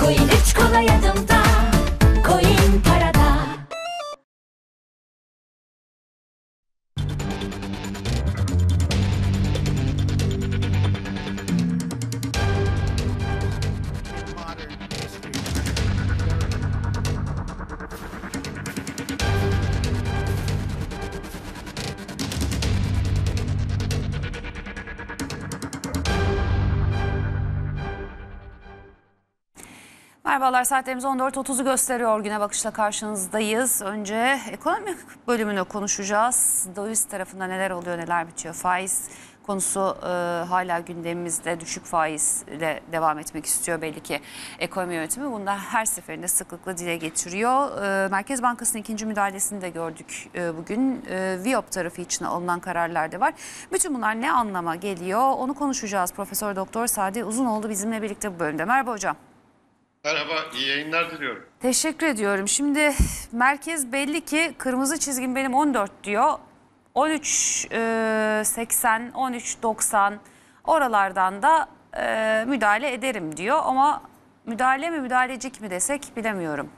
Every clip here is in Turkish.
Coin üç kolay adımda Merhabalar saatlerimiz 14.30'u gösteriyor. Güne bakışla karşınızdayız. Önce ekonomi bölümünü konuşacağız. Döviz tarafında neler oluyor, neler bitiyor. Faiz konusu e, hala gündemimizde. Düşük faizle devam etmek istiyor belli ki ekonomi yönetimi. Bunu da her seferinde sıklıkla dile getiriyor. E, Merkez Bankası'nın ikinci müdahalesini de gördük e, bugün. E, VİOP tarafı için alınan kararlar da var. Bütün bunlar ne anlama geliyor? Onu konuşacağız. Profesör Doktor Sadi Uzunoğlu bizimle birlikte bu bölümde. Merhaba hocam. Merhaba, iyi yayınlar diliyorum. Teşekkür ediyorum. Şimdi merkez belli ki kırmızı çizgim benim 14 diyor. 13.80, 13.90 oralardan da e, müdahale ederim diyor. Ama müdahale mi müdahalecik mi desek bilemiyorum.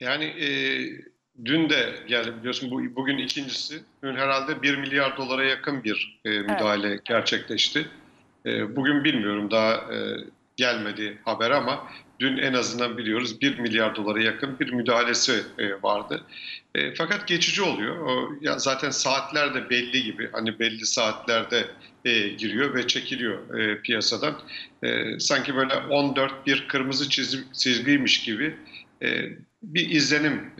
Yani e, dün de geldi biliyorsun bu bugün ikincisi. Dün herhalde 1 milyar dolara yakın bir e, müdahale gerçekleşti. E, bugün bilmiyorum daha e, gelmedi haber ama dün en azından biliyoruz 1 milyar dolara yakın bir müdahalesi e, vardı. E, fakat geçici oluyor. Zaten saatler de belli gibi. Hani belli saatlerde e, giriyor ve çekiliyor piyasadan. Sanki böyle 14 bir kırmızı çizgi, çizgiymiş gibi bir izlenim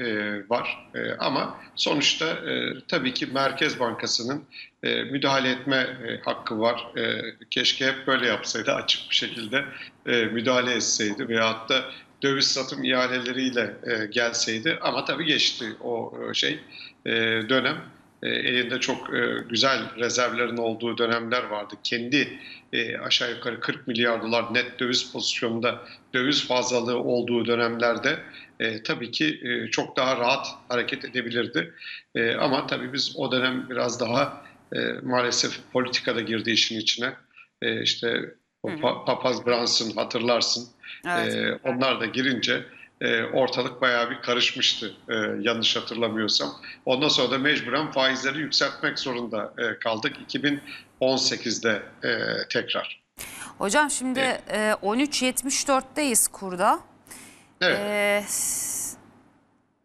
var. Ama sonuçta tabii ki Merkez Bankası'nın e, müdahale etme e, hakkı var. E, keşke hep böyle yapsaydı, açık bir şekilde müdahale etseydi veyahut da döviz satım ihaleleriyle gelseydi. Ama tabii geçti o şey dönem. Elinde çok güzel rezervlerin olduğu dönemler vardı. Kendi aşağı yukarı 40 milyar dolar net döviz pozisyonunda döviz fazlalığı olduğu dönemlerde e, tabii ki e, çok daha rahat hareket edebilirdi. E, ama tabii biz o dönem biraz daha e, maalesef politikada girdi işin içine. E, işte o Pa- Papaz Brunson hatırlarsın. Evet. E, onlar da girince e, ortalık bayağı bir karışmıştı e, yanlış hatırlamıyorsam. Ondan sonra da mecburen faizleri yükseltmek zorunda e, kaldık 2018'de e, tekrar. Hocam şimdi e, 13.74'teyiz kurda. Evet. E,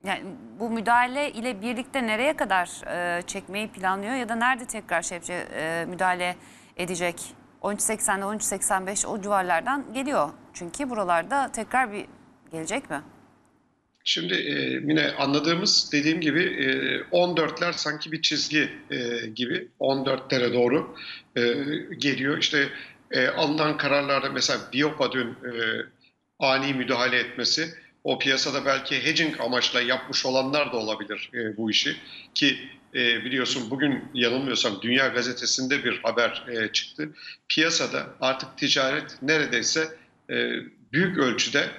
yani bu müdahale ile birlikte nereye kadar e, çekmeyi planlıyor ya da nerede tekrar yapacak, e, müdahale edecek? 13.80'de 13.85 o civarlardan geliyor. Çünkü buralarda tekrar bir gelecek mi? Şimdi e, yine anladığımız dediğim gibi e, 14'ler sanki bir çizgi e, gibi 14'lere doğru e, geliyor. İşte e, alınan kararlarda mesela Biop'a dün e, ani müdahale etmesi o piyasada belki hedging amaçla yapmış olanlar da olabilir e, bu işi ki e, biliyorsun bugün yanılmıyorsam Dünya Gazetesi'nde bir haber e, çıktı. Piyasada artık ticaret neredeyse e, büyük ölçüde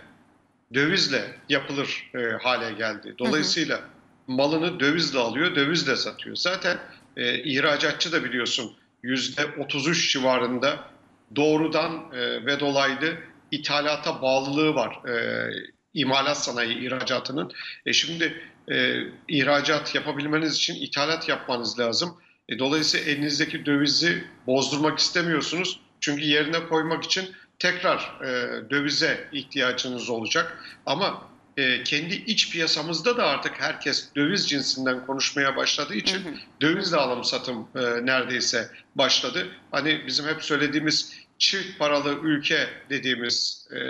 dövizle yapılır e, hale geldi. Dolayısıyla malını dövizle alıyor, dövizle satıyor. Zaten e, ihracatçı da biliyorsun yüzde 33 civarında doğrudan e, ve dolaylı ithalata bağlılığı var. E, imalat sanayi ihracatının. E şimdi e, ihracat yapabilmeniz için ithalat yapmanız lazım. E, dolayısıyla elinizdeki dövizi bozdurmak istemiyorsunuz. Çünkü yerine koymak için tekrar e, dövize ihtiyacınız olacak. Ama e, kendi iç piyasamızda da artık herkes döviz cinsinden konuşmaya başladığı için dövizle alım satım e, neredeyse başladı. Hani bizim hep söylediğimiz çift paralı ülke dediğimiz e,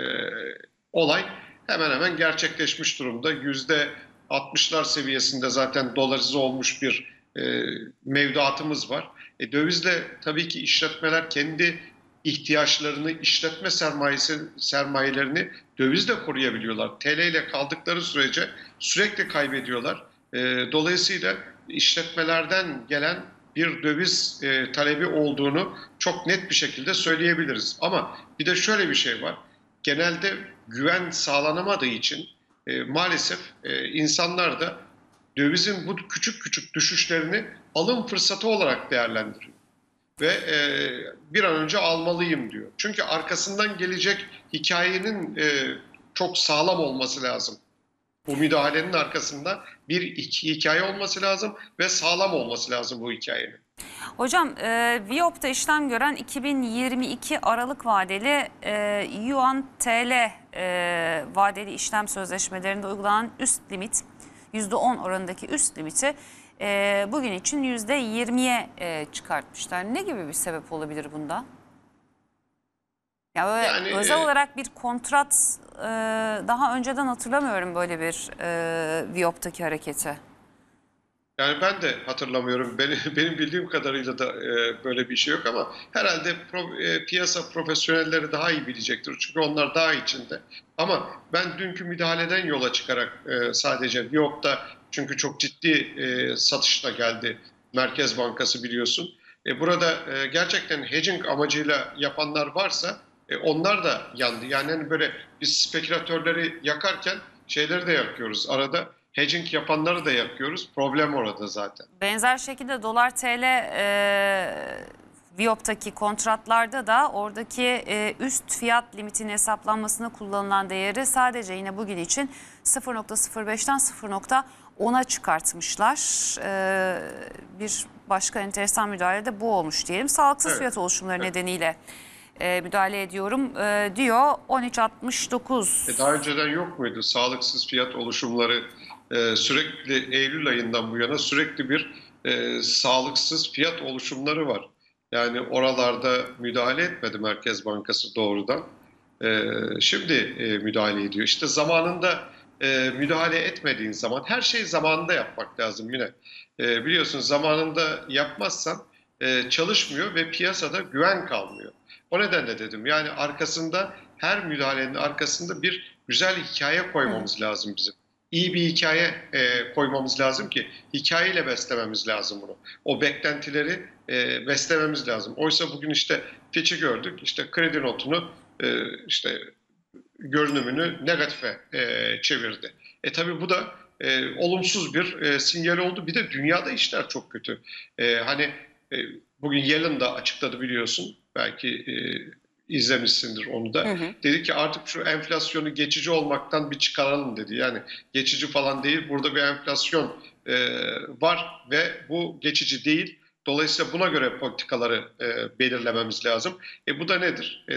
olay hemen hemen gerçekleşmiş durumda. Yüzde 60'lar seviyesinde zaten dolarize olmuş bir e, mevduatımız var. E, dövizle tabii ki işletmeler kendi ihtiyaçlarını, işletme sermayesi, sermayelerini dövizle koruyabiliyorlar. TL ile kaldıkları sürece sürekli kaybediyorlar. E, dolayısıyla işletmelerden gelen bir döviz e, talebi olduğunu çok net bir şekilde söyleyebiliriz. Ama bir de şöyle bir şey var. Genelde güven sağlanamadığı için e, maalesef e, insanlar da dövizin bu küçük küçük düşüşlerini alım fırsatı olarak değerlendiriyor. ve e, bir an önce almalıyım diyor. Çünkü arkasından gelecek hikayenin e, çok sağlam olması lazım. Bu müdahalenin arkasında bir hikaye olması lazım ve sağlam olması lazım bu hikayenin. Hocam e, Viyop'ta işlem gören 2022 Aralık vadeli e, Yuan TL e, vadeli işlem sözleşmelerinde uygulanan üst limit %10 oranındaki üst limiti e, bugün için %20'ye e, çıkartmışlar. Ne gibi bir sebep olabilir bunda? Ya böyle Yani, özel e, olarak bir kontrat e, daha önceden hatırlamıyorum böyle bir e, Viyop'taki hareketi. Yani ben de hatırlamıyorum. Benim, benim bildiğim kadarıyla da e, böyle bir şey yok ama herhalde pro- e, piyasa profesyonelleri daha iyi bilecektir. Çünkü onlar daha içinde. Ama ben dünkü müdahaleden yola çıkarak e, sadece York'ta çünkü çok ciddi e, satışla geldi Merkez Bankası biliyorsun. E, burada e, gerçekten hedging amacıyla yapanlar varsa e, onlar da yandı. Yani hani böyle biz spekülatörleri yakarken şeyleri de yakıyoruz. Arada hedging yapanları da yakıyoruz. Problem orada zaten. Benzer şekilde dolar TL e, Viyop'taki kontratlarda da oradaki e, üst fiyat limitinin hesaplanmasına kullanılan değeri sadece yine bugün için 0.05'ten 0.10'a çıkartmışlar. E, bir başka enteresan müdahale de bu olmuş diyelim. Sağlıksız Evet. fiyat oluşumları Evet. nedeniyle e, müdahale ediyorum e, diyor 13.69. E daha önceden yok muydu? Sağlıksız fiyat oluşumları e, sürekli Eylül ayından bu yana sürekli bir e, sağlıksız fiyat oluşumları var. Yani oralarda müdahale etmedi Merkez Bankası doğrudan. E, şimdi e, müdahale ediyor. İşte zamanında e, müdahale etmediğin zaman her şeyi zamanında yapmak lazım yine. E, biliyorsun zamanında yapmazsan e, çalışmıyor ve piyasada güven kalmıyor. O nedenle dedim yani arkasında her müdahalenin arkasında bir güzel hikaye koymamız lazım bizim. İyi bir hikaye e, koymamız lazım ki hikayeyle beslememiz lazım bunu. O beklentileri e, beslememiz lazım. Oysa bugün işte Fitch'i gördük. işte kredi notunu e, işte görünümünü negatife e, çevirdi. E tabi bu da e, olumsuz bir e, sinyal oldu. Bir de dünyada işler çok kötü. E, hani e, bugün Yellen da açıkladı biliyorsun. Belki e, izlemişsindir onu da. Hı hı. Dedi ki artık şu enflasyonu geçici olmaktan bir çıkaralım dedi. Yani geçici falan değil. Burada bir enflasyon e, var ve bu geçici değil. Dolayısıyla buna göre politikaları e, belirlememiz lazım. E bu da nedir? E,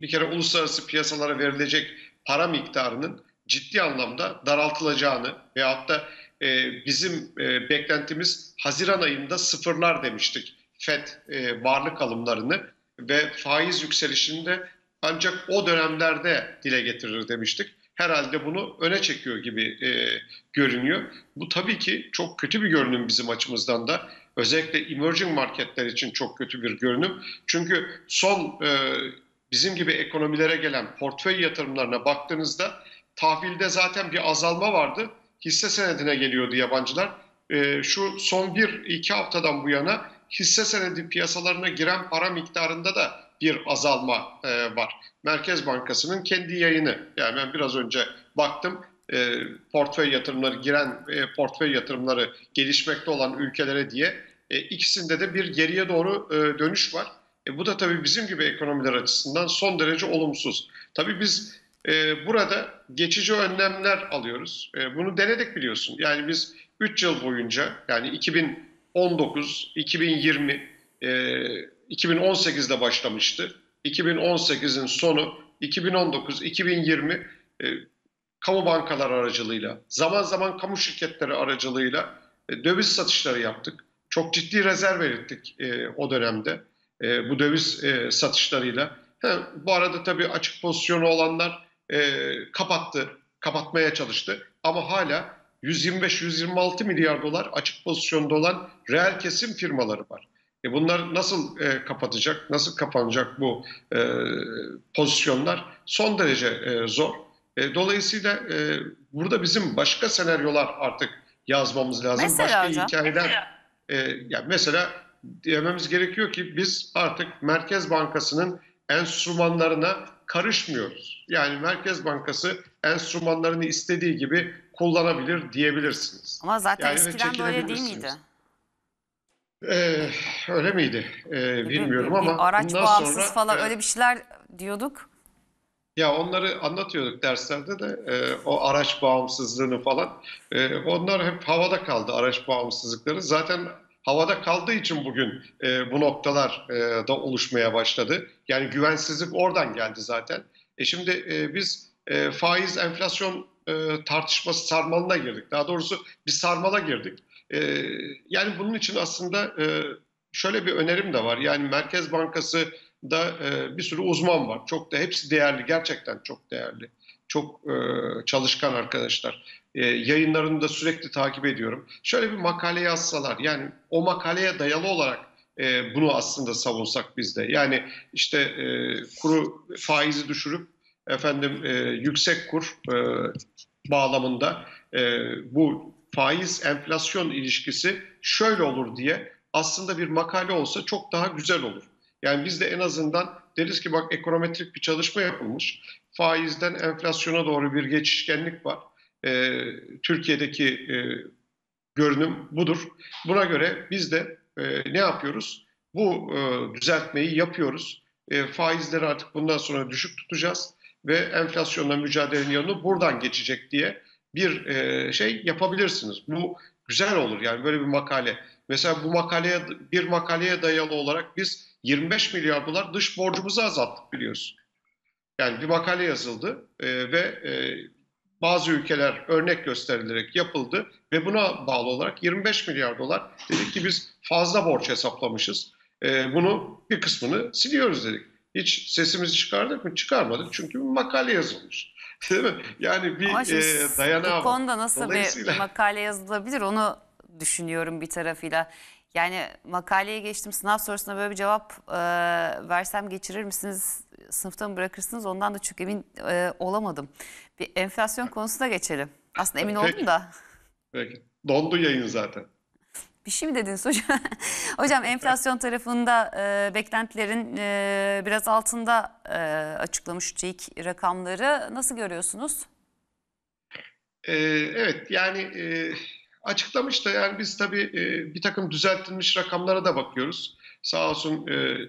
bir kere uluslararası piyasalara verilecek para miktarının ciddi anlamda daraltılacağını veyahut da e, bizim e, beklentimiz Haziran ayında sıfırlar demiştik FED e, varlık alımlarını ve faiz yükselişini de ancak o dönemlerde dile getirir demiştik. Herhalde bunu öne çekiyor gibi e, görünüyor. Bu tabii ki çok kötü bir görünüm bizim açımızdan da. Özellikle emerging marketler için çok kötü bir görünüm. Çünkü son e, bizim gibi ekonomilere gelen portföy yatırımlarına baktığınızda tahvilde zaten bir azalma vardı. Hisse senedine geliyordu yabancılar. E, şu son bir iki haftadan bu yana hisse senedi piyasalarına giren para miktarında da bir azalma e, var. Merkez Bankası'nın kendi yayını. Yani ben biraz önce baktım e, portföy yatırımları giren e, portföy yatırımları gelişmekte olan ülkelere diye e, ikisinde de bir geriye doğru e, dönüş var. E, bu da tabii bizim gibi ekonomiler açısından son derece olumsuz. Tabii biz e, burada geçici önlemler alıyoruz. E, bunu denedik biliyorsun. Yani biz 3 yıl boyunca yani 2019, 2020, e, 2018'de başlamıştı. 2018'in sonu 2019, 2020 e, kamu bankalar aracılığıyla, zaman zaman kamu şirketleri aracılığıyla e, döviz satışları yaptık. Çok ciddi rezerv erittik e, o dönemde e, bu döviz e, satışlarıyla. Ha, bu arada tabii açık pozisyonu olanlar e, kapattı, kapatmaya çalıştı. Ama hala 125-126 milyar dolar açık pozisyonda olan reel kesim firmaları var. E bunlar nasıl e, kapatacak, nasıl kapanacak bu e, pozisyonlar? Son derece e, zor. E, dolayısıyla e, burada bizim başka senaryolar artık yazmamız lazım. Mesela başka hocam? hikayeler. E, yani mesela dememiz gerekiyor ki biz artık Merkez Bankası'nın enstrümanlarına karışmıyoruz. Yani Merkez Bankası enstrümanlarını istediği gibi kullanabilir diyebilirsiniz. Ama zaten Yani eskiden böyle değil miydi? Ee, öyle miydi? Ee, bilmiyorum Bir- bir ama araç bundan bağımsız sonra falan e, öyle bir şeyler diyorduk. ya onları anlatıyorduk derslerde de e, o araç bağımsızlığını falan. E, onlar hep havada kaldı araç bağımsızlıkları. Zaten havada kaldığı için bugün e, bu noktalar e, da oluşmaya başladı. Yani güvensizlik oradan geldi zaten. E şimdi e, biz e, faiz enflasyon e, tartışması sarmalına girdik. Daha doğrusu bir sarmala girdik. E, yani bunun için aslında e, şöyle bir önerim de var. Yani Merkez Bankası da e, bir sürü uzman var. Çok da hepsi değerli, gerçekten çok değerli. Çok e, çalışkan arkadaşlar. E, yayınlarını da sürekli takip ediyorum. Şöyle bir makale yazsalar, yani o makaleye dayalı olarak e, bunu aslında savunsak biz de. Yani işte e, kuru faizi düşürüp efendim e, yüksek kur e, bağlamında e, bu faiz enflasyon ilişkisi şöyle olur diye aslında bir makale olsa çok daha güzel olur. Yani biz de en azından deriz ki bak ekonometrik bir çalışma yapılmış. Faizden enflasyona doğru bir geçişkenlik var. Ee, Türkiye'deki e, görünüm budur. Buna göre biz de e, ne yapıyoruz? Bu e, düzeltmeyi yapıyoruz. E, faizleri artık bundan sonra düşük tutacağız ve enflasyonla mücadelenin yolunu buradan geçecek diye bir e, şey yapabilirsiniz. Bu güzel olur yani böyle bir makale. Mesela bu makaleye bir makaleye dayalı olarak biz 25 milyar dolar dış borcumuzu azalttık biliyorsun. Yani bir makale yazıldı e, ve e, bazı ülkeler örnek gösterilerek yapıldı ve buna bağlı olarak 25 milyar dolar dedik ki biz fazla borç hesaplamışız. E, bunu bir kısmını siliyoruz dedik. Hiç sesimizi çıkardık mı? Çıkarmadık çünkü bir makale yazılmış. Değil mi? Yani bir Ama e, dayanağı bu konuda nasıl Dolayısıyla- bir makale yazılabilir onu düşünüyorum bir tarafıyla. Yani makaleye geçtim sınav sorusuna böyle bir cevap e, versem geçirir misiniz? Sınıfta mı bırakırsınız? Ondan da çok emin e, olamadım. Bir enflasyon konusuna geçelim. Aslında emin Peki. oldum da. Peki. Dondu yayın zaten. Bir şey mi dediniz hocam? hocam enflasyon tarafında e, beklentilerin e, biraz altında e, açıklamış TÜİK rakamları. Nasıl görüyorsunuz? Ee, evet yani e, açıklamış da yani biz tabii e, bir takım düzeltilmiş rakamlara da bakıyoruz. Sağ olsun e, e,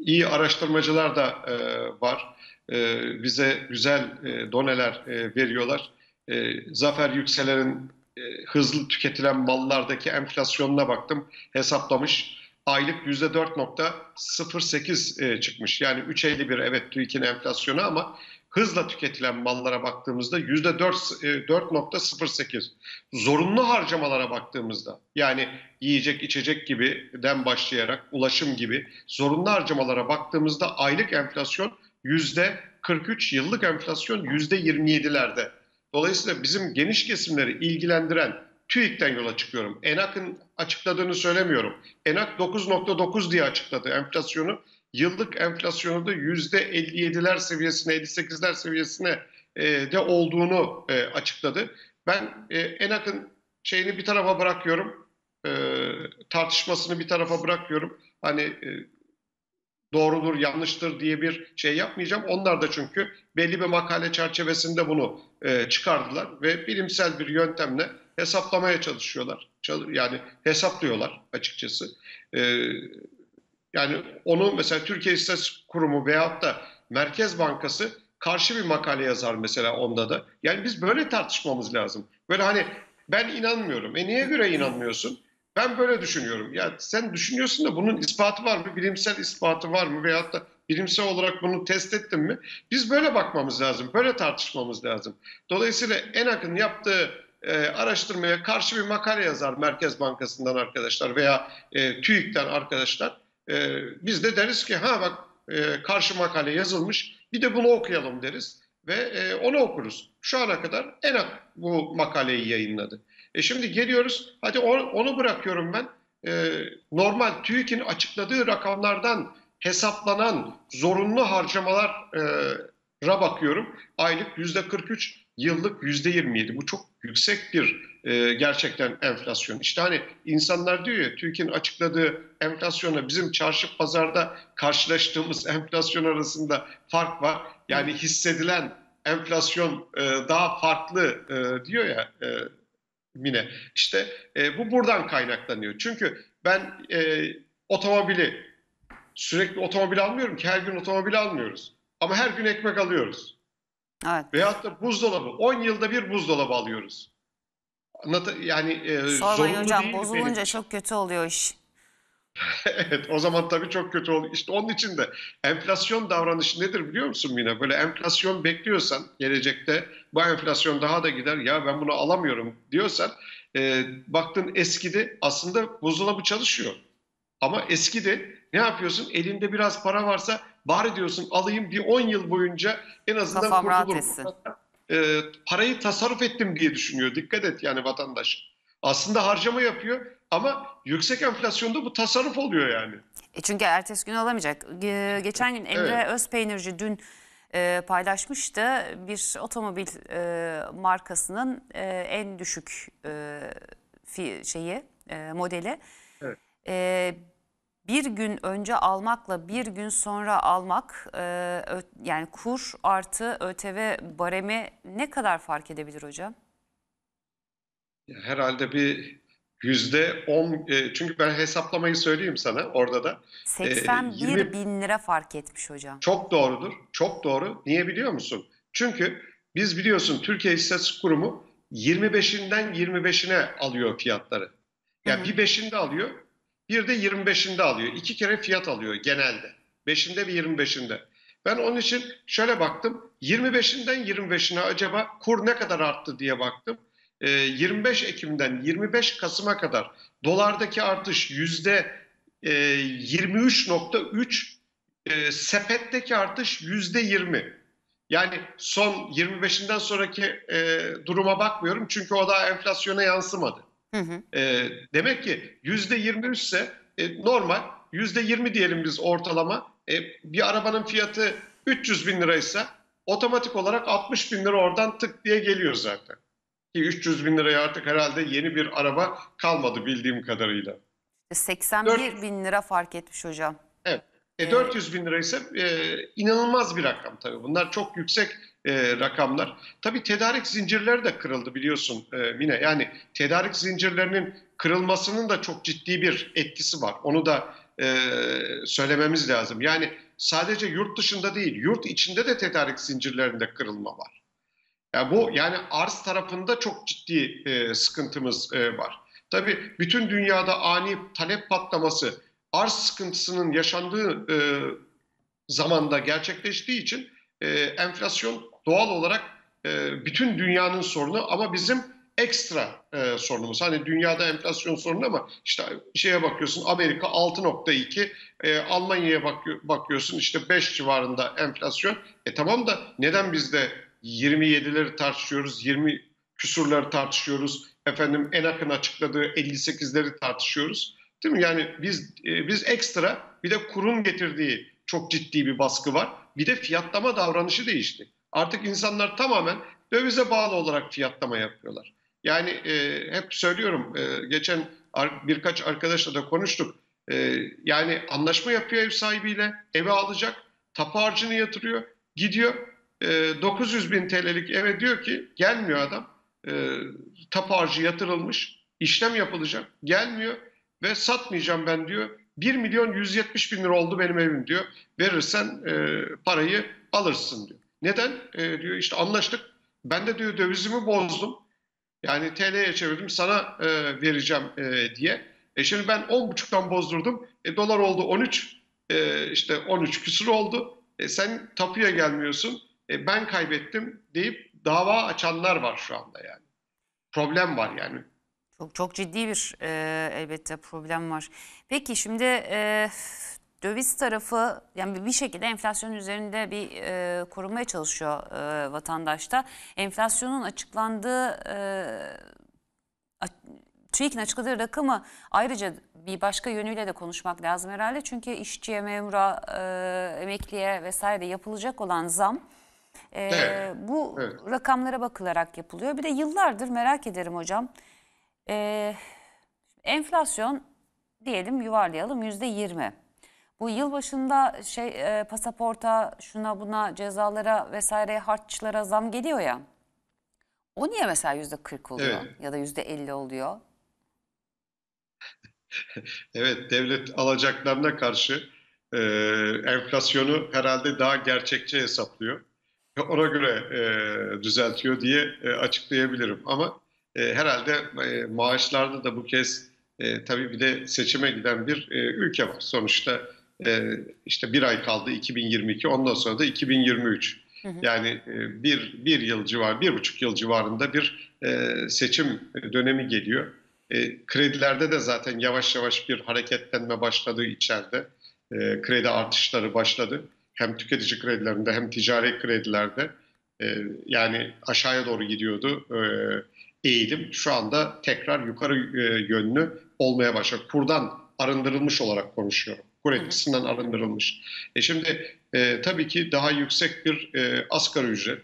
iyi araştırmacılar da e, var. E, bize güzel e, doneler e, veriyorlar. E, Zafer Yükseler'in e, hızlı tüketilen mallardaki enflasyonuna baktım. Hesaplamış. Aylık %4.08 e, çıkmış. Yani 3.51 evet TÜİK'in enflasyonu ama hızla tüketilen mallara baktığımızda %4, e, 4.08. Zorunlu harcamalara baktığımızda yani yiyecek içecek gibiden başlayarak ulaşım gibi zorunlu harcamalara baktığımızda aylık enflasyon %43, yıllık enflasyon %27'lerde. Dolayısıyla bizim geniş kesimleri ilgilendiren TÜİK'ten yola çıkıyorum. ENAK'ın açıkladığını söylemiyorum. ENAK 9.9 diye açıkladı enflasyonu. Yıllık enflasyonu da %57'ler seviyesine, 58'ler seviyesine e, de olduğunu e, açıkladı. Ben e, ENAK'ın şeyini bir tarafa bırakıyorum. E, tartışmasını bir tarafa bırakıyorum. Hani e, doğrudur, yanlıştır diye bir şey yapmayacağım. Onlar da çünkü belli bir makale çerçevesinde bunu e, çıkardılar ve bilimsel bir yöntemle hesaplamaya çalışıyorlar. Çal- Yani hesaplıyorlar açıkçası. E, yani onu mesela Türkiye İstatistik Kurumu veyahut da Merkez Bankası karşı bir makale yazar mesela onda da. Yani biz böyle tartışmamız lazım. Böyle hani ben inanmıyorum. E niye göre inanmıyorsun? Ben böyle düşünüyorum. Ya sen düşünüyorsun da bunun ispatı var mı? Bilimsel ispatı var mı? Veyahut da bilimsel olarak bunu test ettin mi? Biz böyle bakmamız lazım. Böyle tartışmamız lazım. Dolayısıyla ENAK'ın yaptığı e, araştırmaya karşı bir makale yazar Merkez Bankası'ndan arkadaşlar veya e, TÜİK'ten arkadaşlar. E, biz de deriz ki ha bak e, karşı makale yazılmış bir de bunu okuyalım deriz ve e, onu okuruz. Şu ana kadar ENAK bu makaleyi yayınladı. E şimdi geliyoruz hadi onu bırakıyorum ben. E, normal TÜİK'in açıkladığı rakamlardan hesaplanan zorunlu harcamalara bakıyorum. Aylık yüzde 43, yıllık yüzde 27. Bu çok yüksek bir e, gerçekten enflasyon. İşte hani insanlar diyor ya TÜİK'in açıkladığı enflasyonla bizim çarşı pazarda karşılaştığımız enflasyon arasında fark var. Yani hissedilen enflasyon e, daha farklı e, diyor ya e, Mine. İşte e, bu buradan kaynaklanıyor. Çünkü ben e, otomobili sürekli otomobil almıyorum ki her gün otomobil almıyoruz. Ama her gün ekmek alıyoruz. Evet. Veyahut da buzdolabı. 10 yılda bir buzdolabı alıyoruz. Anlat yani e, Sormayın hocam bozulunca benim. çok kötü oluyor iş. Evet o zaman tabii çok kötü oluyor. İşte onun için de enflasyon davranışı nedir biliyor musun Mine? Böyle enflasyon bekliyorsan gelecekte bu enflasyon daha da gider ya ben bunu alamıyorum diyorsan e, baktın eskidi aslında buzdolabı çalışıyor. Ama eskidi ne yapıyorsun? Elinde biraz para varsa bari diyorsun alayım bir 10 yıl boyunca en azından Kafam kurtulurum. E, parayı tasarruf ettim diye düşünüyor. Dikkat et yani vatandaş. Aslında harcama yapıyor ama yüksek enflasyonda bu tasarruf oluyor yani. E çünkü ertesi gün alamayacak. Ge- Geçen gün Emre Evet. Özpeynirci dün e, paylaşmıştı. Bir otomobil e, markasının e, en düşük e, fi- şeyi e, modeli. Evet. E, bir gün önce almakla bir gün sonra almak e, yani kur artı ÖTV baremi ne kadar fark edebilir hocam? Herhalde bir yüzde on e, çünkü ben hesaplamayı söyleyeyim sana orada da. 81 20 bin lira fark etmiş hocam. Çok doğrudur. Çok doğru. Niye biliyor musun? Çünkü biz biliyorsun Türkiye İstatistik Kurumu 25'inden 25'ine alıyor fiyatları. Yani Hı hı. bir beşinde alıyor, bir de 25'inde alıyor. İki kere fiyat alıyor genelde. Beşinde ve 25'inde. Ben onun için şöyle baktım. 25'inden 25'ine acaba kur ne kadar arttı diye baktım. Ee, 25 Ekim'den 25 Kasım'a kadar dolardaki artış yüzde e, 23.3 e, sepetteki artış yüzde 20. Yani son 25'inden sonraki e, duruma bakmıyorum çünkü o daha enflasyona yansımadı. Hı hı. E, demek ki yüzde 23 ise e, normal yüzde 20 diyelim biz ortalama. E, bir arabanın fiyatı 300 bin liraysa otomatik olarak 60 bin lira oradan tık diye geliyor zaten. Ki 300 bin liraya artık herhalde yeni bir araba kalmadı bildiğim kadarıyla. 81 Dört- bin lira fark etmiş hocam. Evet. E, Evet. 400 bin lira ise e, inanılmaz bir rakam tabii. Bunlar çok yüksek e, rakamlar. Tabii tedarik zincirleri de kırıldı biliyorsun e, Mine. Yani tedarik zincirlerinin kırılmasının da çok ciddi bir etkisi var. Onu da e, söylememiz lazım. Yani sadece yurt dışında değil, yurt içinde de tedarik zincirlerinde kırılma var. Ya bu yani arz tarafında çok ciddi e, sıkıntımız e, var. Tabii bütün dünyada ani talep patlaması, arz sıkıntısının yaşandığı e, zamanda gerçekleştiği için e, enflasyon doğal olarak e, bütün dünyanın sorunu ama bizim ekstra e, sorunumuz. Hani dünyada enflasyon sorunu ama işte şeye bakıyorsun Amerika 6.2, e, Almanya'ya bakıyor, bakıyorsun işte 5 civarında enflasyon. E tamam da neden biz de 27'leri tartışıyoruz, 20 küsurları tartışıyoruz, efendim en akın açıkladığı 58'leri tartışıyoruz. Değil mi? Yani biz e, biz ekstra bir de kurun getirdiği çok ciddi bir baskı var. Bir de fiyatlama davranışı değişti. Artık insanlar tamamen dövize bağlı olarak fiyatlama yapıyorlar. Yani e, hep söylüyorum e, geçen ar- birkaç arkadaşla da konuştuk. E, yani anlaşma yapıyor ev sahibiyle eve alacak tapu harcını yatırıyor gidiyor e, 900 bin TL'lik eve diyor ki gelmiyor adam e, tapu harcı yatırılmış işlem yapılacak gelmiyor ve satmayacağım ben diyor 1 milyon 170 bin lira oldu benim evim diyor verirsen e, parayı alırsın diyor. Neden? E, diyor işte anlaştık ben de diyor dövizimi bozdum yani TL'ye çevirdim sana e, vereceğim e, diye. E şimdi ben 10.5'tan bozdurdum. E, dolar oldu 13. E, işte 13 küsur oldu. E, sen tapuya gelmiyorsun. E, ben kaybettim deyip dava açanlar var şu anda yani. Problem var yani. Çok çok ciddi bir e, elbette problem var. Peki şimdi e, döviz tarafı yani bir şekilde enflasyon üzerinde bir e, korunmaya çalışıyor e, vatandaşta. Enflasyonun açıklandığı e, TÜİK'in açıkladığı rakamı ayrıca bir başka yönüyle de konuşmak lazım herhalde. Çünkü işçiye, memura, e, emekliye vesaire yapılacak olan zam e, Evet, bu evet. rakamlara bakılarak yapılıyor. Bir de yıllardır merak ederim hocam. E, enflasyon diyelim yuvarlayalım yüzde yirmi. Bu yılbaşında şey e, pasaporta, şuna buna, cezalara vesaire harçlara zam geliyor ya. O niye mesela yüzde kırk oluyor Evet. ya da yüzde elli oluyor? Evet, devlet alacaklarına karşı e, enflasyonu herhalde daha gerçekçi hesaplıyor. Ve Ona göre e, düzeltiyor diye e, açıklayabilirim. Ama e, herhalde e, maaşlarda da bu kez e, tabii bir de seçime giden bir e, ülke var. Sonuçta e, işte bir ay kaldı 2022, ondan sonra da 2023. Yani e, bir, bir yıl civar, bir buçuk yıl civarında bir e, seçim dönemi geliyor. E, kredilerde de zaten yavaş yavaş bir hareketlenme başladı içeride. E, kredi artışları başladı. Hem tüketici kredilerinde hem ticari kredilerde. E, yani aşağıya doğru gidiyordu e, eğilim. Şu anda tekrar yukarı e, yönlü olmaya başladı. Kurdan arındırılmış olarak konuşuyorum. Kur etkisinden arındırılmış. E şimdi e, tabii ki daha yüksek bir e, asgari ücret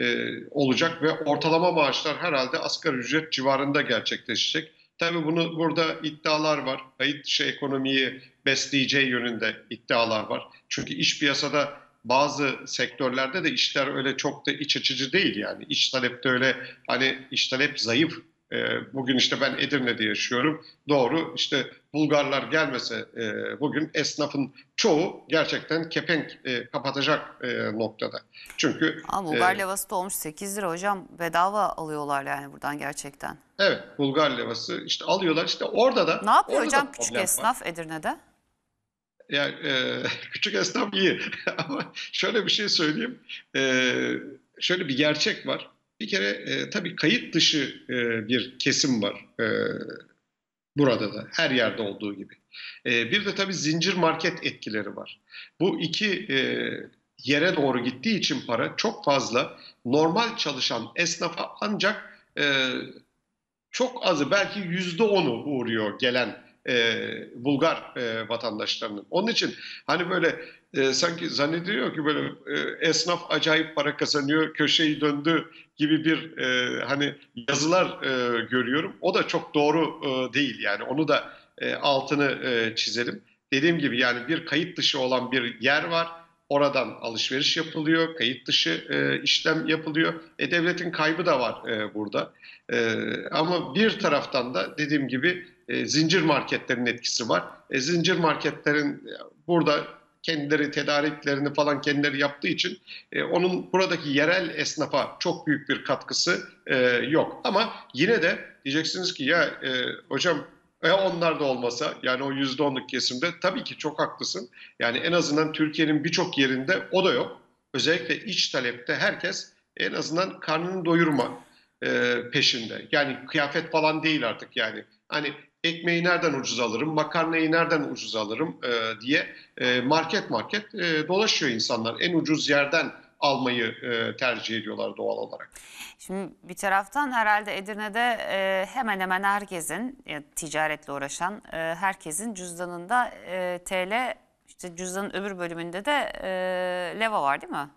e, olacak ve ortalama maaşlar herhalde asgari ücret civarında gerçekleşecek. Tabii bunu burada iddialar var. Kayıt dışı ekonomiyi besleyeceği yönünde iddialar var. Çünkü iş piyasada bazı sektörlerde de işler öyle çok da iç açıcı değil yani. İş talepte öyle hani iş talep zayıf. Ee, bugün işte ben Edirne'de yaşıyorum. Doğru işte Bulgarlar gelmese e, bugün esnafın çoğu gerçekten kepenk e, kapatacak e, noktada. Çünkü Ama Bulgar e, levası da olmuş 8 lira hocam. Bedava alıyorlar yani buradan gerçekten. evet Bulgar levası işte alıyorlar işte orada da Ne yapıyor hocam küçük problem var. esnaf Edirne'de? Yani e, küçük esnaf iyi ama şöyle bir şey söyleyeyim. E, şöyle bir gerçek var. Bir kere e, tabii kayıt dışı e, bir kesim var e, burada da her yerde olduğu gibi. E, bir de tabii zincir market etkileri var. Bu iki e, yere doğru gittiği için para çok fazla normal çalışan esnafa ancak e, çok azı belki yüzde onu uğruyor gelen e, Bulgar e, vatandaşlarının. Onun için hani böyle e, sanki zannediyor ki böyle e, esnaf acayip para kazanıyor, köşeyi döndü gibi bir e, hani yazılar e, görüyorum. O da çok doğru e, değil yani onu da e, altını e, çizelim. Dediğim gibi yani bir kayıt dışı olan bir yer var. Oradan alışveriş yapılıyor, kayıt dışı e, işlem yapılıyor. E, devletin kaybı da var e, burada. E, ama bir taraftan da dediğim gibi e, zincir marketlerin etkisi var. E, zincir marketlerin e, burada kendileri tedariklerini falan kendileri yaptığı için e, onun buradaki yerel esnafa çok büyük bir katkısı e, yok. Ama yine de diyeceksiniz ki ya e, hocam ya onlar da olmasa yani o yüzde onluk kesimde tabii ki çok haklısın. Yani en azından Türkiye'nin birçok yerinde o da yok. Özellikle iç talepte herkes en azından karnını doyurma e, peşinde. Yani kıyafet falan değil artık yani. Hani ekmeği nereden ucuz alırım, makarnayı nereden ucuz alırım e, diye e, market market e, dolaşıyor insanlar. En ucuz yerden almayı e, tercih ediyorlar doğal olarak. Şimdi bir taraftan herhalde Edirne'de e, hemen hemen herkesin ya, ticaretle uğraşan e, herkesin cüzdanında e, TL işte cüzdanın öbür bölümünde de e, leva var değil mi?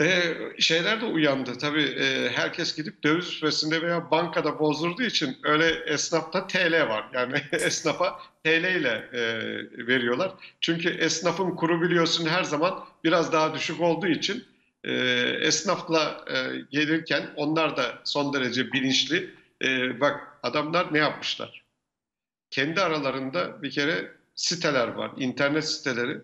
Ee, şeyler de uyandı. Tabii e, herkes gidip döviz büfesinde veya bankada bozdurduğu için öyle esnafta TL var. Yani esnafa TL ile e, veriyorlar. Çünkü esnafın kuru biliyorsun her zaman biraz daha düşük olduğu için e, esnafla e, gelirken onlar da son derece bilinçli. E, bak adamlar ne yapmışlar? Kendi aralarında bir kere siteler var, internet siteleri.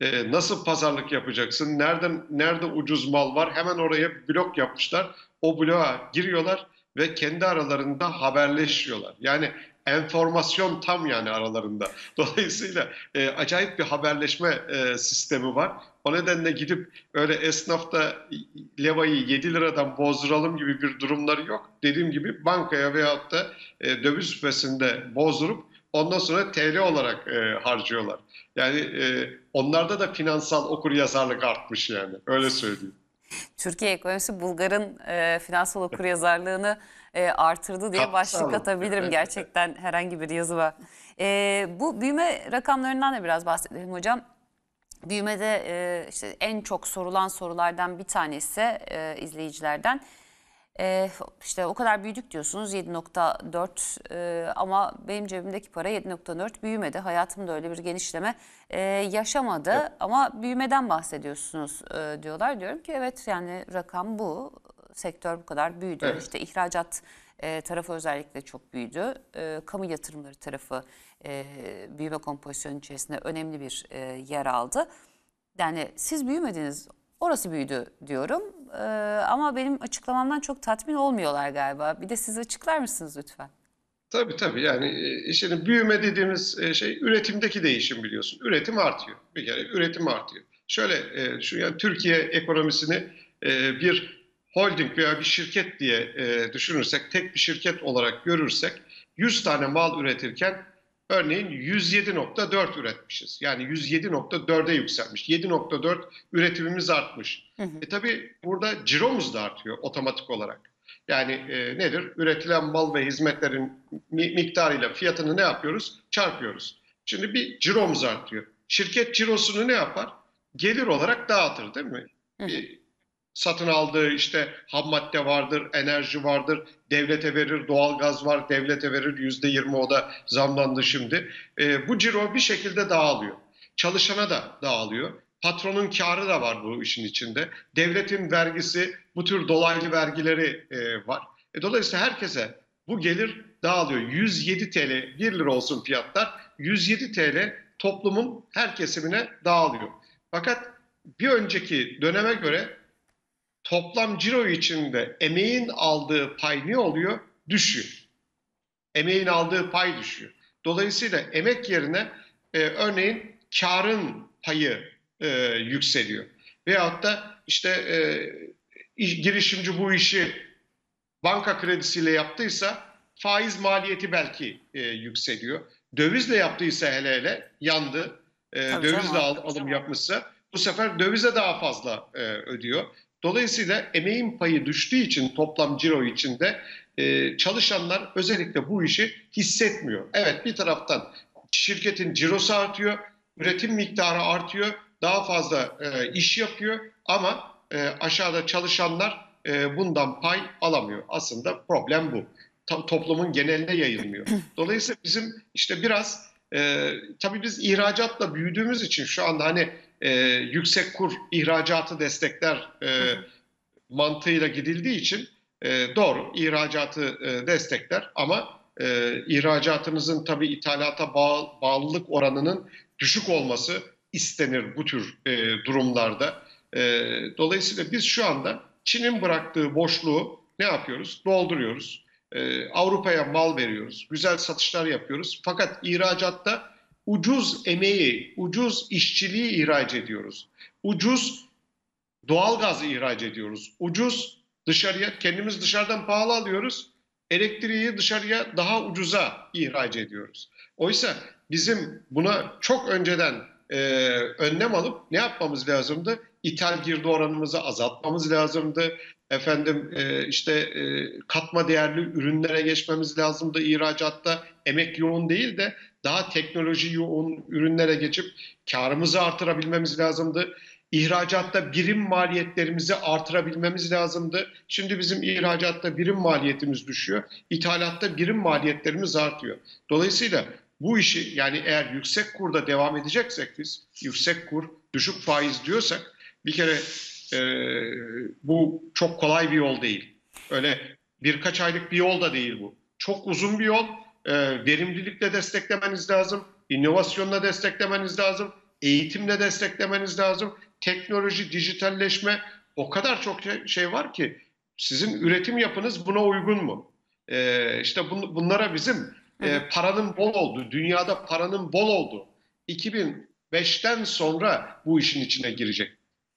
E, nasıl pazarlık yapacaksın? Nereden nerede ucuz mal var? Hemen oraya blok yapmışlar. O bloğa giriyorlar ve kendi aralarında haberleşiyorlar. Yani enformasyon tam yani aralarında. Dolayısıyla e, acayip bir haberleşme e, sistemi var. O nedenle gidip öyle esnafta levayı 7 liradan bozduralım gibi bir durumları yok. Dediğim gibi bankaya veyahut da e, döviz büfesinde bozdurup ondan sonra TL olarak e, harcıyorlar. Yani e, onlarda da finansal okuryazarlık artmış yani öyle söyleyeyim. Türkiye ekonomisi Bulgar'ın e, finansal okuryazarlığını e, artırdı diye başlık atabilirim gerçekten herhangi bir yazı var. E, bu büyüme rakamlarından da biraz bahsedelim hocam. Büyümede e, işte en çok sorulan sorulardan bir tanesi e, izleyicilerden. E, işte o kadar büyüdük diyorsunuz 7.4 e, ama benim cebimdeki para 7.4 büyümedi. Hayatımda öyle bir genişleme e, yaşamadı ama büyümeden bahsediyorsunuz e, diyorlar. Diyorum ki evet yani rakam bu. Sektör bu kadar büyüdü. Evet. İşte ihracat e, tarafı özellikle çok büyüdü. E, kamu yatırımları tarafı e, büyüme kompozisyonu içerisinde önemli bir e, yer aldı. Yani siz büyümediniz, orası büyüdü diyorum. E, ama benim açıklamamdan çok tatmin olmuyorlar galiba. Bir de siz açıklar mısınız lütfen? Tabii tabii yani e, şimdi büyüme dediğimiz e, şey üretimdeki değişim biliyorsun. Üretim artıyor. Bir kere üretim artıyor. Şöyle e, şu yani Türkiye ekonomisini bir holding veya bir şirket diye düşünürsek, tek bir şirket olarak görürsek 100 tane mal üretirken örneğin 107.4 üretmişiz. Yani 107.4'e yükselmiş. 7.4 üretimimiz artmış. E tabii burada ciromuz da artıyor otomatik olarak. Yani e, nedir? Üretilen mal ve hizmetlerin mi- miktarıyla fiyatını ne yapıyoruz? Çarpıyoruz. Şimdi bir ciromuz artıyor. Şirket cirosunu ne yapar? Gelir olarak dağıtır değil mi? Bir satın aldığı işte ham madde vardır, enerji vardır, devlete verir, doğalgaz var, devlete verir, yüzde yirmi o da zamlandı şimdi. E, bu ciro bir şekilde dağılıyor. Çalışana da dağılıyor. Patronun karı da var bu işin içinde. Devletin vergisi, bu tür dolaylı vergileri e, var. E, dolayısıyla herkese bu gelir dağılıyor. 107 TL, 1 lira olsun fiyatlar, 107 TL toplumun her kesimine dağılıyor. Fakat bir önceki döneme göre toplam ciro içinde emeğin aldığı pay ne oluyor? Düşüyor. Emeğin aldığı pay düşüyor. Dolayısıyla emek yerine e, örneğin karın payı e, yükseliyor. Veyahut da işte e, iş- girişimci bu işi banka kredisiyle yaptıysa faiz maliyeti belki e, yükseliyor. Dövizle yaptıysa hele hele yandı. E, Tabii dövizle canım. al- alım yapmışsa bu sefer dövize daha fazla e, ödüyor. Dolayısıyla emeğin payı düştüğü için toplam ciro içinde e, çalışanlar özellikle bu işi hissetmiyor. Evet bir taraftan şirketin cirosu artıyor, üretim miktarı artıyor, daha fazla e, iş yapıyor ama e, aşağıda çalışanlar e, bundan pay alamıyor. Aslında problem bu. Ta- toplumun geneline yayılmıyor. Dolayısıyla bizim işte biraz e, tabii biz ihracatla büyüdüğümüz için şu anda hani e, yüksek kur ihracatı destekler e, mantığıyla gidildiği için e, doğru ihracatı e, destekler ama e, ihracatınızın tabii ithalata bağ- bağlılık oranının düşük olması istenir bu tür e, durumlarda. E, dolayısıyla biz şu anda Çin'in bıraktığı boşluğu ne yapıyoruz? Dolduruyoruz. E, Avrupa'ya mal veriyoruz. Güzel satışlar yapıyoruz. Fakat ihracatta ucuz emeği, ucuz işçiliği ihraç ediyoruz. Ucuz doğalgaz ihraç ediyoruz. Ucuz dışarıya, kendimiz dışarıdan pahalı alıyoruz. Elektriği dışarıya daha ucuza ihraç ediyoruz. Oysa bizim buna çok önceden e, önlem alıp ne yapmamız lazımdı? İthal girdi oranımızı azaltmamız lazımdı. Efendim e, işte e, katma değerli ürünlere geçmemiz lazımdı ihracatta. Emek yoğun değil de daha teknoloji yoğun ürünlere geçip karımızı artırabilmemiz lazımdı. İhracatta birim maliyetlerimizi artırabilmemiz lazımdı. Şimdi bizim ihracatta birim maliyetimiz düşüyor. İthalatta birim maliyetlerimiz artıyor. Dolayısıyla bu işi yani eğer yüksek kurda devam edeceksek biz, yüksek kur, düşük faiz diyorsak bir kere e, bu çok kolay bir yol değil. Öyle birkaç aylık bir yol da değil bu. Çok uzun bir yol. E, verimlilikle desteklemeniz lazım. inovasyonla desteklemeniz lazım. Eğitimle desteklemeniz lazım. Teknoloji, dijitalleşme o kadar çok şey- şey var ki sizin üretim yapınız buna uygun mu? E, işte bun- bunlara bizim e, paranın bol olduğu, dünyada paranın bol olduğu 2005'ten sonra bu işin içine girecek.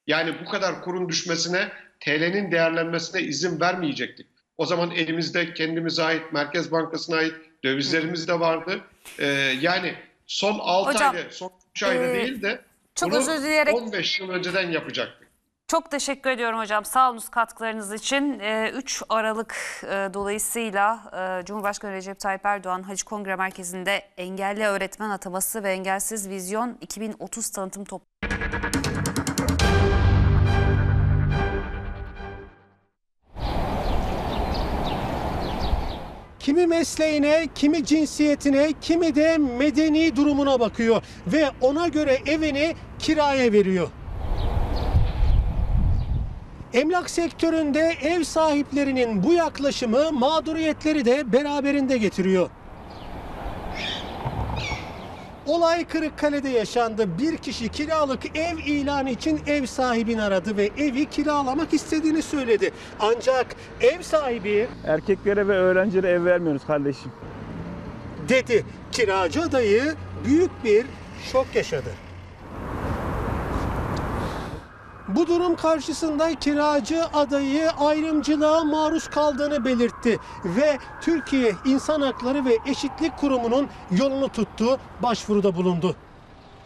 Yani bu kadar kurun düşmesine, TL'nin değerlenmesine izin vermeyecektik. O zaman elimizde kendimize ait, Merkez Bankası'na ait dövizlerimiz de vardı. Ee, yani son 6 Hocam, ayda, son 3 ayda e, değil de çok bunu özür dileyerek- 15 yıl önceden yapacaktık. Çok teşekkür ediyorum hocam. Sağ olunuz katkılarınız için. Ee, 3 Aralık e, dolayısıyla e, Cumhurbaşkanı Recep Tayyip Erdoğan Hacı Kongre Merkezi'nde engelli öğretmen ataması ve engelsiz vizyon 2030 tanıtım toplantısı Kimi mesleğine, kimi cinsiyetine, kimi de medeni durumuna bakıyor ve ona göre evini kiraya veriyor. Emlak sektöründe ev sahiplerinin bu yaklaşımı mağduriyetleri de beraberinde getiriyor. Olay Kırıkkale'de yaşandı. Bir kişi kiralık ev ilanı için ev sahibini aradı ve evi kiralamak istediğini söyledi. Ancak ev sahibi Erkeklere ve öğrencilere ev vermiyoruz kardeşim. dedi. Kiracı adayı büyük bir şok yaşadı. Bu durum karşısında kiracı adayı ayrımcılığa maruz kaldığını belirtti ve Türkiye İnsan Hakları ve Eşitlik Kurumu'nun yolunu tuttu, başvuruda bulundu.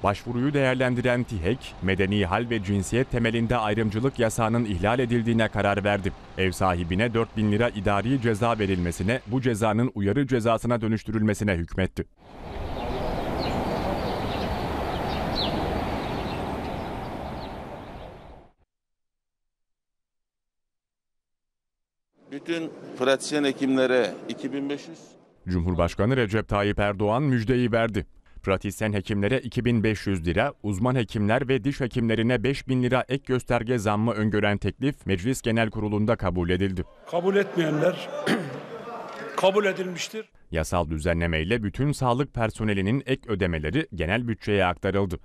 Başvuruyu değerlendiren TİHEK, medeni hal ve cinsiyet temelinde ayrımcılık yasağının ihlal edildiğine karar verdi. Ev sahibine 4 bin lira idari ceza verilmesine, bu cezanın uyarı cezasına dönüştürülmesine hükmetti. Bütün pratisyen hekimlere 2500, Cumhurbaşkanı Recep Tayyip Erdoğan müjdeyi verdi. Pratisyen hekimlere 2500 lira, uzman hekimler ve diş hekimlerine 5000 lira ek gösterge zammı öngören teklif Meclis Genel Kurulu'nda kabul edildi. kabul etmeyenler kabul edilmiştir. Yasal düzenlemeyle bütün sağlık personelinin ek ödemeleri genel bütçeye aktarıldı.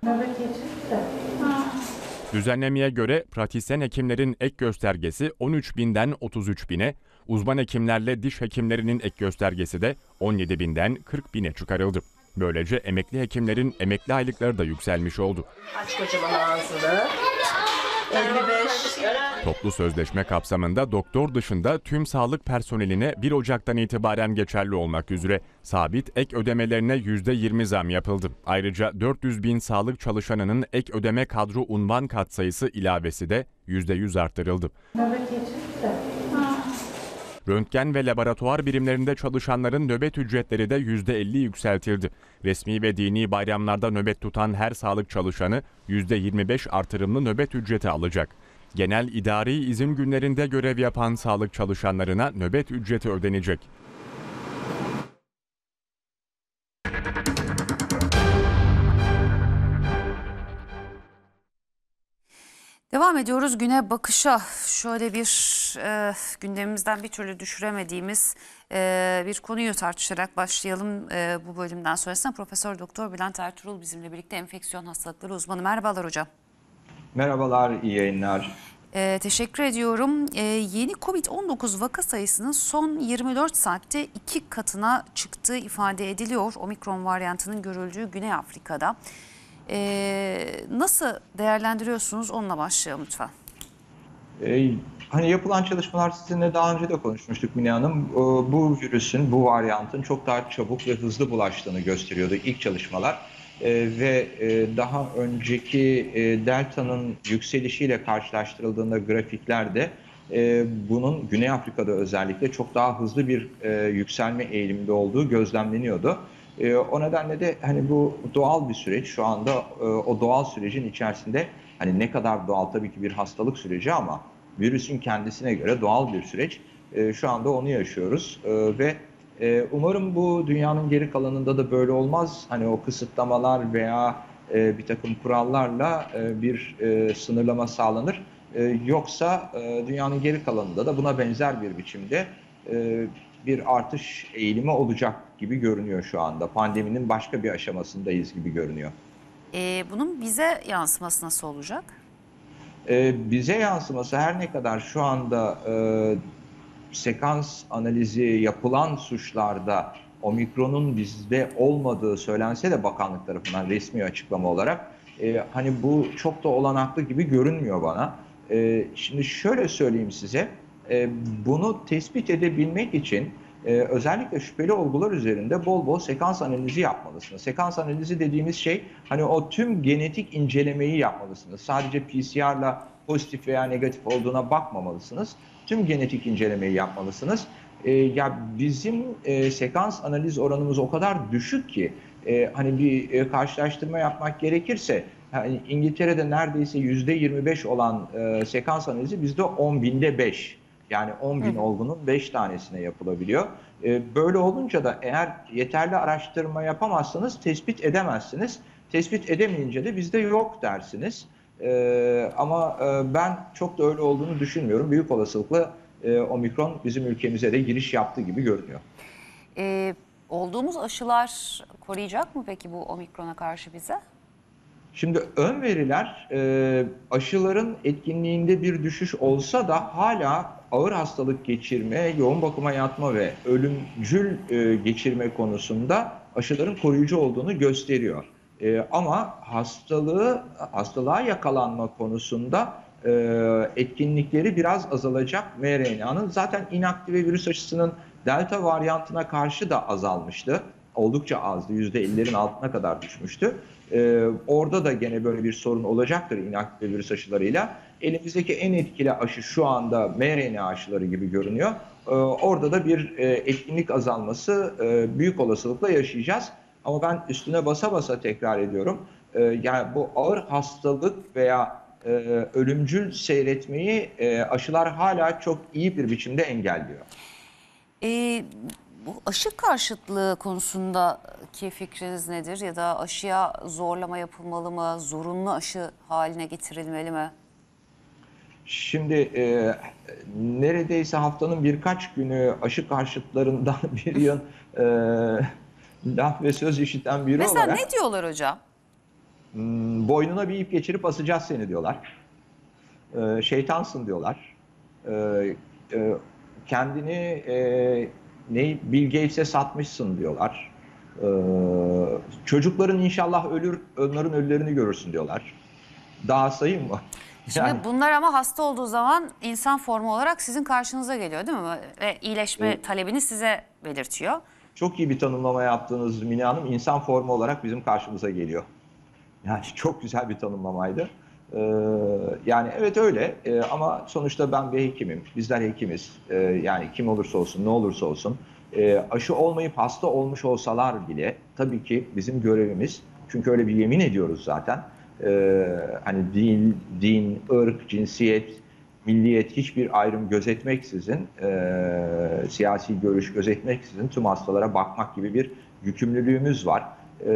Düzenlemeye göre pratisyen hekimlerin ek göstergesi 13 binden 33 bine, uzman hekimlerle diş hekimlerinin ek göstergesi de 17 binden 40 bine çıkarıldı. Böylece emekli hekimlerin emekli aylıkları da yükselmiş oldu. Aç kocaman ağzını. 55. Toplu sözleşme kapsamında doktor dışında tüm sağlık personeline 1 Ocak'tan itibaren geçerli olmak üzere sabit ek ödemelerine %20 zam yapıldı. Ayrıca 400 bin sağlık çalışanının ek ödeme kadro unvan katsayısı ilavesi de %100 arttırıldı. Röntgen ve laboratuvar birimlerinde çalışanların nöbet ücretleri de %50 yükseltildi. Resmi ve dini bayramlarda nöbet tutan her sağlık çalışanı %25 artırımlı nöbet ücreti alacak. Genel idari izin günlerinde görev yapan sağlık çalışanlarına nöbet ücreti ödenecek. Devam ediyoruz güne bakışa. Şöyle bir e, gündemimizden bir türlü düşüremediğimiz e, bir konuyu tartışarak başlayalım e, bu bölümden sonrasında. Profesör Doktor Bülent Ertuğrul bizimle birlikte enfeksiyon hastalıkları uzmanı. Merhabalar hocam. Merhabalar, iyi yayınlar. E, teşekkür ediyorum. E, yeni Covid-19 vaka sayısının son 24 saatte iki katına çıktığı ifade ediliyor. Omikron varyantının görüldüğü Güney Afrika'da. E, nasıl değerlendiriyorsunuz? Onunla başlayalım lütfen. Ee, hani yapılan çalışmalar sizinle daha önce de konuşmuştuk Mine Hanım. Ee, bu virüsün, bu varyantın çok daha çabuk ve hızlı bulaştığını gösteriyordu ilk çalışmalar. Ee, ve e, daha önceki e, delta'nın yükselişiyle karşılaştırıldığında grafiklerde e, bunun Güney Afrika'da özellikle çok daha hızlı bir e, yükselme eğiliminde olduğu gözlemleniyordu. E, o nedenle de hani bu doğal bir süreç. Şu anda e, o doğal sürecin içerisinde hani ne kadar doğal tabii ki bir hastalık süreci ama virüsün kendisine göre doğal bir süreç. E, şu anda onu yaşıyoruz E, ve e, umarım bu dünyanın geri kalanında da böyle olmaz. Hani o kısıtlamalar veya e, bir takım kurallarla e, bir e, sınırlama sağlanır. E, yoksa e, dünyanın geri kalanında da buna benzer bir biçimde e, bir artış eğilimi olacak gibi görünüyor şu anda. Pandeminin başka bir aşamasındayız gibi görünüyor. E, bunun bize yansıması nasıl olacak? Ee, bize yansıması her ne kadar şu anda e, sekans analizi yapılan suçlarda omikronun bizde olmadığı söylense de bakanlık tarafından resmi açıklama olarak e, hani bu çok da olanaklı gibi görünmüyor bana. E, şimdi şöyle söyleyeyim size, e, bunu tespit edebilmek için e, özellikle şüpheli olgular üzerinde bol bol sekans analizi yapmalısınız. Sekans analizi dediğimiz şey hani o tüm genetik incelemeyi yapmalısınız. Sadece PCR'la pozitif veya negatif olduğuna bakmamalısınız. Tüm genetik incelemeyi yapmalısınız. E, ya bizim e, sekans analiz oranımız o kadar düşük ki e, hani bir e, karşılaştırma yapmak gerekirse yani İngiltere'de neredeyse yüzde 25 olan e, sekans analizi bizde 10 binde 5. Yani 10 bin olgunun 5 tanesine yapılabiliyor. E, böyle olunca da eğer yeterli araştırma yapamazsanız tespit edemezsiniz. Tespit edemeyince de bizde yok dersiniz. E, ama e, ben çok da öyle olduğunu düşünmüyorum. Büyük olasılıkla e, omikron bizim ülkemize de giriş yaptı gibi görünüyor. Ee, olduğumuz aşılar koruyacak mı peki bu omikrona karşı bize? Şimdi ön veriler e, aşıların etkinliğinde bir düşüş olsa da hala ağır hastalık geçirme, yoğun bakıma yatma ve ölümcül e, geçirme konusunda aşıların koruyucu olduğunu gösteriyor. E, ama hastalığı hastalığa yakalanma konusunda e, etkinlikleri biraz azalacak mRNA'nın. Zaten inaktive virüs aşısının delta varyantına karşı da azalmıştı. Oldukça azdı. %50'lerin altına kadar düşmüştü. Ee, orada da gene böyle bir sorun olacaktır inaktif virüs aşılarıyla. Elimizdeki en etkili aşı şu anda mRNA aşıları gibi görünüyor. Ee, orada da bir e, etkinlik azalması e, büyük olasılıkla yaşayacağız. Ama ben üstüne basa basa tekrar ediyorum. Ee, yani bu ağır hastalık veya e, ölümcül seyretmeyi e, aşılar hala çok iyi bir biçimde engelliyor. Ee, bu aşı karşıtlığı konusundaki fikriniz nedir? Ya da aşıya zorlama yapılmalı mı? Zorunlu aşı haline getirilmeli mi? Şimdi e, neredeyse haftanın birkaç günü aşı karşıtlarından bir yıl e, laf ve söz işiten biri Mesela olarak ne diyorlar hocam? hmm, boynuna bir ip geçirip asacağız seni diyorlar. E, şeytansın diyorlar. E, e, kendini e, ne Bill Gates'e satmışsın diyorlar. E, çocukların inşallah ölür, onların ölülerini görürsün diyorlar. Daha sayayım mı? Şimdi Yani- bunlar ama hasta olduğu zaman insan formu olarak sizin karşınıza geliyor değil mi? Ve iyileşme talebini size belirtiyor. Çok iyi bir tanımlama yaptığınız Mine Hanım insan formu olarak bizim karşımıza geliyor. Yani çok güzel bir tanımlamaydı. Ee, yani evet öyle Ee, ama sonuçta ben bir hekimim. Bizler hekimiz. Ee, yani kim olursa olsun, ne olursa olsun. Ee, aşı olmayıp hasta olmuş olsalar bile tabii ki bizim görevimiz. Çünkü öyle bir yemin ediyoruz zaten. Ee, hani din, din, ırk, cinsiyet, milliyet hiçbir ayrım gözetmeksizin, e, siyasi görüş gözetmeksizin tüm hastalara bakmak gibi bir yükümlülüğümüz var. E,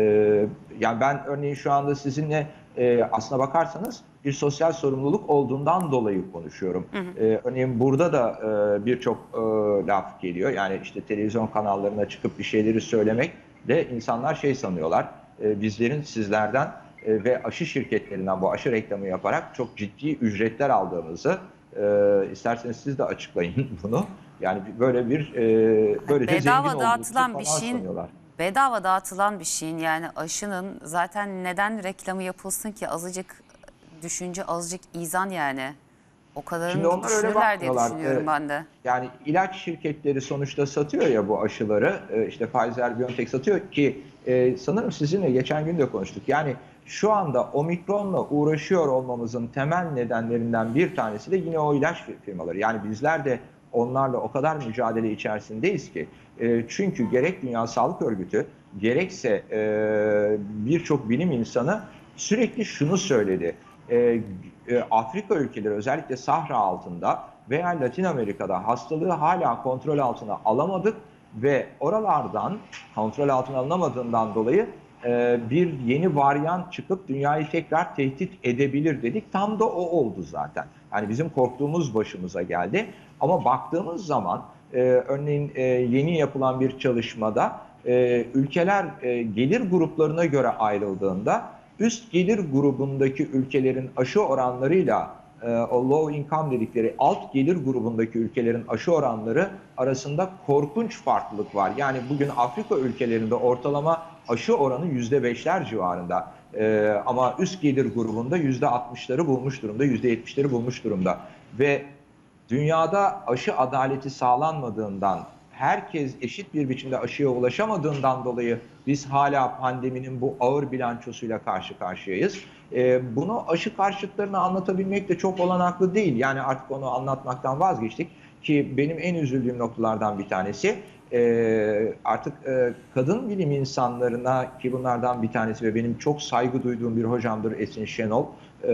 yani ben örneğin şu anda sizinle e, aslına bakarsanız bir sosyal sorumluluk olduğundan dolayı konuşuyorum. E, örneğin burada da e, birçok e, laf geliyor. Yani işte televizyon kanallarına çıkıp bir şeyleri söylemek de insanlar şey sanıyorlar. E, bizlerin sizlerden e, ve aşı şirketlerinden bu aşı reklamı yaparak çok ciddi ücretler aldığımızı e, isterseniz siz de açıklayın bunu. Yani böyle bir e, böylece Bedava dağıtılan bir şeyin sanıyorlar. bedava dağıtılan bir şeyin yani aşının zaten neden reklamı yapılsın ki azıcık düşünce azıcık izan yani. O Şimdi kadarını onlar öyle düşünürler diye bakmıyorlar. düşünüyorum Ee, ben de. Yani ilaç şirketleri sonuçta satıyor ya bu aşıları. E, işte Pfizer, BioNTech satıyor ki e, sanırım sizinle geçen gün de konuştuk. Yani şu anda omikronla uğraşıyor olmamızın temel nedenlerinden bir tanesi de yine o ilaç firmaları. Yani bizler de onlarla o kadar mücadele içerisindeyiz ki. E, çünkü gerek Dünya Sağlık Örgütü gerekse e, birçok bilim insanı sürekli şunu söyledi. E, e, Afrika ülkeleri özellikle Sahra altında veya Latin Amerika'da hastalığı hala kontrol altına alamadık ve oralardan kontrol altına alınamadığından dolayı e, bir yeni varyant çıkıp dünyayı tekrar tehdit edebilir dedik. Tam da o oldu zaten. Yani bizim korktuğumuz başımıza geldi. Ama baktığımız zaman e, örneğin e, yeni yapılan bir çalışmada e, ülkeler e, gelir gruplarına göre ayrıldığında üst gelir grubundaki ülkelerin aşı oranlarıyla e, low income dedikleri alt gelir grubundaki ülkelerin aşı oranları arasında korkunç farklılık var. Yani bugün Afrika ülkelerinde ortalama aşı oranı %5'ler civarında. E, ama üst gelir grubunda %60'ları bulmuş durumda, %70'leri bulmuş durumda. Ve dünyada aşı adaleti sağlanmadığından, herkes eşit bir biçimde aşıya ulaşamadığından dolayı biz hala pandeminin bu ağır bilançosuyla karşı karşıyayız. Ee, bunu aşı karşıtlarına anlatabilmek de çok olanaklı değil. Yani artık onu anlatmaktan vazgeçtik ki benim en üzüldüğüm noktalardan bir tanesi e, artık e, kadın bilim insanlarına ki bunlardan bir tanesi ve benim çok saygı duyduğum bir hocamdır Esin Şenol. E,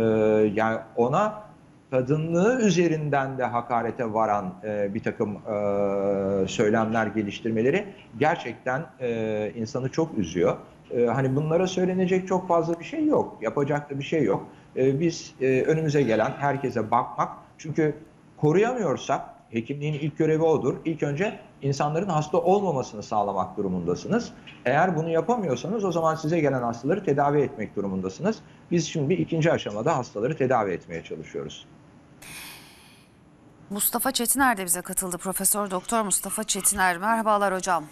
yani ona kadınlığı üzerinden de hakarete varan e, bir takım e, söylemler geliştirmeleri gerçekten e, insanı çok üzüyor. E, hani bunlara söylenecek çok fazla bir şey yok. Yapacak da bir şey yok. e, biz e, önümüze gelen herkese bakmak. Çünkü koruyamıyorsak hekimliğin ilk görevi odur. İlk önce insanların hasta olmamasını sağlamak durumundasınız. Eğer bunu yapamıyorsanız o zaman size gelen hastaları tedavi etmek durumundasınız. Biz şimdi ikinci aşamada hastaları tedavi etmeye çalışıyoruz. Mustafa Çetiner de bize katıldı. Profesör Doktor Mustafa Çetiner. Merhabalar hocam.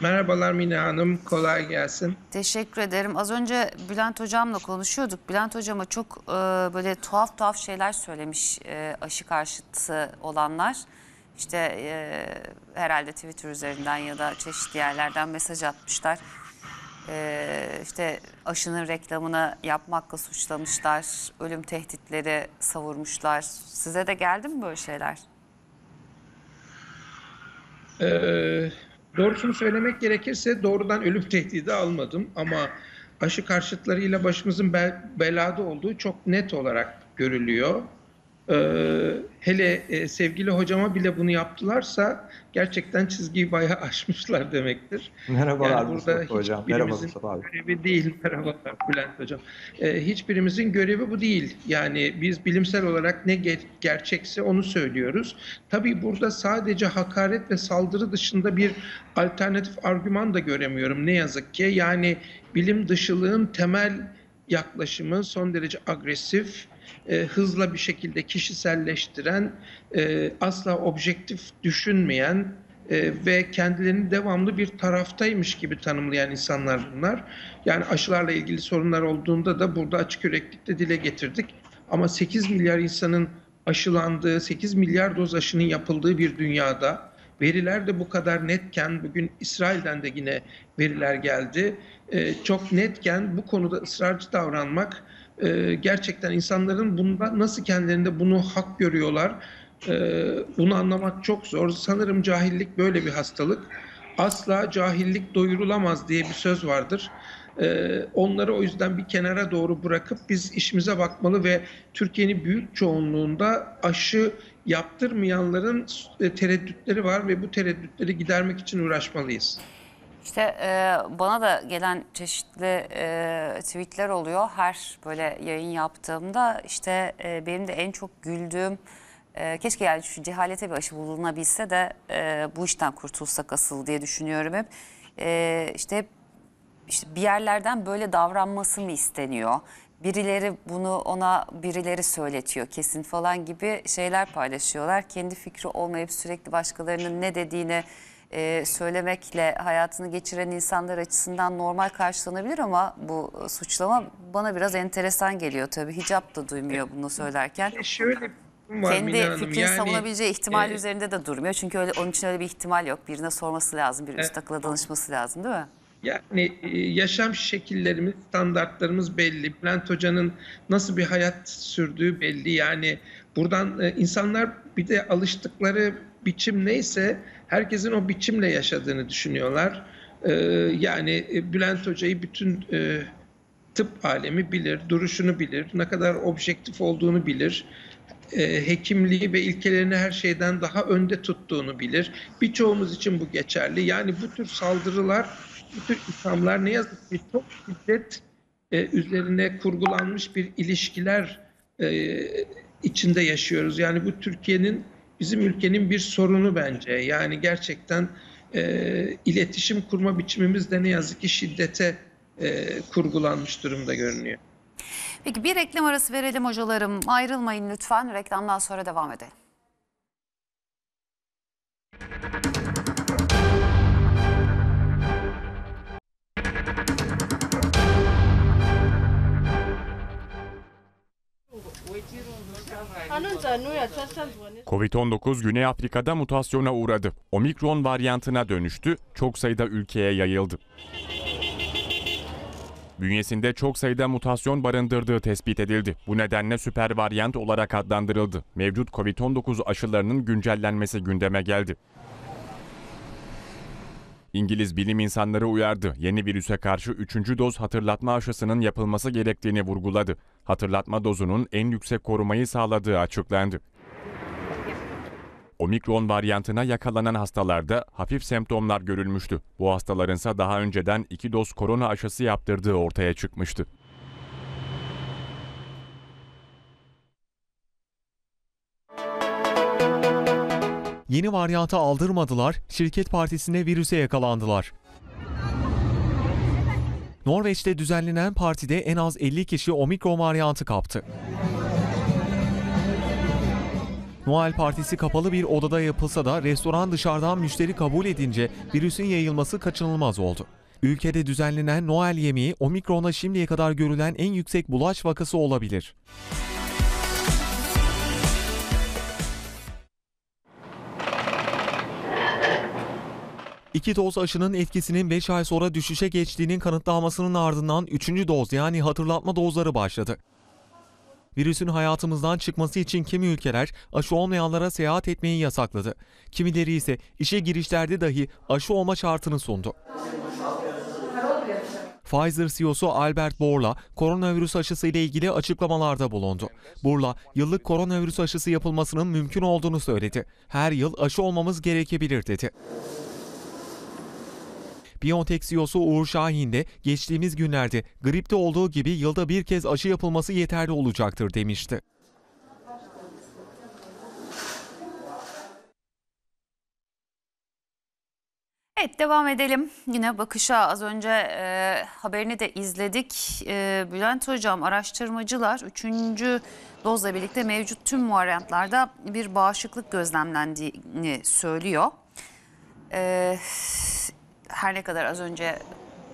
Merhabalar Mine Hanım, kolay gelsin. Teşekkür ederim. Az önce Bülent Hocam'la konuşuyorduk. Bülent Hocam'a çok e, böyle tuhaf tuhaf şeyler söylemiş e, aşı karşıtı olanlar. İşte e, herhalde Twitter üzerinden ya da çeşitli yerlerden mesaj atmışlar. E, işte aşının reklamını yapmakla suçlamışlar. Ölüm tehditleri savurmuşlar. Size de geldi mi böyle şeyler? Ee, doğrusunu söylemek gerekirse doğrudan ölüm tehdidi almadım ama aşı karşıtlarıyla başımızın bel, belada olduğu çok net olarak görülüyor. Ee, hele e, sevgili hocama bile bunu yaptılarsa gerçekten çizgiyi bayağı aşmışlar demektir. Merhabalar Yani burada Mustafa Hocam. Merhaba Mustafa abi. görevi değil. Merhabalar Bülent Hocam. Ee, hiçbirimizin görevi bu değil. Yani biz bilimsel olarak ne ger- gerçekse onu söylüyoruz. Tabii burada sadece hakaret ve saldırı dışında bir alternatif argüman da göremiyorum ne yazık ki. Yani bilim dışılığın temel yaklaşımı son derece agresif, e, hızla bir şekilde kişiselleştiren, e, asla objektif düşünmeyen e, ve kendilerini devamlı bir taraftaymış gibi tanımlayan insanlar bunlar. Yani aşılarla ilgili sorunlar olduğunda da burada açık yüreklikle dile getirdik. Ama 8 milyar insanın aşılandığı, 8 milyar doz aşının yapıldığı bir dünyada veriler de bu kadar netken bugün İsrail'den de yine veriler geldi. Ee, çok netken bu konuda ısrarcı davranmak e, gerçekten insanların bunda nasıl kendilerinde bunu hak görüyorlar e, bunu anlamak çok zor. Sanırım cahillik böyle bir hastalık. Asla cahillik doyurulamaz diye bir söz vardır. Ee, onları o yüzden bir kenara doğru bırakıp biz işimize bakmalı ve Türkiye'nin büyük çoğunluğunda aşı yaptırmayanların e, tereddütleri var ve bu tereddütleri gidermek için uğraşmalıyız. İşte e, bana da gelen çeşitli e, tweetler oluyor. Her böyle yayın yaptığımda işte e, benim de en çok güldüğüm e, keşke yani şu cehalete bir aşı bulunabilse de e, bu işten kurtulsak asıl diye düşünüyorum hep. E, işte işte bir yerlerden böyle davranması mı isteniyor? Birileri bunu ona birileri söyletiyor kesin falan gibi şeyler paylaşıyorlar. Kendi fikri olmayıp sürekli başkalarının ne dediğini e, söylemekle hayatını geçiren insanlar açısından normal karşılanabilir ama bu suçlama bana biraz enteresan geliyor tabii. Hicap da duymuyor bunu söylerken. Şöyle bir durum var Kendi Mine fikrini yani, savunabileceği ihtimal e, üzerinde de durmuyor. Çünkü öyle onun için öyle bir ihtimal yok. Birine sorması lazım, bir üst akıla danışması lazım değil mi? Yani e, yaşam şekillerimiz, standartlarımız belli. Bülent Hoca'nın nasıl bir hayat sürdüğü belli. Yani buradan e, insanlar bir de alıştıkları biçim neyse herkesin o biçimle yaşadığını düşünüyorlar. E, Yani Bülent Hoca'yı bütün tıp alemi bilir, duruşunu bilir, ne kadar objektif olduğunu bilir. Hekimliği ve ilkelerini her şeyden daha önde tuttuğunu bilir. Birçoğumuz için bu geçerli. Yani bu tür saldırılar, bu tür ithamlar ne yazık ki çok şiddet e, üzerine kurgulanmış bir ilişkiler e, içinde yaşıyoruz. Yani bu Türkiye'nin, bizim ülkenin bir sorunu bence. Yani gerçekten e, iletişim kurma biçimimiz de ne yazık ki şiddete e, kurgulanmış durumda görünüyor. Peki bir reklam arası verelim hocalarım. Ayrılmayın lütfen. Reklamdan sonra devam edelim. Covid-19 Güney Afrika'da mutasyona uğradı. Omikron varyantına dönüştü, çok sayıda ülkeye yayıldı. Bünyesinde çok sayıda mutasyon barındırdığı tespit edildi. Bu nedenle süper varyant olarak adlandırıldı. Mevcut Covid-19 aşılarının güncellenmesi gündeme geldi. İngiliz bilim insanları uyardı. Yeni virüse karşı 3. doz hatırlatma aşısının yapılması gerektiğini vurguladı. Hatırlatma dozunun en yüksek korumayı sağladığı açıklandı. Omikron varyantına yakalanan hastalarda hafif semptomlar görülmüştü. Bu hastalarınsa daha önceden iki doz korona aşısı yaptırdığı ortaya çıkmıştı. Yeni varyantı aldırmadılar, şirket partisinde virüse yakalandılar. Norveç'te düzenlenen partide en az 50 kişi omikron varyantı kaptı. Noel Partisi kapalı bir odada yapılsa da restoran dışarıdan müşteri kabul edince virüsün yayılması kaçınılmaz oldu. Ülkede düzenlenen Noel yemeği omikrona şimdiye kadar görülen en yüksek bulaş vakası olabilir. İki doz aşının etkisinin 5 ay sonra düşüşe geçtiğinin kanıtlanmasının ardından 3. doz yani hatırlatma dozları başladı. Virüsün hayatımızdan çıkması için kimi ülkeler aşı olmayanlara seyahat etmeyi yasakladı. Kimileri ise işe girişlerde dahi aşı olma şartını sundu. Pfizer CEO'su Albert Bourla koronavirüs aşısı ile ilgili açıklamalarda bulundu. Bourla, yıllık koronavirüs aşısı yapılmasının mümkün olduğunu söyledi. Her yıl aşı olmamız gerekebilir dedi. BioNTech CEO'su Uğur Şahin de geçtiğimiz günlerde gripte olduğu gibi yılda bir kez aşı yapılması yeterli olacaktır demişti. Evet devam edelim. Yine bakışa az önce e, haberini de izledik. E, Bülent Hocam araştırmacılar 3. dozla birlikte mevcut tüm varyantlarda bir bağışıklık gözlemlendiğini söylüyor. E, her ne kadar az önce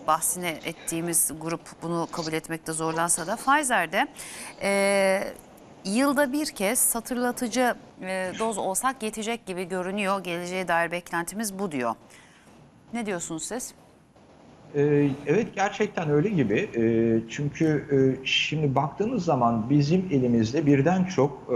bahsini ettiğimiz grup bunu kabul etmekte zorlansa da Pfizer'de e, yılda bir kez hatırlatıcı e, doz olsak yetecek gibi görünüyor. Geleceğe dair beklentimiz bu diyor. Ne diyorsunuz siz? Ee, Evet gerçekten öyle gibi. Ee, Çünkü e, şimdi baktığınız zaman bizim elimizde birden çok e,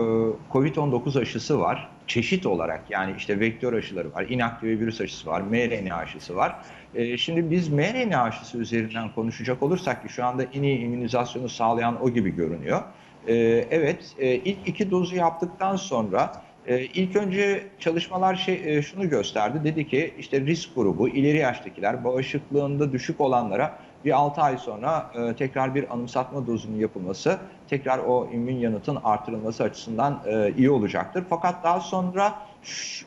COVID-19 aşısı var. Çeşit olarak yani işte vektör aşıları var, inaktive virüs aşısı var, mRNA aşısı var. Ee, Şimdi biz mRNA aşısı üzerinden konuşacak olursak ki şu anda en iyi immünizasyonu sağlayan o gibi görünüyor. Ee, Evet e, ilk iki dozu yaptıktan sonra e, ilk önce çalışmalar şey, e, şunu gösterdi. Dedi ki işte risk grubu, ileri yaştakiler, bağışıklığında düşük olanlara bir 6 ay sonra e, tekrar bir anımsatma dozunun yapılması, tekrar o immün yanıtın artırılması açısından e, iyi olacaktır. Fakat daha sonra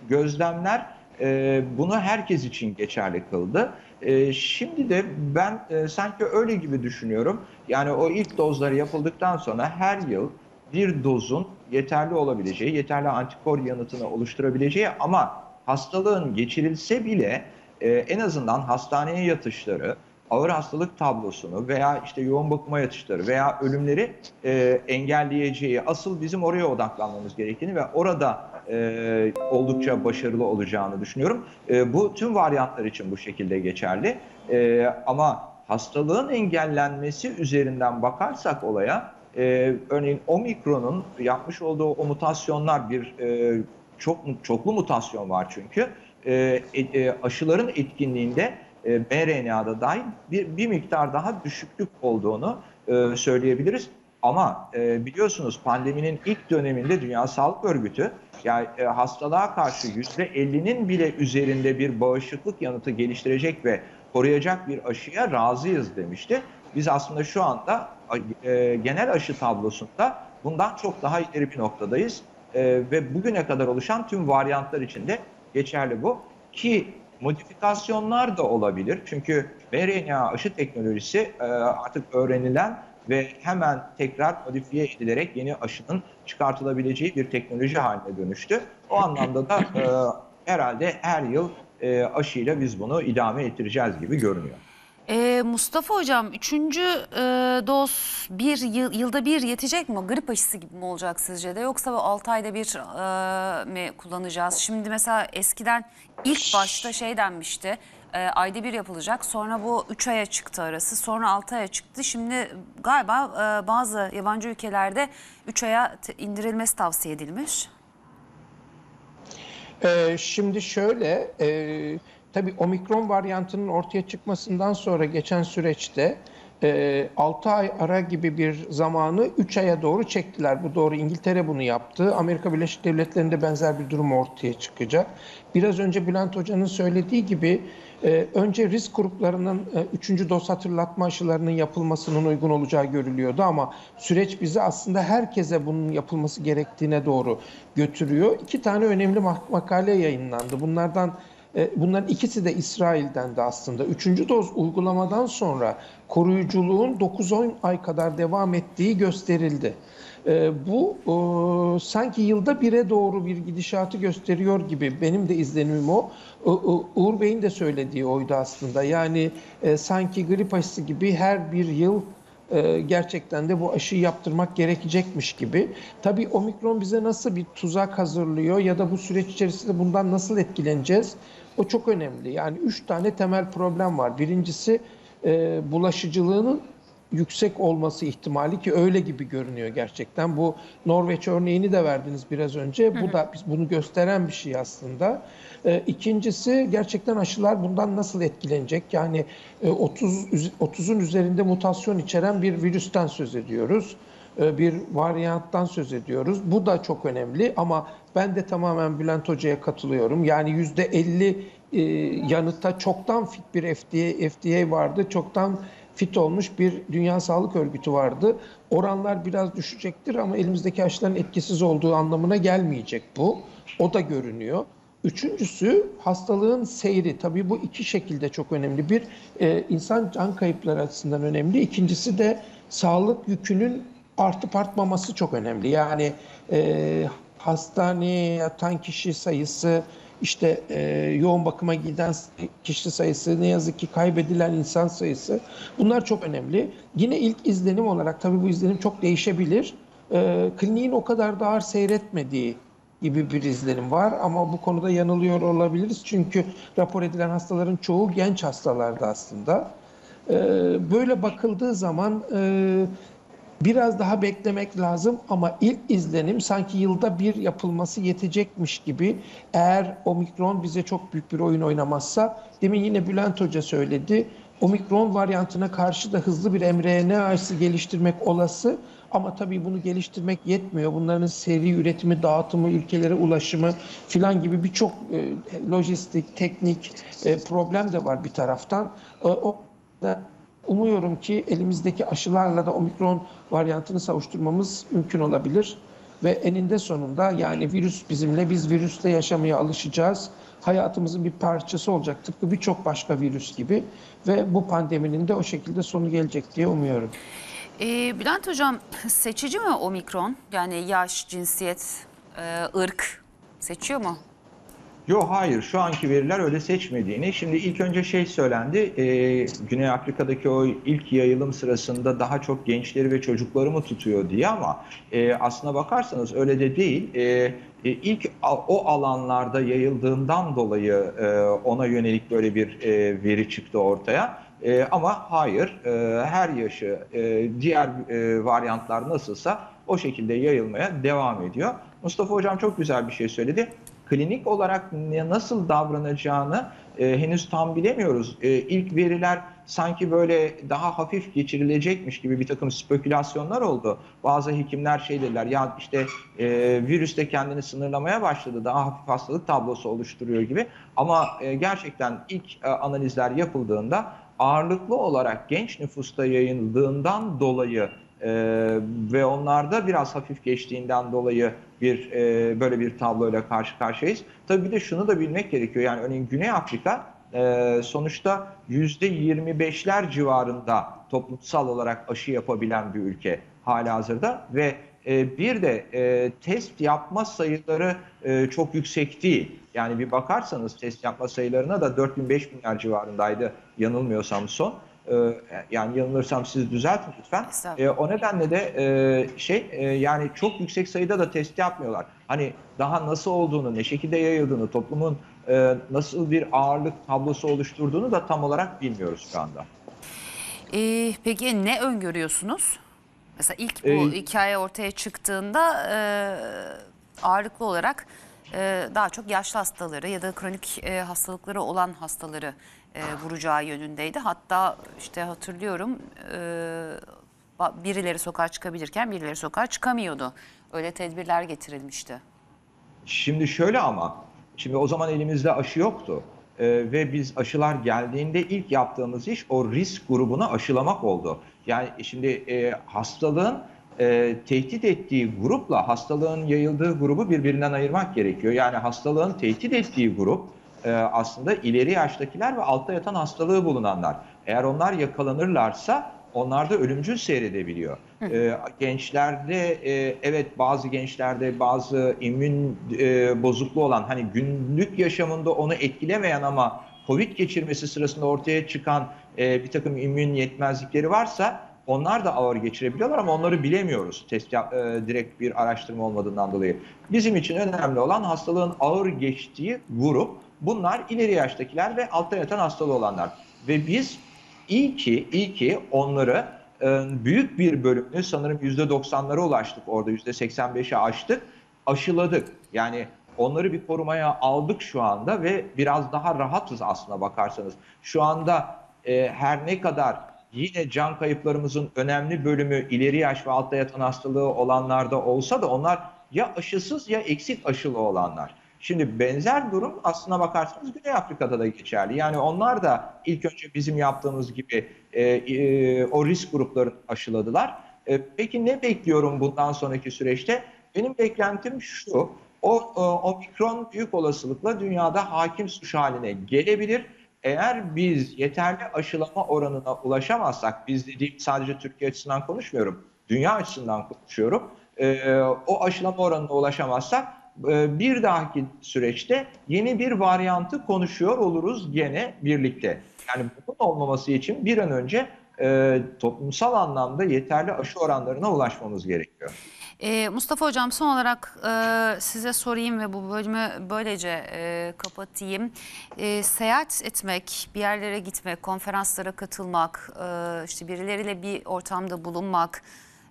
gözlemler e, bunu herkes için geçerli kıldı. E, şimdi de ben e, sanki öyle gibi düşünüyorum. Yani o ilk dozları yapıldıktan sonra her yıl bir dozun yeterli olabileceği, yeterli antikor yanıtını oluşturabileceği ama hastalığın geçirilse bile e, en azından hastaneye yatışları, ağır hastalık tablosunu veya işte yoğun bakıma yatışları veya ölümleri e, engelleyeceği, asıl bizim oraya odaklanmamız gerektiğini ve orada e, oldukça başarılı olacağını düşünüyorum. E, bu tüm varyantlar için bu şekilde geçerli. E, ama hastalığın engellenmesi üzerinden bakarsak olaya, e, örneğin omikronun yapmış olduğu o mutasyonlar bir e, çok çoklu mutasyon var çünkü. E, e, aşıların etkinliğinde e, mRNA'da dahil bir, bir miktar daha düşüklük olduğunu e, söyleyebiliriz. Ama e, biliyorsunuz pandeminin ilk döneminde Dünya Sağlık Örgütü yani e, hastalığa karşı %50'nin bile üzerinde bir bağışıklık yanıtı geliştirecek ve koruyacak bir aşıya razıyız demişti. Biz aslında şu anda e, genel aşı tablosunda bundan çok daha ileri bir noktadayız. E, ve bugüne kadar oluşan tüm varyantlar için de geçerli bu. Ki modifikasyonlar da olabilir. Çünkü mRNA aşı teknolojisi e, artık öğrenilen ve hemen tekrar modifiye edilerek yeni aşının çıkartılabileceği bir teknoloji haline dönüştü. O anlamda da e, herhalde her yıl e, aşıyla biz bunu idame ettireceğiz gibi görünüyor. Ee, Mustafa Hocam üçüncü e, doz bir yıl, yılda bir yetecek mi? Grip aşısı gibi mi olacak sizce de yoksa bu 6 ayda bir e, mi kullanacağız? Şimdi mesela eskiden ilk başta şey denmişti e, ayda bir yapılacak sonra bu 3 aya çıktı arası sonra 6 aya çıktı. Şimdi galiba e, bazı yabancı ülkelerde 3 aya indirilmesi tavsiye edilmiş. Ee, şimdi şöyle, e, tabii omikron varyantının ortaya çıkmasından sonra geçen süreçte 6 ay ara gibi bir zamanı 3 aya doğru çektiler. Bu doğru İngiltere bunu yaptı. Amerika Birleşik Devletleri'nde benzer bir durum ortaya çıkacak. Biraz önce Bülent Hoca'nın söylediği gibi e, önce risk gruplarının 3. doz hatırlatma aşılarının yapılmasının uygun olacağı görülüyordu ama süreç bizi aslında herkese bunun yapılması gerektiğine doğru götürüyor. İki tane önemli mak- makale yayınlandı. Bunlardan e, Bunların ikisi de İsrail'den de aslında. Üçüncü doz uygulamadan sonra koruyuculuğun 9-10 ay kadar devam ettiği gösterildi. E, Bu e, sanki yılda bire doğru bir gidişatı gösteriyor gibi. Benim de izlenimim o. Uğur Bey'in de söylediği oydu aslında. Yani e, sanki grip aşısı gibi her bir yıl e, gerçekten de bu aşıyı yaptırmak gerekecekmiş gibi. Tabii omikron bize nasıl bir tuzak hazırlıyor ya da bu süreç içerisinde bundan nasıl etkileneceğiz? O çok önemli. Yani üç tane temel problem var. Birincisi e, bulaşıcılığının yüksek olması ihtimali ki öyle gibi görünüyor gerçekten. Bu Norveç örneğini de verdiniz biraz önce. Bu da biz bunu gösteren bir şey aslında. Ee, İkincisi gerçekten aşılar bundan nasıl etkilenecek? Yani e, 30 üz- 30'un üzerinde mutasyon içeren bir virüsten söz ediyoruz. Ee, Bir varyanttan söz ediyoruz. Bu da çok önemli ama ben de tamamen Bülent Hoca'ya katılıyorum. Yani %50 e, yanıta çoktan fit bir FDA, FDA vardı. Çoktan fit olmuş bir Dünya Sağlık Örgütü vardı. Oranlar biraz düşecektir ama elimizdeki aşıların etkisiz olduğu anlamına gelmeyecek bu. O da görünüyor. Üçüncüsü hastalığın seyri. Tabii bu iki şekilde çok önemli. Bir, e, insan can kayıpları açısından önemli. İkincisi de sağlık yükünün artıp artmaması çok önemli. Yani e, hastaneye yatan kişi sayısı, işte e, yoğun bakıma giden kişi sayısı, ne yazık ki kaybedilen insan sayısı bunlar çok önemli. Yine ilk izlenim olarak tabii bu izlenim çok değişebilir. E, kliniğin o kadar da ağır seyretmediği gibi bir izlenim var ama bu konuda yanılıyor olabiliriz. Çünkü rapor edilen hastaların çoğu genç hastalardı aslında. E, böyle bakıldığı zaman e, Biraz daha beklemek lazım ama ilk izlenim sanki yılda bir yapılması yetecekmiş gibi. Eğer omikron bize çok büyük bir oyun oynamazsa, demin yine Bülent Hoca söyledi, omikron varyantına karşı da hızlı bir mRNA aşısı geliştirmek olası. Ama tabii bunu geliştirmek yetmiyor. Bunların seri üretimi, dağıtımı, ülkelere ulaşımı filan gibi birçok e, lojistik, teknik e, problem de var bir taraftan. E, o Umuyorum ki elimizdeki aşılarla da omikron varyantını savuşturmamız mümkün olabilir. Ve eninde sonunda yani virüs bizimle, biz virüsle yaşamaya alışacağız. Hayatımızın bir parçası olacak tıpkı birçok başka virüs gibi. Ve bu pandeminin de o şekilde sonu gelecek diye umuyorum. Ee, Bülent Hocam seçici mi omikron? Yani yaş, cinsiyet, e, ırk seçiyor mu? Yok hayır şu anki veriler öyle seçmediğini. Şimdi ilk önce şey söylendi. e, Güney Afrika'daki o ilk yayılım sırasında daha çok gençleri ve çocukları mı tutuyor diye ama e, aslına bakarsanız öyle de değil. E, e, ilk o alanlarda yayıldığından dolayı e, ona yönelik böyle bir e, veri çıktı ortaya. E, ama hayır e, her yaşı e, diğer e, varyantlar nasılsa o şekilde yayılmaya devam ediyor. Mustafa Hocam çok güzel bir şey söyledi klinik olarak nasıl davranacağını e, henüz tam bilemiyoruz. E, ilk veriler sanki böyle daha hafif geçirilecekmiş gibi bir takım spekülasyonlar oldu. Bazı hekimler şey dediler ya işte e, virüs de kendini sınırlamaya başladı daha hafif hastalık tablosu oluşturuyor gibi. Ama e, gerçekten ilk e, analizler yapıldığında ağırlıklı olarak genç nüfusta yayıldığından dolayı e, ve onlarda biraz hafif geçtiğinden dolayı bir e, böyle bir tabloyla karşı karşıyayız. Tabii bir de şunu da bilmek gerekiyor. Yani örneğin Güney Afrika e, sonuçta %25'ler civarında toplumsal olarak aşı yapabilen bir ülke halihazırda ve e, bir de e, test yapma sayıları e, çok yüksek değil. Yani bir bakarsanız test yapma sayılarına da 4000-5000'ler civarındaydı yanılmıyorsam son. E, yani yanılırsam siz düzeltin lütfen. E, o nedenle de e, şey e, yani çok yüksek sayıda da test yapmıyorlar. Hani daha nasıl olduğunu, ne şekilde yayıldığını, toplumun e, nasıl bir ağırlık tablosu oluşturduğunu da tam olarak bilmiyoruz şu anda. Ee, peki ne öngörüyorsunuz? Mesela ilk bu Ee, hikaye ortaya çıktığında e, ağırlıklı olarak e, daha çok yaşlı hastaları ya da kronik e, hastalıkları olan hastaları e, vuracağı yönündeydi. Hatta işte hatırlıyorum e, birileri sokağa çıkabilirken birileri sokağa çıkamıyordu. Öyle tedbirler getirilmişti. Şimdi şöyle ama, şimdi o zaman elimizde aşı yoktu. Ee, ve biz aşılar geldiğinde ilk yaptığımız iş o risk grubunu aşılamak oldu. Yani şimdi e, hastalığın e, tehdit ettiği grupla hastalığın yayıldığı grubu birbirinden ayırmak gerekiyor. Yani hastalığın tehdit ettiği grup e, aslında ileri yaştakiler ve altta yatan hastalığı bulunanlar. Eğer onlar yakalanırlarsa onlar da ölümcül seyredebiliyor. Ee, gençlerde e, evet bazı gençlerde bazı immün e, bozukluğu olan hani günlük yaşamında onu etkilemeyen ama Covid geçirmesi sırasında ortaya çıkan e, bir takım immün yetmezlikleri varsa onlar da ağır geçirebiliyorlar ama onları bilemiyoruz test e, direkt bir araştırma olmadığından dolayı. Bizim için önemli olan hastalığın ağır geçtiği grup. Bunlar ileri yaştakiler ve altta yatan hastalığı olanlar. Ve biz iyi ki, iyi ki onları e, büyük bir bölümünü sanırım %90'lara ulaştık orada %85'e aştık, aşıladık. Yani onları bir korumaya aldık şu anda ve biraz daha rahatız aslına bakarsanız. Şu anda e, her ne kadar yine can kayıplarımızın önemli bölümü ileri yaş ve altta yatan hastalığı olanlarda olsa da onlar ya aşısız ya eksik aşılı olanlar. Şimdi benzer durum aslına bakarsanız Güney Afrika'da da geçerli. Yani onlar da ilk önce bizim yaptığımız gibi e, e, o risk gruplarını aşıladılar. E, peki ne bekliyorum bundan sonraki süreçte? Benim beklentim şu. O e, omikron büyük olasılıkla dünyada hakim suç haline gelebilir. Eğer biz yeterli aşılama oranına ulaşamazsak, biz dediğim sadece Türkiye açısından konuşmuyorum, dünya açısından konuşuyorum. E, o aşılama oranına ulaşamazsak bir dahaki süreçte yeni bir varyantı konuşuyor oluruz gene birlikte. Yani bunun olmaması için bir an önce e, toplumsal anlamda yeterli aşı oranlarına ulaşmamız gerekiyor. Ee, Mustafa Hocam son olarak e, size sorayım ve bu bölümü böylece e, kapatayım. E, seyahat etmek, bir yerlere gitmek, konferanslara katılmak, e, işte birileriyle bir ortamda bulunmak,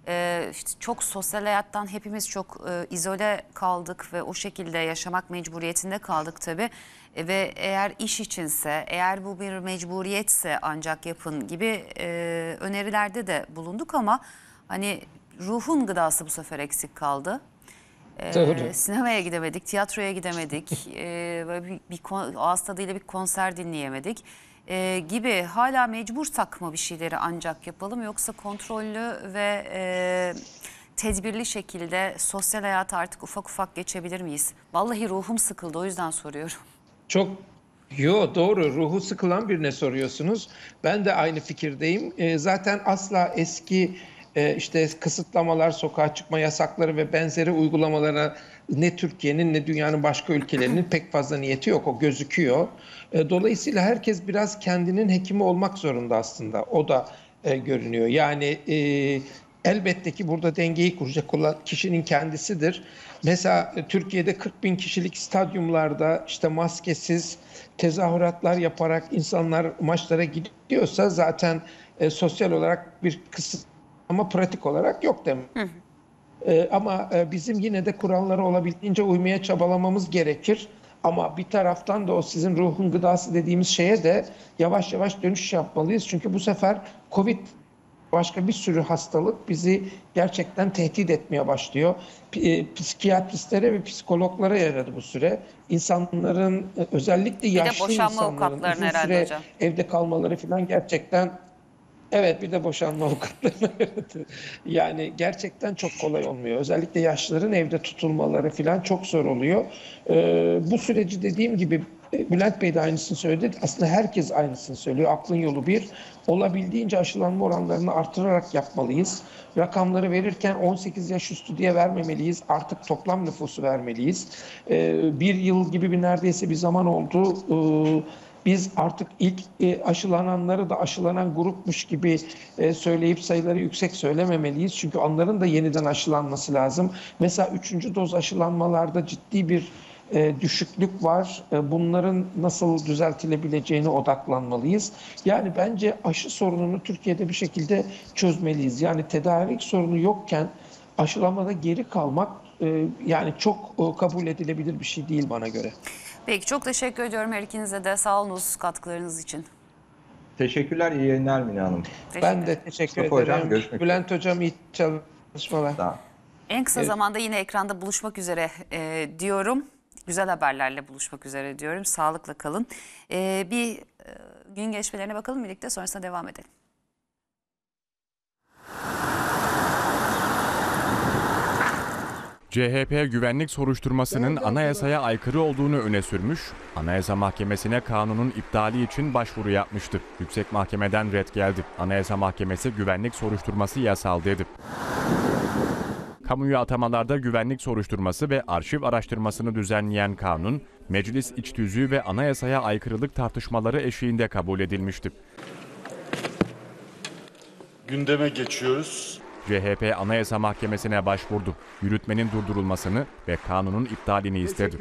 e, işte çok sosyal hayattan hepimiz çok e, izole kaldık ve o şekilde yaşamak mecburiyetinde kaldık tabii. E, ve eğer iş içinse, eğer bu bir mecburiyetse ancak yapın gibi e, önerilerde de bulunduk ama hani ruhun gıdası bu sefer eksik kaldı. Ee, sinemaya gidemedik, tiyatroya gidemedik, ee, böyle bir, bir ağız tadıyla bir konser dinleyemedik ee, gibi. Hala mecbursak mı bir şeyleri ancak yapalım yoksa kontrollü ve e, tedbirli şekilde sosyal hayata artık ufak ufak geçebilir miyiz? Vallahi ruhum sıkıldı o yüzden soruyorum. Çok Yo doğru ruhu sıkılan birine soruyorsunuz. Ben de aynı fikirdeyim. E, zaten asla eski e, işte kısıtlamalar, sokağa çıkma yasakları ve benzeri uygulamalara ne Türkiye'nin ne dünyanın başka ülkelerinin pek fazla niyeti yok. O gözüküyor. E, dolayısıyla herkes biraz kendinin hekimi olmak zorunda aslında. O da e, görünüyor. Yani e, elbette ki burada dengeyi kuracak olan kişinin kendisidir. Mesela e, Türkiye'de 40 bin kişilik stadyumlarda işte maskesiz tezahüratlar yaparak insanlar maçlara gidiyorsa zaten e, sosyal olarak bir kısıt ama pratik olarak yok demek. E, ama e, bizim yine de kurallara olabildiğince uymaya çabalamamız gerekir. Ama bir taraftan da o sizin ruhun gıdası dediğimiz şeye de yavaş yavaş dönüş yapmalıyız. Çünkü bu sefer Covid başka bir sürü hastalık bizi gerçekten tehdit etmeye başlıyor. E, Psikiyatristlere ve psikologlara yaradı bu süre. İnsanların e, özellikle yaşlı insanların uzun süre hocam. evde kalmaları falan gerçekten Evet bir de boşanma avukatlarına yaradı. Yani gerçekten çok kolay olmuyor. Özellikle yaşlıların evde tutulmaları falan çok zor oluyor. Ee, bu süreci dediğim gibi e, Bülent Bey de aynısını söyledi. Aslında herkes aynısını söylüyor. Aklın yolu bir. Olabildiğince aşılanma oranlarını artırarak yapmalıyız. Rakamları verirken 18 yaş üstü diye vermemeliyiz. Artık toplam nüfusu vermeliyiz. Ee, bir yıl gibi bir neredeyse bir zaman oldu. Ee, biz artık ilk e, aşılananları da aşılanan grupmuş gibi e, söyleyip sayıları yüksek söylememeliyiz. Çünkü onların da yeniden aşılanması lazım. Mesela üçüncü doz aşılanmalarda ciddi bir e, düşüklük var. Bunların nasıl düzeltilebileceğine odaklanmalıyız. Yani bence aşı sorununu Türkiye'de bir şekilde çözmeliyiz. Yani tedarik sorunu yokken aşılamada geri kalmak yani çok kabul edilebilir bir şey değil bana göre. Peki çok teşekkür ediyorum her ikinize de sağ olunuz katkılarınız için. Teşekkürler, iyi yayınlar Mine Hanım. Ben de teşekkür Mustafa Hocam, ederim. görüşmek Bülent Hocam iyi çalışmalar. En kısa Evet. zamanda yine ekranda buluşmak üzere e, diyorum. Güzel haberlerle buluşmak üzere diyorum. Sağlıkla kalın. E, bir e, gün gelişmelerine bakalım birlikte sonrasında devam edelim. CHP güvenlik soruşturmasının anayasaya aykırı olduğunu öne sürmüş, Anayasa Mahkemesi'ne kanunun iptali için başvuru yapmıştı. Yüksek Mahkemeden red geldi. Anayasa Mahkemesi güvenlik soruşturması yasal dedi. Kamuya atamalarda güvenlik soruşturması ve arşiv araştırmasını düzenleyen kanun, meclis iç tüzüğü ve anayasaya aykırılık tartışmaları eşiğinde kabul edilmişti. Gündeme geçiyoruz. CHP Anayasa Mahkemesi'ne başvurdu. Yürütmenin durdurulmasını ve kanunun iptalini istedi.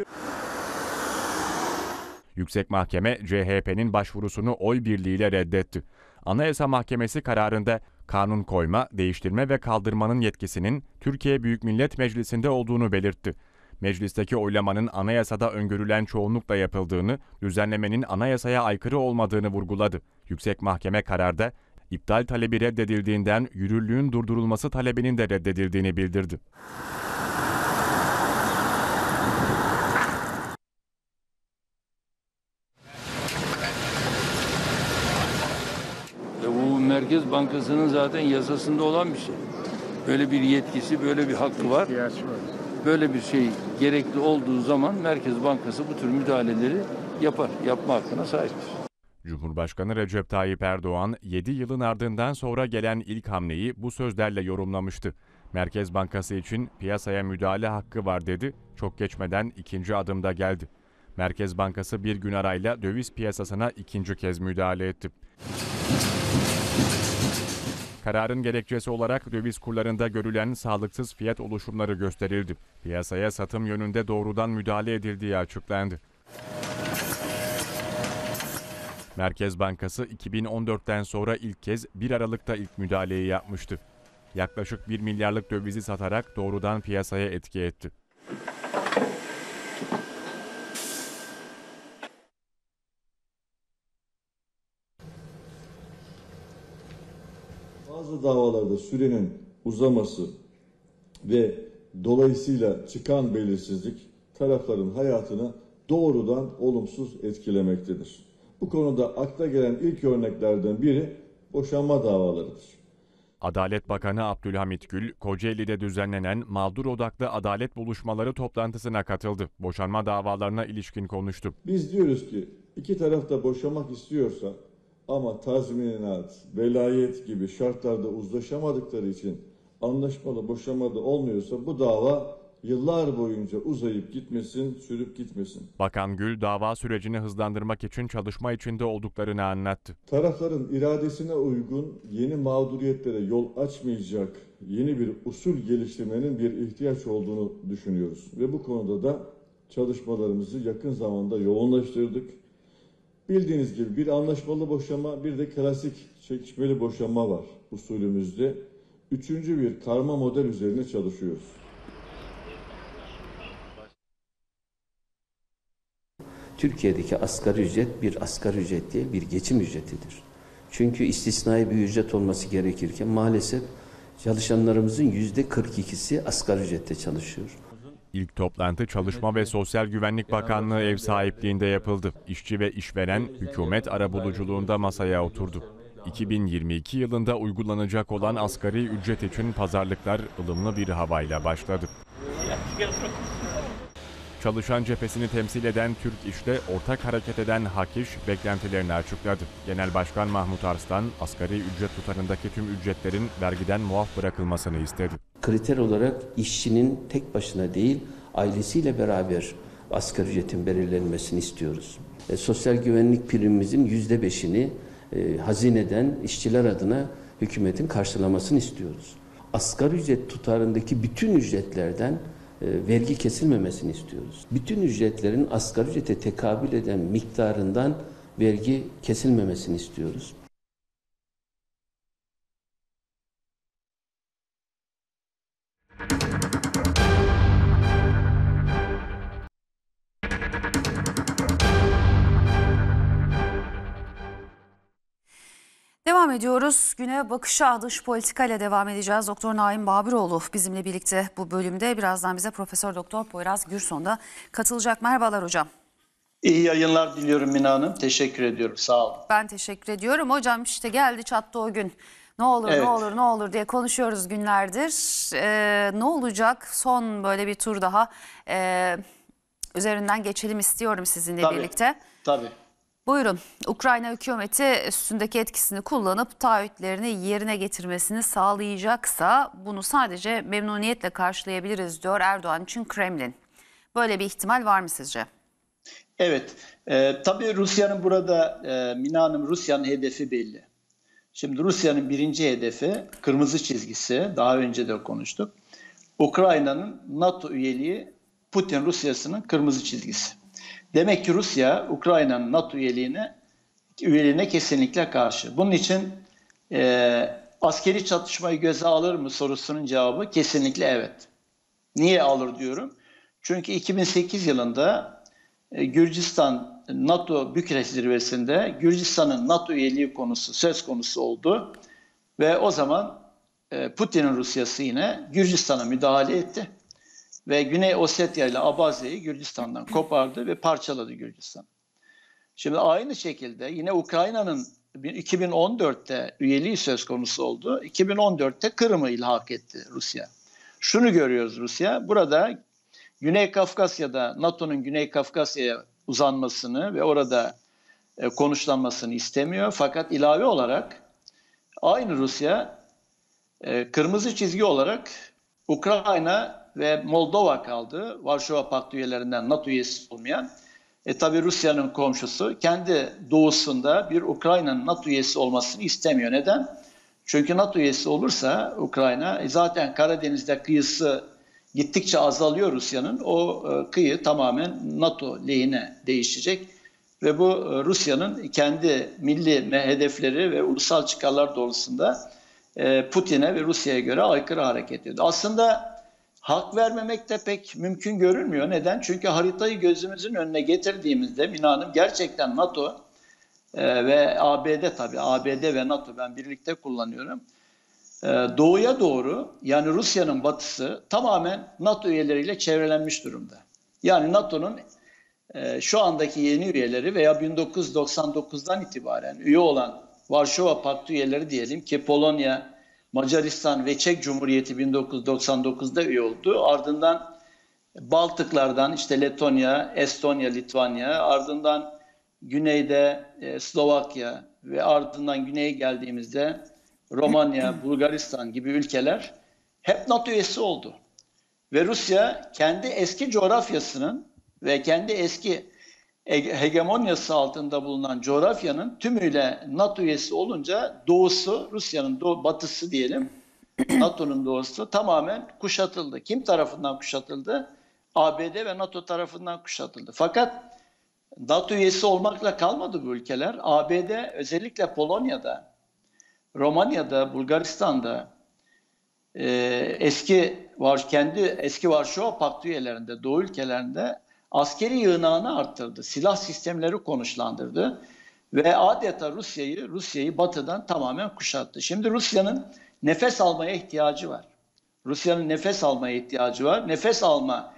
Yüksek Mahkeme CHP'nin başvurusunu oy birliğiyle reddetti. Anayasa Mahkemesi kararında kanun koyma, değiştirme ve kaldırmanın yetkisinin Türkiye Büyük Millet Meclisi'nde olduğunu belirtti. Meclisteki oylamanın anayasada öngörülen çoğunlukla yapıldığını, düzenlemenin anayasaya aykırı olmadığını vurguladı. Yüksek Mahkeme kararda iptal talebi reddedildiğinden yürürlüğün durdurulması talebinin de reddedildiğini bildirdi. E bu Merkez Bankası'nın zaten yasasında olan bir şey. Böyle bir yetkisi, böyle bir hakkı var. Böyle bir şey gerekli olduğu zaman Merkez Bankası bu tür müdahaleleri yapar, yapma hakkına sahiptir. Cumhurbaşkanı Recep Tayyip Erdoğan 7 yılın ardından sonra gelen ilk hamleyi bu sözlerle yorumlamıştı. Merkez Bankası için piyasaya müdahale hakkı var dedi. Çok geçmeden ikinci adımda geldi. Merkez Bankası bir gün arayla döviz piyasasına ikinci kez müdahale etti. Kararın gerekçesi olarak döviz kurlarında görülen sağlıksız fiyat oluşumları gösterildi. Piyasaya satım yönünde doğrudan müdahale edildiği açıklandı. Merkez Bankası 2014'ten sonra ilk kez 1 Aralık'ta ilk müdahaleyi yapmıştı. Yaklaşık 1 milyarlık dövizi satarak doğrudan piyasaya etki etti. Bazı davalarda sürenin uzaması ve dolayısıyla çıkan belirsizlik tarafların hayatını doğrudan olumsuz etkilemektedir. Bu konuda akla gelen ilk örneklerden biri boşanma davalarıdır. Adalet Bakanı Abdülhamit Gül, Kocaeli'de düzenlenen mağdur odaklı adalet buluşmaları toplantısına katıldı. Boşanma davalarına ilişkin konuştu. Biz diyoruz ki iki taraf da boşamak istiyorsa ama tazminat, velayet gibi şartlarda uzlaşamadıkları için anlaşmalı boşamada olmuyorsa bu dava yıllar boyunca uzayıp gitmesin, sürüp gitmesin. Bakan Gül, dava sürecini hızlandırmak için çalışma içinde olduklarını anlattı. Tarafların iradesine uygun yeni mağduriyetlere yol açmayacak yeni bir usul geliştirmenin bir ihtiyaç olduğunu düşünüyoruz. Ve bu konuda da çalışmalarımızı yakın zamanda yoğunlaştırdık. Bildiğiniz gibi bir anlaşmalı boşama bir de klasik çekişmeli boşanma var usulümüzde. Üçüncü bir karma model üzerine çalışıyoruz. Türkiye'deki asgari ücret bir asgari ücret değil, bir geçim ücretidir. Çünkü istisnai bir ücret olması gerekirken maalesef çalışanlarımızın yüzde 42'si asgari ücrette çalışıyor. İlk toplantı Çalışma ve Sosyal Güvenlik Bakanlığı ev sahipliğinde yapıldı. İşçi ve işveren hükümet arabuluculuğunda masaya oturdu. 2022 yılında uygulanacak olan asgari ücret için pazarlıklar ılımlı bir havayla başladı. Çalışan cephesini temsil eden Türk İş'te ortak hareket eden HAKİŞ beklentilerini açıkladı. Genel Başkan Mahmut Arslan, asgari ücret tutarındaki tüm ücretlerin vergiden muaf bırakılmasını istedi. Kriter olarak işçinin tek başına değil, ailesiyle beraber asgari ücretin belirlenmesini istiyoruz. E, sosyal güvenlik primimizin yüzde beşini e, hazineden işçiler adına hükümetin karşılamasını istiyoruz. Asgari ücret tutarındaki bütün ücretlerden vergi kesilmemesini istiyoruz. Bütün ücretlerin asgari ücrete tekabül eden miktarından vergi kesilmemesini istiyoruz. Devam ediyoruz. Güne bakışa dış politika ile devam edeceğiz. Doktor Naim Babiroğlu bizimle birlikte bu bölümde. Birazdan bize Profesör Doktor Poyraz Gürson da katılacak. Merhabalar hocam. İyi yayınlar diliyorum Mina Hanım. Teşekkür ediyorum. Sağ olun. Ben teşekkür ediyorum. Hocam işte geldi çattı o gün. Ne olur Evet. ne olur ne olur diye konuşuyoruz günlerdir. Ee, ne olacak? Son böyle bir tur daha ee, üzerinden geçelim istiyorum sizinle Tabii. birlikte. Tabii. Buyurun. Ukrayna hükümeti üstündeki etkisini kullanıp taahhütlerini yerine getirmesini sağlayacaksa bunu sadece memnuniyetle karşılayabiliriz diyor Erdoğan için Kremlin. Böyle bir ihtimal var mı sizce? Evet. E, tabii Rusya'nın burada, e, Mina Hanım Rusya'nın hedefi belli. Şimdi Rusya'nın birinci hedefi, kırmızı çizgisi, daha önce de konuştuk. Ukrayna'nın NATO üyeliği Putin Rusyası'nın kırmızı çizgisi. Demek ki Rusya Ukrayna'nın NATO üyeliğine üyeliğine kesinlikle karşı. Bunun için e, askeri çatışmayı göze alır mı sorusunun cevabı kesinlikle evet. Niye alır diyorum? Çünkü 2008 yılında e, Gürcistan NATO Bükreş zirvesinde Gürcistan'ın NATO üyeliği konusu söz konusu oldu ve o zaman e, Putin'in Rusyası yine Gürcistan'a müdahale etti ve Güney Ossetya ile Abazya'yı Gürcistan'dan kopardı ve parçaladı Gürcistan. Şimdi aynı şekilde yine Ukrayna'nın 2014'te üyeliği söz konusu oldu. 2014'te Kırım'ı ilhak etti Rusya. Şunu görüyoruz Rusya. Burada Güney Kafkasya'da NATO'nun Güney Kafkasya'ya uzanmasını ve orada e, konuşlanmasını istemiyor. Fakat ilave olarak aynı Rusya e, kırmızı çizgi olarak Ukrayna ve Moldova kaldı. Varşova Paktı üyelerinden NATO üyesi olmayan. E tabi Rusya'nın komşusu kendi doğusunda bir Ukrayna'nın NATO üyesi olmasını istemiyor. Neden? Çünkü NATO üyesi olursa Ukrayna e, zaten Karadeniz'de kıyısı gittikçe azalıyor Rusya'nın. O e, kıyı tamamen NATO lehine değişecek ve bu e, Rusya'nın kendi milli hedefleri ve ulusal çıkarlar doğrultusunda Putin'e ve Rusya'ya göre aykırı hareket ediyor. Aslında hak vermemek de pek mümkün görünmüyor. Neden? Çünkü haritayı gözümüzün önüne getirdiğimizde Mina Hanım gerçekten NATO e, ve ABD tabii ABD ve NATO ben birlikte kullanıyorum. E, doğuya doğru yani Rusya'nın batısı tamamen NATO üyeleriyle çevrelenmiş durumda. Yani NATO'nun e, şu andaki yeni üyeleri veya 1999'dan itibaren üye olan Varşova Paktı üyeleri diyelim ki Polonya, Macaristan ve Çek Cumhuriyeti 1999'da üye oldu. Ardından Baltıklardan işte Letonya, Estonya, Litvanya, ardından güneyde e, Slovakya ve ardından güneye geldiğimizde Romanya, Bulgaristan gibi ülkeler hep NATO üyesi oldu. Ve Rusya kendi eski coğrafyasının ve kendi eski hegemonyası altında bulunan coğrafyanın tümüyle NATO üyesi olunca doğusu, Rusya'nın doğu, batısı diyelim, NATO'nun doğusu tamamen kuşatıldı. Kim tarafından kuşatıldı? ABD ve NATO tarafından kuşatıldı. Fakat NATO üyesi olmakla kalmadı bu ülkeler. ABD özellikle Polonya'da, Romanya'da, Bulgaristan'da e, eski var kendi eski Varşova Paktı üyelerinde, Doğu ülkelerinde askeri yığınağını arttırdı. Silah sistemleri konuşlandırdı ve adeta Rusya'yı Rusya'yı batıdan tamamen kuşattı. Şimdi Rusya'nın nefes almaya ihtiyacı var. Rusya'nın nefes almaya ihtiyacı var. Nefes alma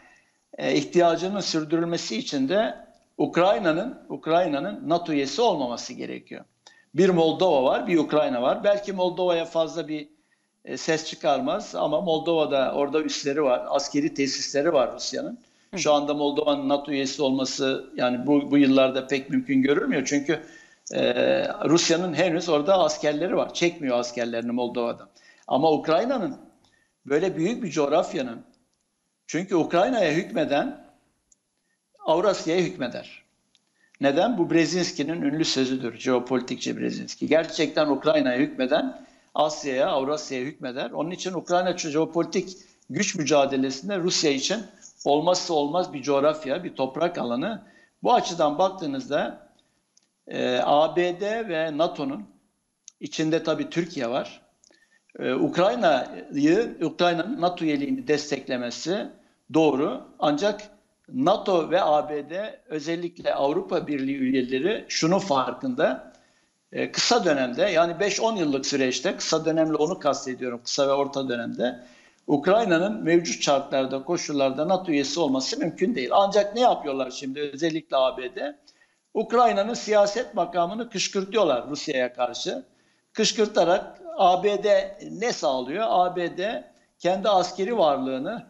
e, ihtiyacının sürdürülmesi için de Ukrayna'nın Ukrayna'nın NATO üyesi olmaması gerekiyor. Bir Moldova var, bir Ukrayna var. Belki Moldova'ya fazla bir e, ses çıkarmaz ama Moldova'da orada üsleri var, askeri tesisleri var Rusya'nın. Şu anda Moldova'nın NATO üyesi olması yani bu, bu yıllarda pek mümkün görülmüyor. Çünkü e, Rusya'nın henüz orada askerleri var. Çekmiyor askerlerini Moldova'da. Ama Ukrayna'nın böyle büyük bir coğrafyanın çünkü Ukrayna'ya hükmeden Avrasya'ya hükmeder. Neden? Bu Brzezinski'nin ünlü sözüdür. Jeopolitikçi Brzezinski. Gerçekten Ukrayna'ya hükmeden Asya'ya, Avrasya'ya hükmeder. Onun için Ukrayna jeopolitik güç mücadelesinde Rusya için olmazsa olmaz bir coğrafya, bir toprak alanı. Bu açıdan baktığınızda e, ABD ve NATO'nun içinde tabii Türkiye var. E, Ukrayna'yı, Ukrayna'nın NATO üyeliğini desteklemesi doğru. Ancak NATO ve ABD özellikle Avrupa Birliği üyeleri şunun farkında. e, kısa dönemde yani 5-10 yıllık süreçte kısa dönemle onu kastediyorum kısa ve orta dönemde Ukrayna'nın mevcut şartlarda koşullarda NATO üyesi olması mümkün değil. Ancak ne yapıyorlar şimdi özellikle ABD? Ukrayna'nın siyaset makamını kışkırtıyorlar Rusya'ya karşı. Kışkırtarak ABD ne sağlıyor? ABD kendi askeri varlığını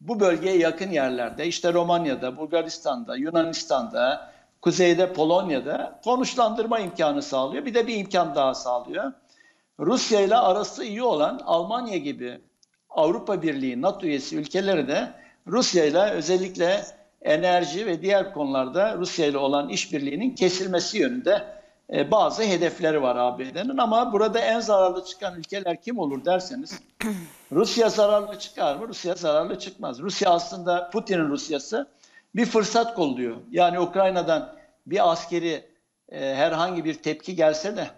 bu bölgeye yakın yerlerde işte Romanya'da, Bulgaristan'da, Yunanistan'da, kuzeyde Polonya'da konuşlandırma imkanı sağlıyor. Bir de bir imkan daha sağlıyor. Rusya ile arası iyi olan Almanya gibi Avrupa Birliği, NATO üyesi ülkeleri de Rusya ile özellikle enerji ve diğer konularda Rusya ile olan işbirliğinin kesilmesi yönünde e, bazı hedefleri var ABD'nin ama burada en zararlı çıkan ülkeler kim olur derseniz Rusya zararlı çıkar mı? Rusya zararlı çıkmaz. Rusya aslında Putin'in Rusyası bir fırsat kolluyor. Yani Ukrayna'dan bir askeri e, herhangi bir tepki gelse de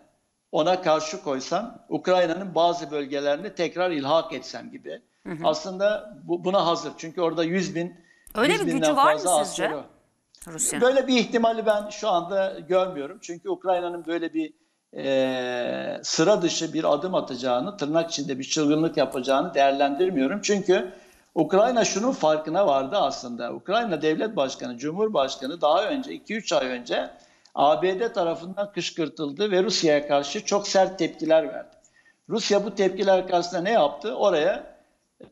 ona karşı koysam Ukrayna'nın bazı bölgelerini tekrar ilhak etsem gibi. Hı hı. Aslında bu, buna hazır. Çünkü orada 100 bin Öyle 100 bir gücü var mı sizce? askeri. Rusya'nın. Böyle bir ihtimali ben şu anda görmüyorum. Çünkü Ukrayna'nın böyle bir e, sıra dışı bir adım atacağını, tırnak içinde bir çılgınlık yapacağını değerlendirmiyorum. Çünkü Ukrayna şunun farkına vardı aslında. Ukrayna Devlet Başkanı, Cumhurbaşkanı daha önce 2-3 ay önce ABD tarafından kışkırtıldı ve Rusya'ya karşı çok sert tepkiler verdi. Rusya bu tepkiler karşısında ne yaptı? Oraya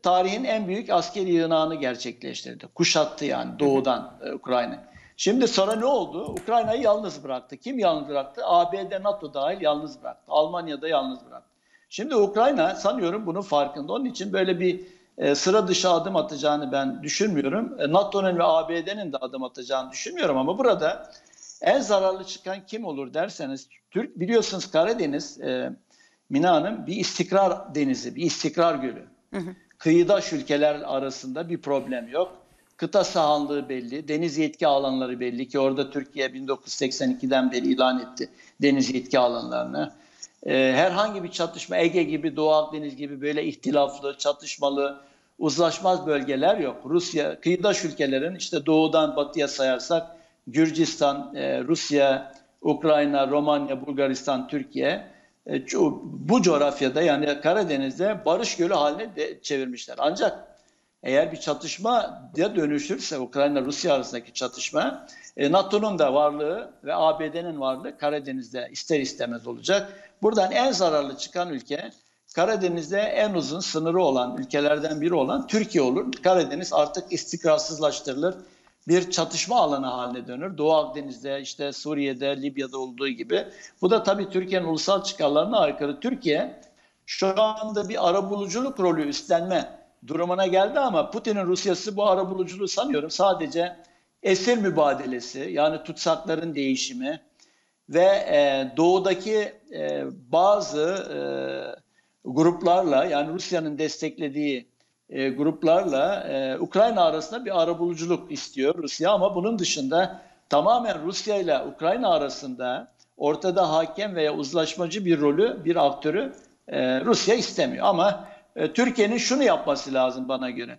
tarihin en büyük askeri yığınağını gerçekleştirdi. Kuşattı yani doğudan e, Ukrayna. Şimdi sonra ne oldu? Ukrayna'yı yalnız bıraktı. Kim yalnız bıraktı? ABD, NATO dahil yalnız bıraktı. Almanya'da yalnız bıraktı. Şimdi Ukrayna sanıyorum bunun farkında. Onun için böyle bir e, sıra dışı adım atacağını ben düşünmüyorum. E, NATO'nun ve ABD'nin de adım atacağını düşünmüyorum ama burada en zararlı çıkan kim olur derseniz Türk biliyorsunuz Karadeniz e, Mina Hanım bir istikrar denizi, bir istikrar gölü. Kıyıdaş ülkeler arasında bir problem yok. Kıta sahanlığı belli, deniz yetki alanları belli ki orada Türkiye 1982'den beri ilan etti deniz yetki alanlarını. Ee, herhangi bir çatışma Ege gibi, Doğu Akdeniz gibi böyle ihtilaflı, çatışmalı, uzlaşmaz bölgeler yok. Rusya, kıyıdaş ülkelerin işte doğudan batıya sayarsak Gürcistan, e, Rusya, Ukrayna, Romanya, Bulgaristan, Türkiye e, bu coğrafyada yani Karadeniz'de barış gölü haline de çevirmişler. Ancak eğer bir çatışmaya dönüşürse Ukrayna-Rusya arasındaki çatışma e, NATO'nun da varlığı ve ABD'nin varlığı Karadeniz'de ister istemez olacak. Buradan en zararlı çıkan ülke Karadeniz'de en uzun sınırı olan ülkelerden biri olan Türkiye olur. Karadeniz artık istikrarsızlaştırılır. Bir çatışma alanı haline dönür. Doğu Akdeniz'de, işte Suriye'de, Libya'da olduğu gibi. Bu da tabii Türkiye'nin ulusal çıkarlarına aykırı. Türkiye şu anda bir arabuluculuk rolü üstlenme durumuna geldi ama Putin'in Rusyası bu arabuluculuğu sanıyorum sadece esir mübadelesi yani tutsakların değişimi ve e, doğudaki e, bazı e, gruplarla yani Rusya'nın desteklediği e, gruplarla e, Ukrayna arasında bir arabuluculuk istiyor Rusya ama bunun dışında tamamen Rusya ile Ukrayna arasında ortada hakem veya uzlaşmacı bir rolü, bir aktörü e, Rusya istemiyor. Ama e, Türkiye'nin şunu yapması lazım bana göre.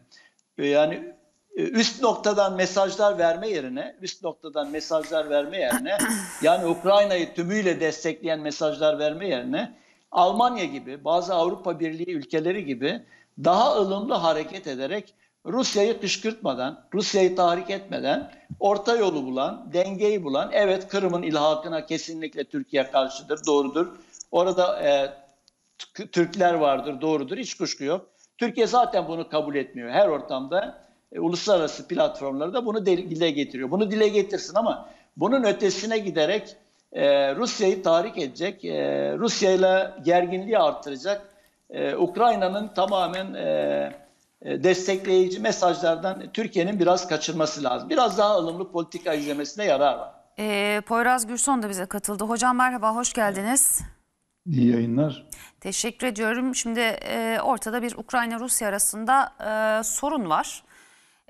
E, yani e, üst noktadan mesajlar verme yerine, üst noktadan mesajlar verme yerine, yani Ukrayna'yı tümüyle destekleyen mesajlar verme yerine Almanya gibi, bazı Avrupa Birliği ülkeleri gibi daha ılımlı hareket ederek Rusya'yı kışkırtmadan, Rusya'yı tahrik etmeden orta yolu bulan, dengeyi bulan, evet Kırım'ın ilhakına kesinlikle Türkiye karşıdır, doğrudur. Orada e, Türkler vardır, doğrudur, hiç kuşku yok. Türkiye zaten bunu kabul etmiyor. Her ortamda e, uluslararası platformlarda bunu dile getiriyor. Bunu dile getirsin ama bunun ötesine giderek e, Rusya'yı tahrik edecek, e, Rusya ile gerginliği artıracak, e, Ukrayna'nın tamamen e, e, destekleyici mesajlardan Türkiye'nin biraz kaçırması lazım. Biraz daha ılımlı politika izlemesine yarar var. Ee, Poyraz Gürson da bize katıldı. Hocam merhaba, hoş geldiniz. İyi yayınlar. Teşekkür ediyorum. Şimdi e, ortada bir Ukrayna-Rusya arasında e, sorun var.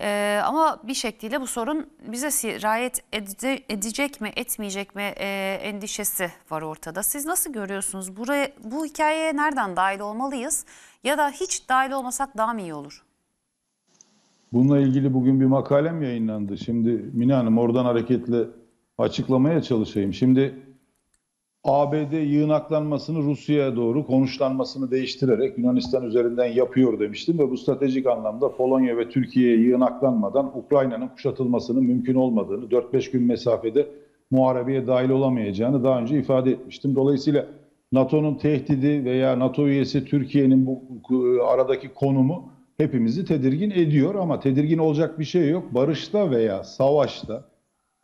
E, ama bir şekliyle bu sorun bize sirayet ede- edecek mi, etmeyecek mi e, endişesi var ortada. Siz nasıl görüyorsunuz? Buraya, bu hikayeye nereden dahil olmalıyız? Ya da hiç dahil olmasak daha mı iyi olur? Bununla ilgili bugün bir makalem yayınlandı. Şimdi Mine Hanım oradan hareketle açıklamaya çalışayım. Şimdi ABD yığınaklanmasını Rusya'ya doğru konuşlanmasını değiştirerek Yunanistan üzerinden yapıyor demiştim ve bu stratejik anlamda Polonya ve Türkiye'ye yığınaklanmadan Ukrayna'nın kuşatılmasının mümkün olmadığını, 4-5 gün mesafede muharebeye dahil olamayacağını daha önce ifade etmiştim. Dolayısıyla NATO'nun tehdidi veya NATO üyesi Türkiye'nin bu bu aradaki konumu hepimizi tedirgin ediyor ama tedirgin olacak bir şey yok. Barışta veya savaşta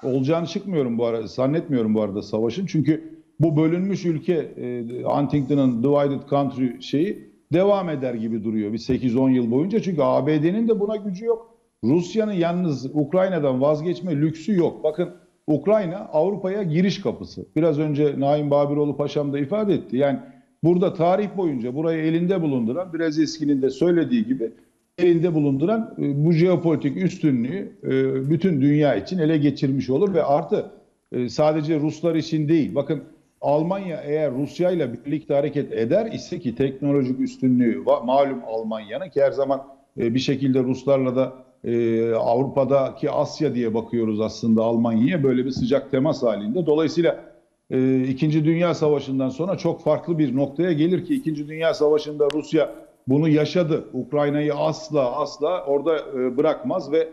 olacağını çıkmıyorum bu arada, zannetmiyorum bu arada savaşın. Çünkü bu bölünmüş ülke e, Huntington'ın Divided Country şeyi devam eder gibi duruyor bir 8-10 yıl boyunca. Çünkü ABD'nin de buna gücü yok. Rusya'nın yalnız Ukrayna'dan vazgeçme lüksü yok. Bakın Ukrayna Avrupa'ya giriş kapısı. Biraz önce Naim Babiroğlu Paşam da ifade etti. Yani burada tarih boyunca burayı elinde bulunduran, biraz eskinin de söylediği gibi elinde bulunduran e, bu jeopolitik üstünlüğü e, bütün dünya için ele geçirmiş olur ve artı e, sadece Ruslar için değil. Bakın Almanya eğer Rusya ile birlikte hareket eder ise ki teknolojik üstünlüğü malum Almanya'nın ki her zaman e, bir şekilde Ruslarla da e, Avrupa'daki Asya diye bakıyoruz aslında Almanya'ya böyle bir sıcak temas halinde. Dolayısıyla e, İkinci Dünya Savaşı'ndan sonra çok farklı bir noktaya gelir ki İkinci Dünya Savaşı'nda Rusya bunu yaşadı. Ukrayna'yı asla asla orada bırakmaz ve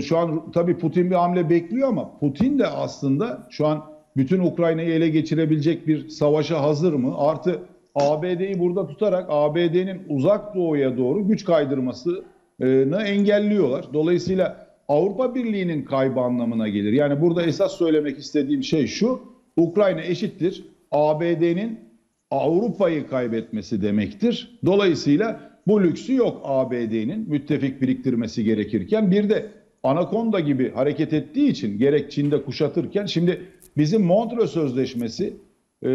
şu an tabii Putin bir hamle bekliyor ama Putin de aslında şu an bütün Ukrayna'yı ele geçirebilecek bir savaşa hazır mı? Artı ABD'yi burada tutarak ABD'nin uzak doğuya doğru güç kaydırmasını engelliyorlar. Dolayısıyla Avrupa Birliği'nin kaybı anlamına gelir. Yani burada esas söylemek istediğim şey şu. Ukrayna eşittir. ABD'nin Avrupa'yı kaybetmesi demektir. Dolayısıyla bu lüksü yok ABD'nin müttefik biriktirmesi gerekirken. Bir de Anakonda gibi hareket ettiği için gerek Çin'de kuşatırken şimdi bizim Montreux Sözleşmesi e,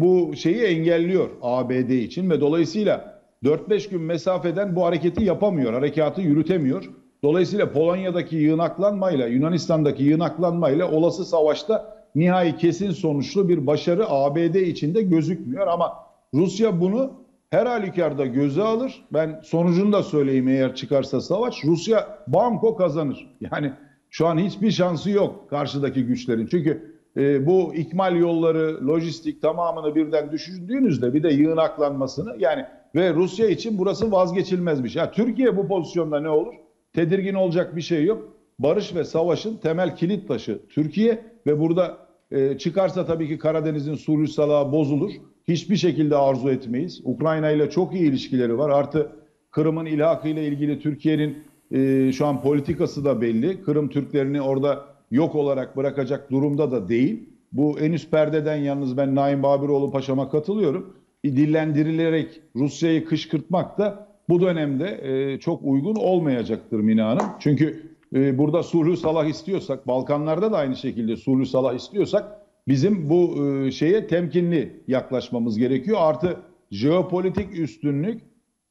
bu şeyi engelliyor ABD için ve dolayısıyla 4-5 gün mesafeden bu hareketi yapamıyor, harekatı yürütemiyor. Dolayısıyla Polonya'daki yığınaklanmayla, Yunanistan'daki yığınaklanmayla olası savaşta nihai kesin sonuçlu bir başarı ABD içinde gözükmüyor ama Rusya bunu her halükarda göze alır. Ben sonucunu da söyleyeyim eğer çıkarsa savaş. Rusya banko kazanır. Yani şu an hiçbir şansı yok karşıdaki güçlerin. Çünkü e, bu ikmal yolları, lojistik tamamını birden düşündüğünüzde bir de yığınaklanmasını yani ve Rusya için burası vazgeçilmez bir şey. Ha, Türkiye bu pozisyonda ne olur? Tedirgin olacak bir şey yok. Barış ve savaşın temel kilit taşı Türkiye ve burada e, çıkarsa tabii ki Karadeniz'in sulh salağı bozulur. Hiçbir şekilde arzu etmeyiz. Ukrayna ile çok iyi ilişkileri var. Artı Kırım'ın ilhakı ile ilgili Türkiye'nin e, şu an politikası da belli. Kırım Türklerini orada yok olarak bırakacak durumda da değil. Bu en üst perdeden yalnız ben Naim Babiroğlu Paşam'a katılıyorum. Dillendirilerek Rusya'yı kışkırtmak da bu dönemde e, çok uygun olmayacaktır Mina Hanım. Çünkü e, burada sulhü salah istiyorsak, Balkanlarda da aynı şekilde sulhü salah istiyorsak bizim bu e, şeye temkinli yaklaşmamız gerekiyor. Artı jeopolitik üstünlük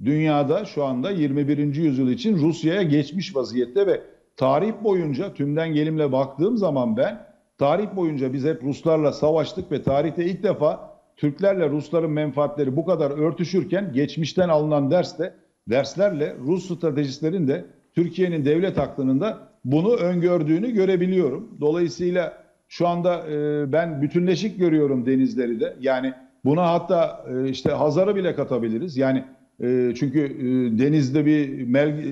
dünyada şu anda 21. yüzyıl için Rusya'ya geçmiş vaziyette ve tarih boyunca tümden gelimle baktığım zaman ben tarih boyunca biz hep Ruslarla savaştık ve tarihte ilk defa Türklerle Rusların menfaatleri bu kadar örtüşürken geçmişten alınan dersle derslerle Rus stratejistlerin de Türkiye'nin devlet aklının da bunu öngördüğünü görebiliyorum. Dolayısıyla şu anda e, ben bütünleşik görüyorum denizleri de. Yani buna hatta e, işte Hazar'ı bile katabiliriz. Yani e, çünkü e, denizde bir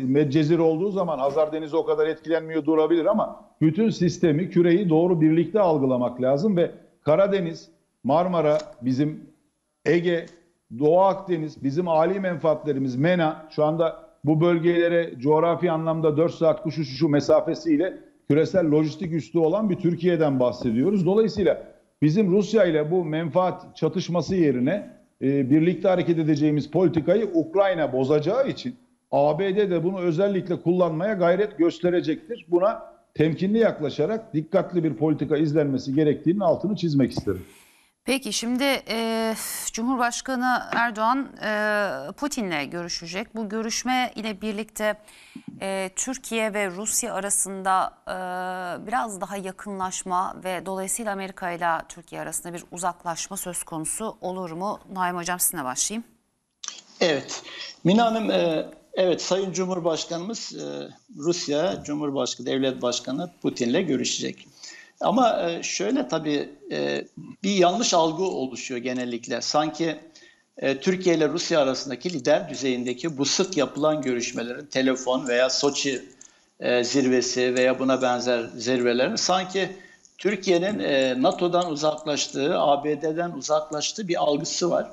medcezir olduğu zaman Hazar Denizi o kadar etkilenmiyor durabilir ama bütün sistemi, küreyi doğru birlikte algılamak lazım ve Karadeniz, Marmara, bizim Ege, Doğu Akdeniz, bizim âli menfaatlerimiz MENA şu anda bu bölgelere coğrafi anlamda 4 saat kuş uçuşu mesafesiyle küresel lojistik üstü olan bir Türkiye'den bahsediyoruz. Dolayısıyla bizim Rusya ile bu menfaat çatışması yerine e, birlikte hareket edeceğimiz politikayı Ukrayna bozacağı için ABD de bunu özellikle kullanmaya gayret gösterecektir. Buna temkinli yaklaşarak dikkatli bir politika izlenmesi gerektiğinin altını çizmek isterim. Peki şimdi e, Cumhurbaşkanı Erdoğan e, Putin'le görüşecek. Bu görüşme ile birlikte e, Türkiye ve Rusya arasında e, biraz daha yakınlaşma ve dolayısıyla Amerika ile Türkiye arasında bir uzaklaşma söz konusu olur mu? Naim Hocam sizinle başlayayım. Evet. Mina Hanım, e, evet Sayın Cumhurbaşkanımız e, Rusya Cumhurbaşkanı, Devlet Başkanı Putin'le görüşecek. Ama e, şöyle tabii e, bir yanlış algı oluşuyor genellikle. Sanki e, Türkiye ile Rusya arasındaki lider düzeyindeki bu sık yapılan görüşmelerin telefon veya Soçi zirvesi veya buna benzer zirvelerin sanki Türkiye'nin NATO'dan uzaklaştığı, ABD'den uzaklaştığı bir algısı var.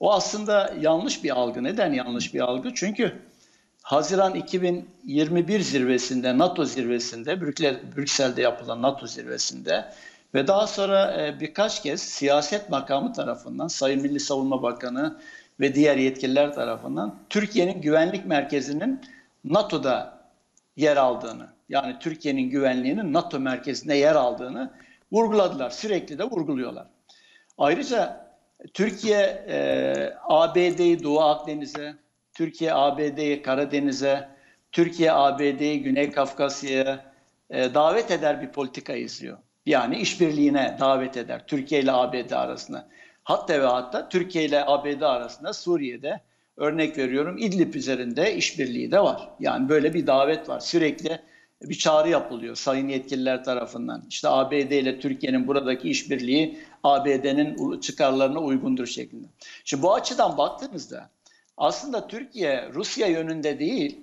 O aslında yanlış bir algı. Neden yanlış bir algı? Çünkü Haziran 2021 zirvesinde, NATO zirvesinde, Brüksel- Brüksel'de yapılan NATO zirvesinde ve daha sonra e, birkaç kez siyaset makamı tarafından, Sayın Milli Savunma Bakanı ve diğer yetkililer tarafından Türkiye'nin güvenlik merkezinin NATO'da yer aldığını, yani Türkiye'nin güvenliğinin NATO merkezinde yer aldığını vurguladılar. Sürekli de vurguluyorlar. Ayrıca Türkiye e, ABD'yi Doğu Akdeniz'e, Türkiye ABD'yi Karadeniz'e, Türkiye ABD'yi Güney Kafkasya'ya e, davet eder bir politika izliyor. Yani işbirliğine davet eder Türkiye ile ABD arasında. Hatta ve hatta Türkiye ile ABD arasında Suriye'de örnek veriyorum İdlib üzerinde işbirliği de var. Yani böyle bir davet var. Sürekli bir çağrı yapılıyor sayın yetkililer tarafından. İşte ABD ile Türkiye'nin buradaki işbirliği ABD'nin çıkarlarına uygundur şeklinde. Şimdi bu açıdan baktığınızda aslında Türkiye Rusya yönünde değil,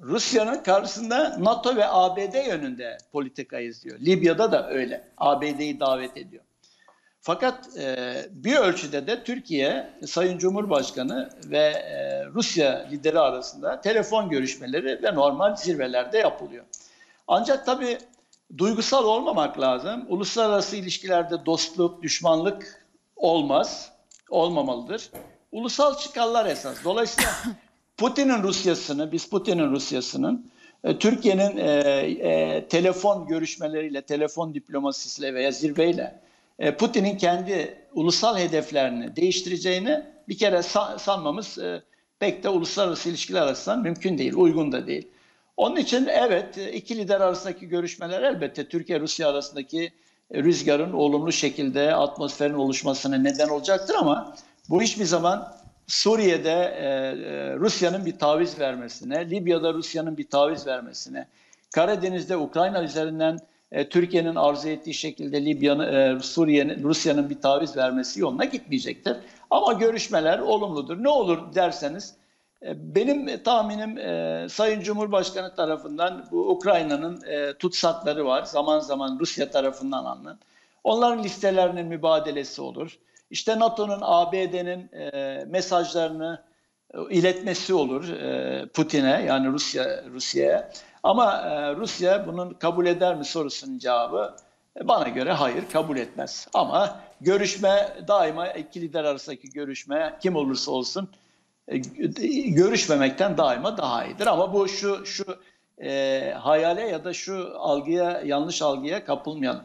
Rusya'nın karşısında NATO ve ABD yönünde politika izliyor. Libya'da da öyle. ABD'yi davet ediyor. Fakat e, bir ölçüde de Türkiye, Sayın Cumhurbaşkanı ve e, Rusya lideri arasında telefon görüşmeleri ve normal zirvelerde yapılıyor. Ancak tabii duygusal olmamak lazım. Uluslararası ilişkilerde dostluk, düşmanlık olmaz, olmamalıdır. Ulusal çıkarlar esas. Dolayısıyla Putin'in Rusyasını, biz Putin'in Rusyasının e, Türkiye'nin e, e, telefon görüşmeleriyle, telefon diplomasisiyle veya zirveyle e, Putin'in kendi ulusal hedeflerini değiştireceğini bir kere sa- sanmamız e, pek de uluslararası ilişkiler açısından mümkün değil, uygun da değil. Onun için evet iki lider arasındaki görüşmeler elbette Türkiye-Rusya arasındaki e, rüzgarın olumlu şekilde atmosferin oluşmasına neden olacaktır ama bu hiçbir zaman Suriye'de e, e, Rusya'nın bir taviz vermesine, Libya'da Rusya'nın bir taviz vermesine, Karadeniz'de Ukrayna üzerinden e, Türkiye'nin arzu ettiği şekilde Libya'nın, e, Suriye'nin, Rusya'nın bir taviz vermesi yoluna gitmeyecektir. Ama görüşmeler olumludur. Ne olur derseniz, e, benim tahminim e, Sayın Cumhurbaşkanı tarafından bu Ukrayna'nın e, tutsakları var. Zaman zaman Rusya tarafından alınan. Onların listelerinin mübadelesi olur. İşte NATO'nun ABD'nin e, mesajlarını e, iletmesi olur e, Putin'e yani Rusya Rusya'ya. Ama e, Rusya bunun kabul eder mi sorusunun cevabı e, bana göre hayır kabul etmez. Ama görüşme daima iki lider arasındaki görüşme kim olursa olsun e, görüşmemekten daima daha iyidir. Ama bu şu şu e, hayale ya da şu algıya yanlış algıya kapılmayalım.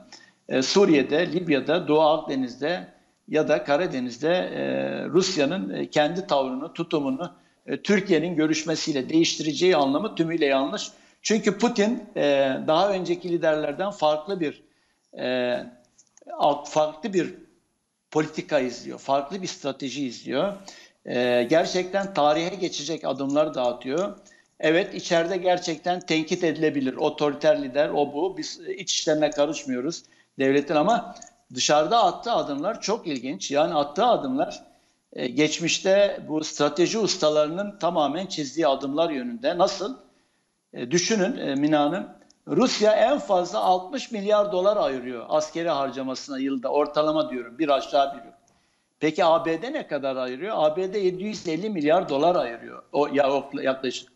E, Suriye'de, Libya'da, Doğu Akdeniz'de ya da Karadeniz'de e, Rusya'nın e, kendi tavrını, tutumunu e, Türkiye'nin görüşmesiyle değiştireceği anlamı tümüyle yanlış. Çünkü Putin e, daha önceki liderlerden farklı bir e, farklı bir politika izliyor, farklı bir strateji izliyor. E, gerçekten tarihe geçecek adımlar dağıtıyor. Evet içeride gerçekten tenkit edilebilir. Otoriter lider o bu. Biz iç işlerine karışmıyoruz devletin ama dışarıda attığı adımlar çok ilginç. Yani attığı adımlar e, geçmişte bu strateji ustalarının tamamen çizdiği adımlar yönünde. Nasıl? E, düşünün e, Mina Hanım, Rusya en fazla 60 milyar dolar ayırıyor askeri harcamasına yılda ortalama diyorum bir aşağı bir yukarı. Peki ABD ne kadar ayırıyor? ABD 750 milyar dolar ayırıyor o ya- yaklaşık.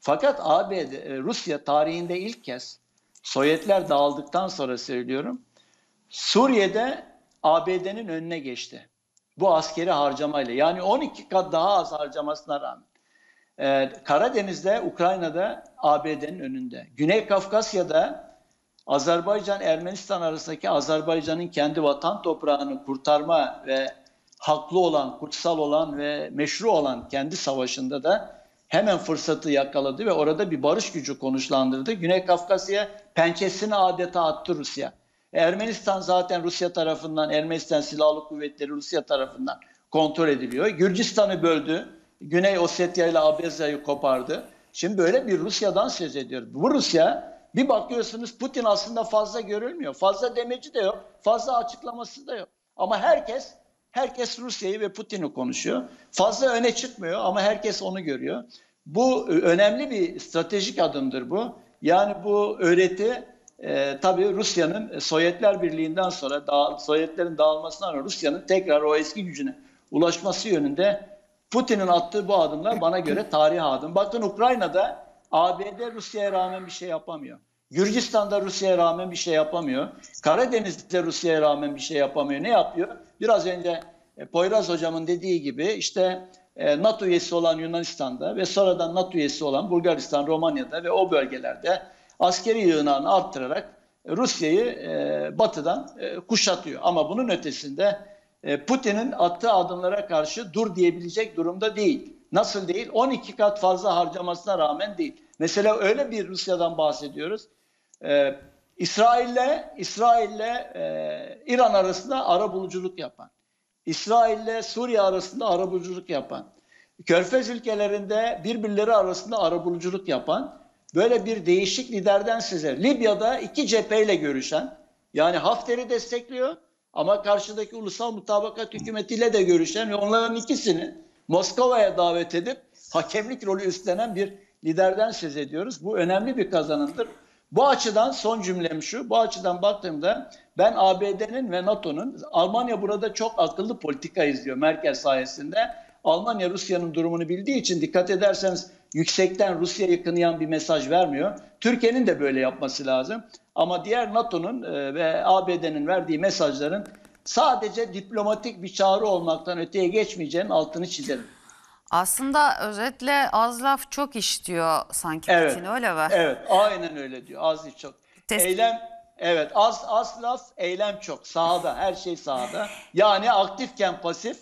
Fakat ABD e, Rusya tarihinde ilk kez Sovyetler dağıldıktan sonra söylüyorum Suriye'de ABD'nin önüne geçti. Bu askeri harcamayla yani 12 kat daha az harcamasına rağmen. Ee, Karadeniz'de, Ukrayna'da ABD'nin önünde. Güney Kafkasya'da Azerbaycan, Ermenistan arasındaki Azerbaycan'ın kendi vatan toprağını kurtarma ve haklı olan, kutsal olan ve meşru olan kendi savaşında da hemen fırsatı yakaladı ve orada bir barış gücü konuşlandırdı. Güney Kafkasya pençesini adeta attı Rusya. Ermenistan zaten Rusya tarafından, Ermenistan Silahlı Kuvvetleri Rusya tarafından kontrol ediliyor. Gürcistan'ı böldü. Güney Ossetya ile Abezya'yı kopardı. Şimdi böyle bir Rusya'dan söz ediyoruz. Bu Rusya Bir bakıyorsunuz Putin aslında fazla görülmüyor. Fazla demeci de yok. Fazla açıklaması da yok. Ama herkes herkes Rusya'yı ve Putin'i konuşuyor. Fazla öne çıkmıyor ama herkes onu görüyor. Bu e, önemli bir stratejik adımdır bu. Yani bu öğreti e, tabii Rusya'nın e, Sovyetler Birliği'nden sonra dağ, Sovyetlerin dağılmasından sonra Rusya'nın tekrar o eski gücüne ulaşması yönünde Putin'in attığı bu adımlar bana göre tarih adım. Bakın Ukrayna'da ABD Rusya'ya rağmen bir şey yapamıyor. Gürcistan'da Rusya'ya rağmen bir şey yapamıyor. Karadeniz'de Rusya'ya rağmen bir şey yapamıyor. Ne yapıyor? Biraz önce e, Poyraz hocamın dediği gibi işte e, NATO üyesi olan Yunanistan'da ve sonradan NATO üyesi olan Bulgaristan, Romanya'da ve o bölgelerde askeri yığınağını arttırarak Rusya'yı e, batıdan e, kuşatıyor. Ama bunun ötesinde e, Putin'in attığı adımlara karşı dur diyebilecek durumda değil. Nasıl değil? 12 kat fazla harcamasına rağmen değil. Mesela öyle bir Rusya'dan bahsediyoruz. Ee, İsrail'le İsrail'le e, İran arasında ara buluculuk yapan, İsrail'le Suriye arasında ara buluculuk yapan, Körfez ülkelerinde birbirleri arasında ara buluculuk yapan böyle bir değişik liderden size Libya'da iki cepheyle görüşen yani Hafter'i destekliyor ama karşıdaki ulusal mutabakat hükümetiyle de görüşen ve onların ikisini Moskova'ya davet edip hakemlik rolü üstlenen bir liderden söz ediyoruz. Bu önemli bir kazanımdır. Bu açıdan son cümlem şu. Bu açıdan baktığımda ben ABD'nin ve NATO'nun Almanya burada çok akıllı politika izliyor Merkel sayesinde. Almanya Rusya'nın durumunu bildiği için dikkat ederseniz yüksekten Rusya'yı kınayan bir mesaj vermiyor. Türkiye'nin de böyle yapması lazım. Ama diğer NATO'nun e, ve ABD'nin verdiği mesajların sadece diplomatik bir çağrı olmaktan öteye geçmeyeceğinin altını çizelim. Aslında özetle az laf çok iş diyor sanki Evet. Putin öyle mi? Evet, aynen öyle diyor. Az değil çok. Test- Eylem evet az az laf, eylem çok. Sahada, her şey sahada. Yani aktifken pasif,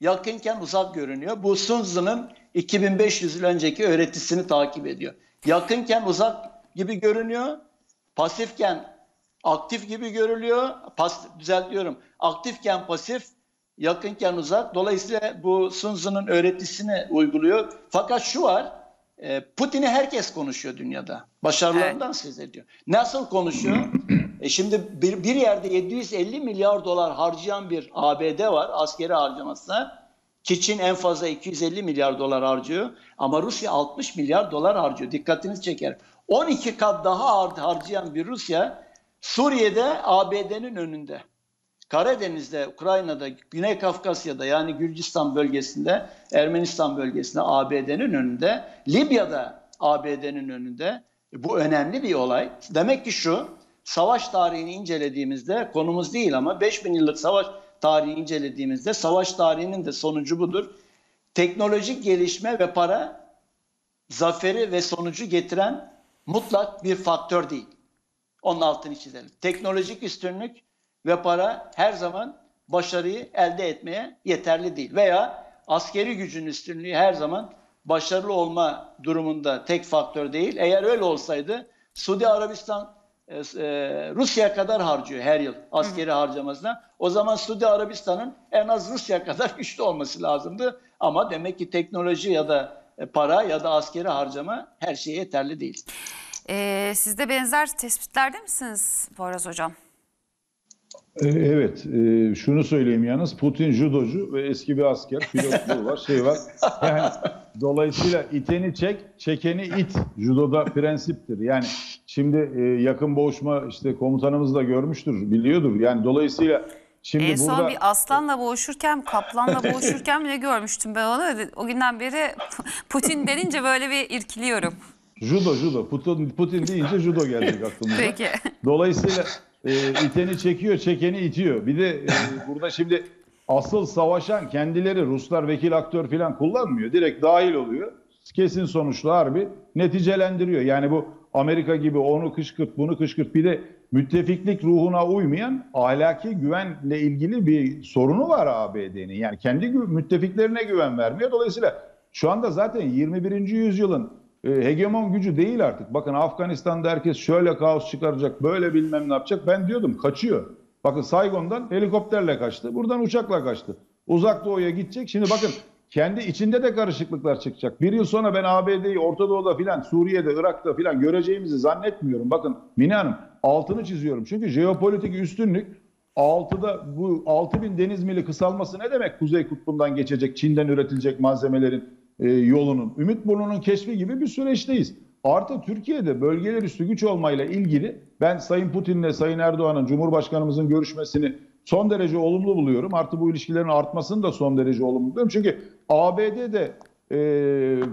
yakınken uzak görünüyor. Bu Sun Tzu'nun 2500 yıl önceki öğretisini takip ediyor. Yakınken uzak gibi görünüyor. Pasifken aktif gibi görülüyor. Pas, düzeltiyorum. Aktifken pasif, yakınken uzak. Dolayısıyla bu Sun Tzu'nun öğretisini uyguluyor. Fakat şu var, e, Putin'i herkes konuşuyor dünyada. Başarılarından söz ediyor. Nasıl konuşuyor? E şimdi bir, bir yerde 750 milyar dolar harcayan bir ABD var askeri harcamasına. Ki Çin en fazla 250 milyar dolar harcıyor. Ama Rusya 60 milyar dolar harcıyor. Dikkatinizi çeker. 12 kat daha har- harcayan bir Rusya Suriye'de ABD'nin önünde. Karadeniz'de, Ukrayna'da, Güney Kafkasya'da yani Gürcistan bölgesinde, Ermenistan bölgesinde ABD'nin önünde, Libya'da ABD'nin önünde. E, Bu önemli bir olay. Demek ki şu, savaş tarihini incelediğimizde, konumuz değil ama 5000 yıllık savaş tarihini incelediğimizde savaş tarihinin de sonucu budur. Teknolojik gelişme ve para zaferi ve sonucu getiren mutlak bir faktör değil. Onun altını çizelim. Teknolojik üstünlük ve para her zaman başarıyı elde etmeye yeterli değil. Veya askeri gücün üstünlüğü her zaman başarılı olma durumunda tek faktör değil. Eğer öyle olsaydı Suudi Arabistan e, e, Rusya kadar harcıyor her yıl askeri harcamasına. O zaman Suudi Arabistan'ın en az Rusya kadar güçlü olması lazımdı. Ama demek ki teknoloji ya da e, para ya da askeri harcama her şeye yeterli değil. Ee, siz de benzer tespitlerde misiniz Poyraz Hocam? E, Evet, e, şunu söyleyeyim yalnız Putin judocu ve eski bir asker, pilotluğu var, şey var. Yani dolayısıyla iteni çek, çekeni it. Judoda prensiptir. Yani şimdi e, yakın boğuşma işte komutanımız da görmüştür, biliyordur. Yani dolayısıyla şimdi en son burada bir aslanla boğuşurken, kaplanla boğuşurken bile görmüştüm ben onu. O günden beri Putin denince böyle bir irkiliyorum. judo judo. Putin, Putin deyince judo gelecek aklımıza. Peki. Dolayısıyla e, iteni çekiyor, çekeni itiyor. Bir de e, burada şimdi asıl savaşan kendileri Ruslar vekil aktör falan kullanmıyor. Direkt dahil oluyor. Kesin sonuçlu harbi neticelendiriyor. Yani bu Amerika gibi onu kışkırt, bunu kışkırt. Bir de müttefiklik ruhuna uymayan ahlaki güvenle ilgili bir sorunu var ABD'nin. Yani kendi müttefiklerine güven vermiyor. Dolayısıyla şu anda zaten 21. yüzyılın e, hegemon gücü değil artık. Bakın Afganistan'da herkes şöyle kaos çıkaracak, böyle bilmem ne yapacak. Ben diyordum kaçıyor. Bakın Saigon'dan helikopterle kaçtı, buradan uçakla kaçtı. Uzak doğuya gidecek. Şimdi bakın kendi içinde de karışıklıklar çıkacak. Bir yıl sonra ben ABD'yi Orta Doğu'da filan, Suriye'de, Irak'ta filan göreceğimizi zannetmiyorum. Bakın Mine Hanım altını çiziyorum. Çünkü jeopolitik üstünlük 6'da bu 6000 deniz mili kısalması ne demek Kuzey Kutbu'ndan geçecek Çin'den üretilecek malzemelerin e, yolunun? Ümit Burnu'nun keşfi gibi bir süreçteyiz. Artı Türkiye'de bölgeler üstü güç olmayla ilgili ben Sayın Putin'le Sayın Erdoğan'ın Cumhurbaşkanımızın görüşmesini son derece olumlu buluyorum. Artı bu ilişkilerin artmasını da son derece olumlu buluyorum. Çünkü ABD'de e,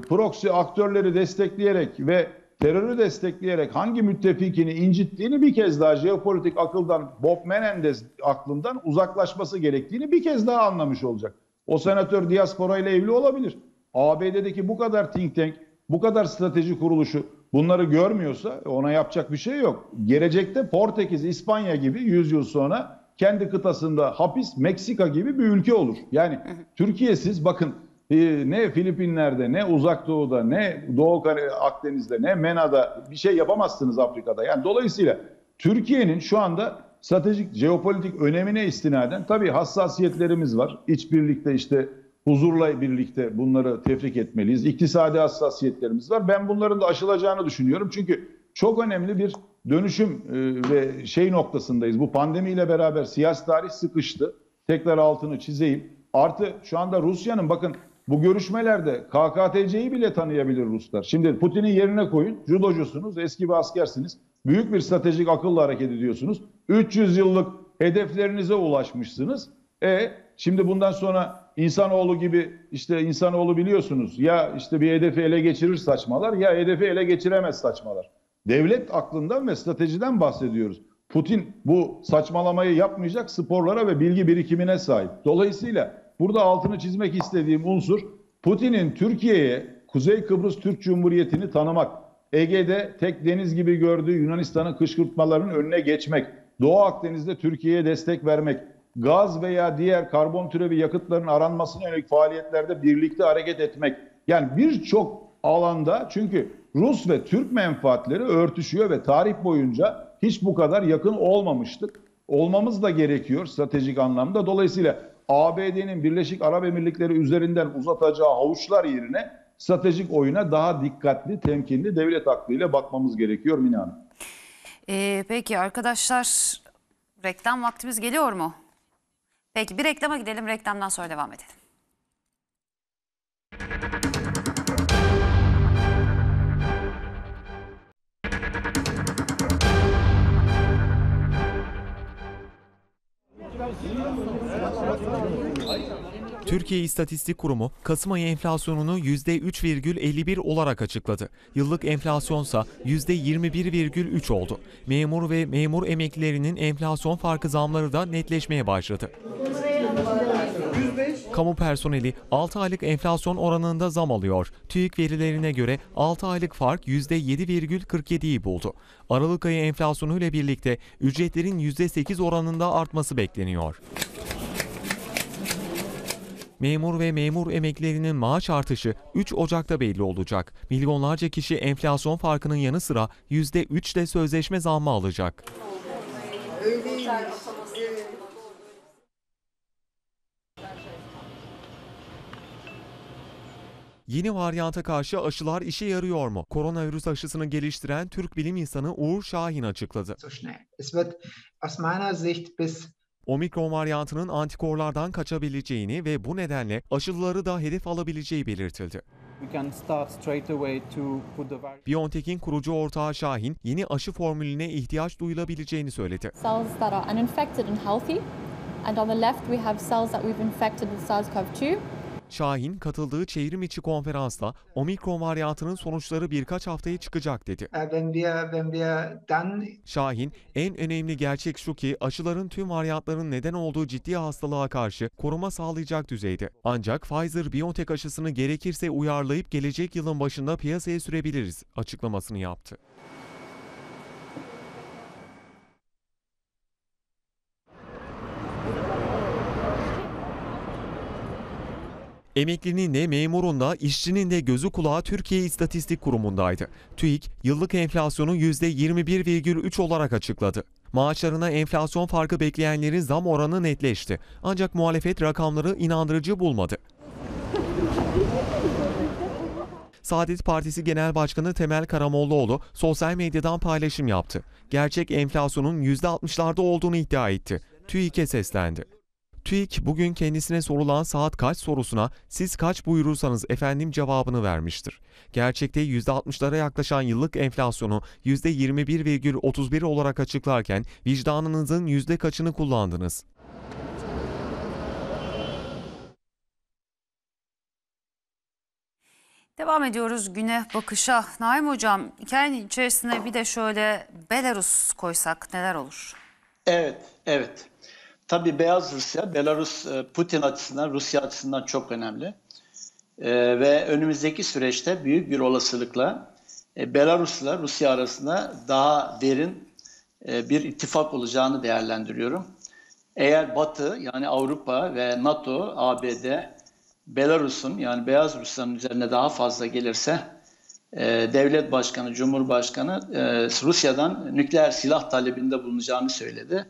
proxy aktörleri destekleyerek ve terörü destekleyerek hangi müttefikini incittiğini bir kez daha jeopolitik akıldan Bob Menendez aklından uzaklaşması gerektiğini bir kez daha anlamış olacak. O senatör diaspora ile evli olabilir. ABD'deki bu kadar think tank, bu kadar strateji kuruluşu bunları görmüyorsa ona yapacak bir şey yok. Gelecekte Portekiz, İspanya gibi 100 yıl sonra kendi kıtasında hapis Meksika gibi bir ülke olur. Yani Türkiye'siz bakın e, ne Filipinler'de ne Uzak Doğu'da ne Doğu Akdeniz'de ne MENA'da bir şey yapamazsınız Afrika'da. Yani dolayısıyla Türkiye'nin şu anda stratejik jeopolitik önemine istinaden tabii hassasiyetlerimiz var. İçbirlikte işte huzurla birlikte bunları tefrik etmeliyiz. İktisadi hassasiyetlerimiz var. Ben bunların da aşılacağını düşünüyorum. Çünkü çok önemli bir dönüşüm e, ve şey noktasındayız. Bu pandemiyle beraber siyasi tarih sıkıştı. Tekrar altını çizeyim. Artı şu anda Rusya'nın bakın bu görüşmelerde KKTC'yi bile tanıyabilir Ruslar. Şimdi Putin'in yerine koyun. Judocusunuz, eski bir askersiniz. Büyük bir stratejik akılla hareket ediyorsunuz. 300 yıllık hedeflerinize ulaşmışsınız. E şimdi bundan sonra insanoğlu gibi işte insanoğlu biliyorsunuz ya işte bir hedefi ele geçirir saçmalar ya hedefi ele geçiremez saçmalar. Devlet aklından ve stratejiden bahsediyoruz. Putin bu saçmalamayı yapmayacak sporlara ve bilgi birikimine sahip. Dolayısıyla burada altını çizmek istediğim unsur Putin'in Türkiye'ye Kuzey Kıbrıs Türk Cumhuriyeti'ni tanımak, Ege'de tek deniz gibi gördüğü Yunanistan'ın kışkırtmalarının önüne geçmek, Doğu Akdeniz'de Türkiye'ye destek vermek, gaz veya diğer karbon türevi yakıtların aranmasına yönelik faaliyetlerde birlikte hareket etmek. Yani birçok alanda çünkü Rus ve Türk menfaatleri örtüşüyor ve tarih boyunca hiç bu kadar yakın olmamıştık. Olmamız da gerekiyor stratejik anlamda. Dolayısıyla ABD'nin Birleşik Arap Emirlikleri üzerinden uzatacağı havuçlar yerine stratejik oyuna daha dikkatli, temkinli devlet aklıyla bakmamız gerekiyor Mine Hanım. Ee, peki arkadaşlar reklam vaktimiz geliyor mu? Peki bir reklama gidelim reklamdan sonra devam edelim. Türkiye İstatistik Kurumu Kasım ayı enflasyonunu %3,51 olarak açıkladı. Yıllık enflasyonsa %21,3 oldu. Memur ve memur emeklilerinin enflasyon farkı zamları da netleşmeye başladı. Kamu personeli 6 aylık enflasyon oranında zam alıyor. TÜİK verilerine göre 6 aylık fark %7,47'yi buldu. Aralık ayı enflasyonu ile birlikte ücretlerin %8 oranında artması bekleniyor. Memur ve memur emeklilerinin maaş artışı 3 Ocak'ta belli olacak. Milyonlarca kişi enflasyon farkının yanı sıra %3 de sözleşme zammı alacak. Yeni varyanta karşı aşılar işe yarıyor mu? Koronavirüs aşısını geliştiren Türk bilim insanı Uğur Şahin açıkladı. Omikron varyantının antikorlardan kaçabileceğini ve bu nedenle aşılıları da hedef alabileceği belirtildi. BioNTech'in kurucu ortağı Şahin, yeni aşı formülüne ihtiyaç duyulabileceğini söyledi. cells that are uninfected and healthy. And on the left, we have cells that we've infected with SARS-CoV-2. Şahin katıldığı çevrim içi konferansta omikron varyantının sonuçları birkaç haftaya çıkacak dedi. Şahin, en önemli gerçek şu ki aşıların tüm varyantların neden olduğu ciddi hastalığa karşı koruma sağlayacak düzeyde. Ancak Pfizer-BioNTech aşısını gerekirse uyarlayıp gelecek yılın başında piyasaya sürebiliriz açıklamasını yaptı. Emeklinin de memurun da işçinin de gözü kulağı Türkiye İstatistik Kurumu'ndaydı. TÜİK yıllık enflasyonu %21,3 olarak açıkladı. Maaşlarına enflasyon farkı bekleyenlerin zam oranı netleşti. Ancak muhalefet rakamları inandırıcı bulmadı. Saadet Partisi Genel Başkanı Temel Karamollaoğlu sosyal medyadan paylaşım yaptı. Gerçek enflasyonun %60'larda olduğunu iddia etti. TÜİK'e seslendi. TÜİK bugün kendisine sorulan saat kaç sorusuna siz kaç buyurursanız efendim cevabını vermiştir. Gerçekte %60'lara yaklaşan yıllık enflasyonu %21,31 olarak açıklarken vicdanınızın yüzde kaçını kullandınız? Devam ediyoruz güne bakışa. Naim Hocam hikayenin içerisine bir de şöyle Belarus koysak neler olur? Evet, evet. Tabii Beyaz Rusya, Belarus e, Putin açısından, Rusya açısından çok önemli. Ee, ve önümüzdeki süreçte büyük bir olasılıkla e, Belarus'la Rusya arasında daha derin e, bir ittifak olacağını değerlendiriyorum. Eğer Batı yani Avrupa ve NATO, ABD, Belarus'un yani Beyaz Rusya'nın üzerine daha fazla gelirse e, devlet başkanı, cumhurbaşkanı e, Rusya'dan nükleer silah talebinde bulunacağını söyledi.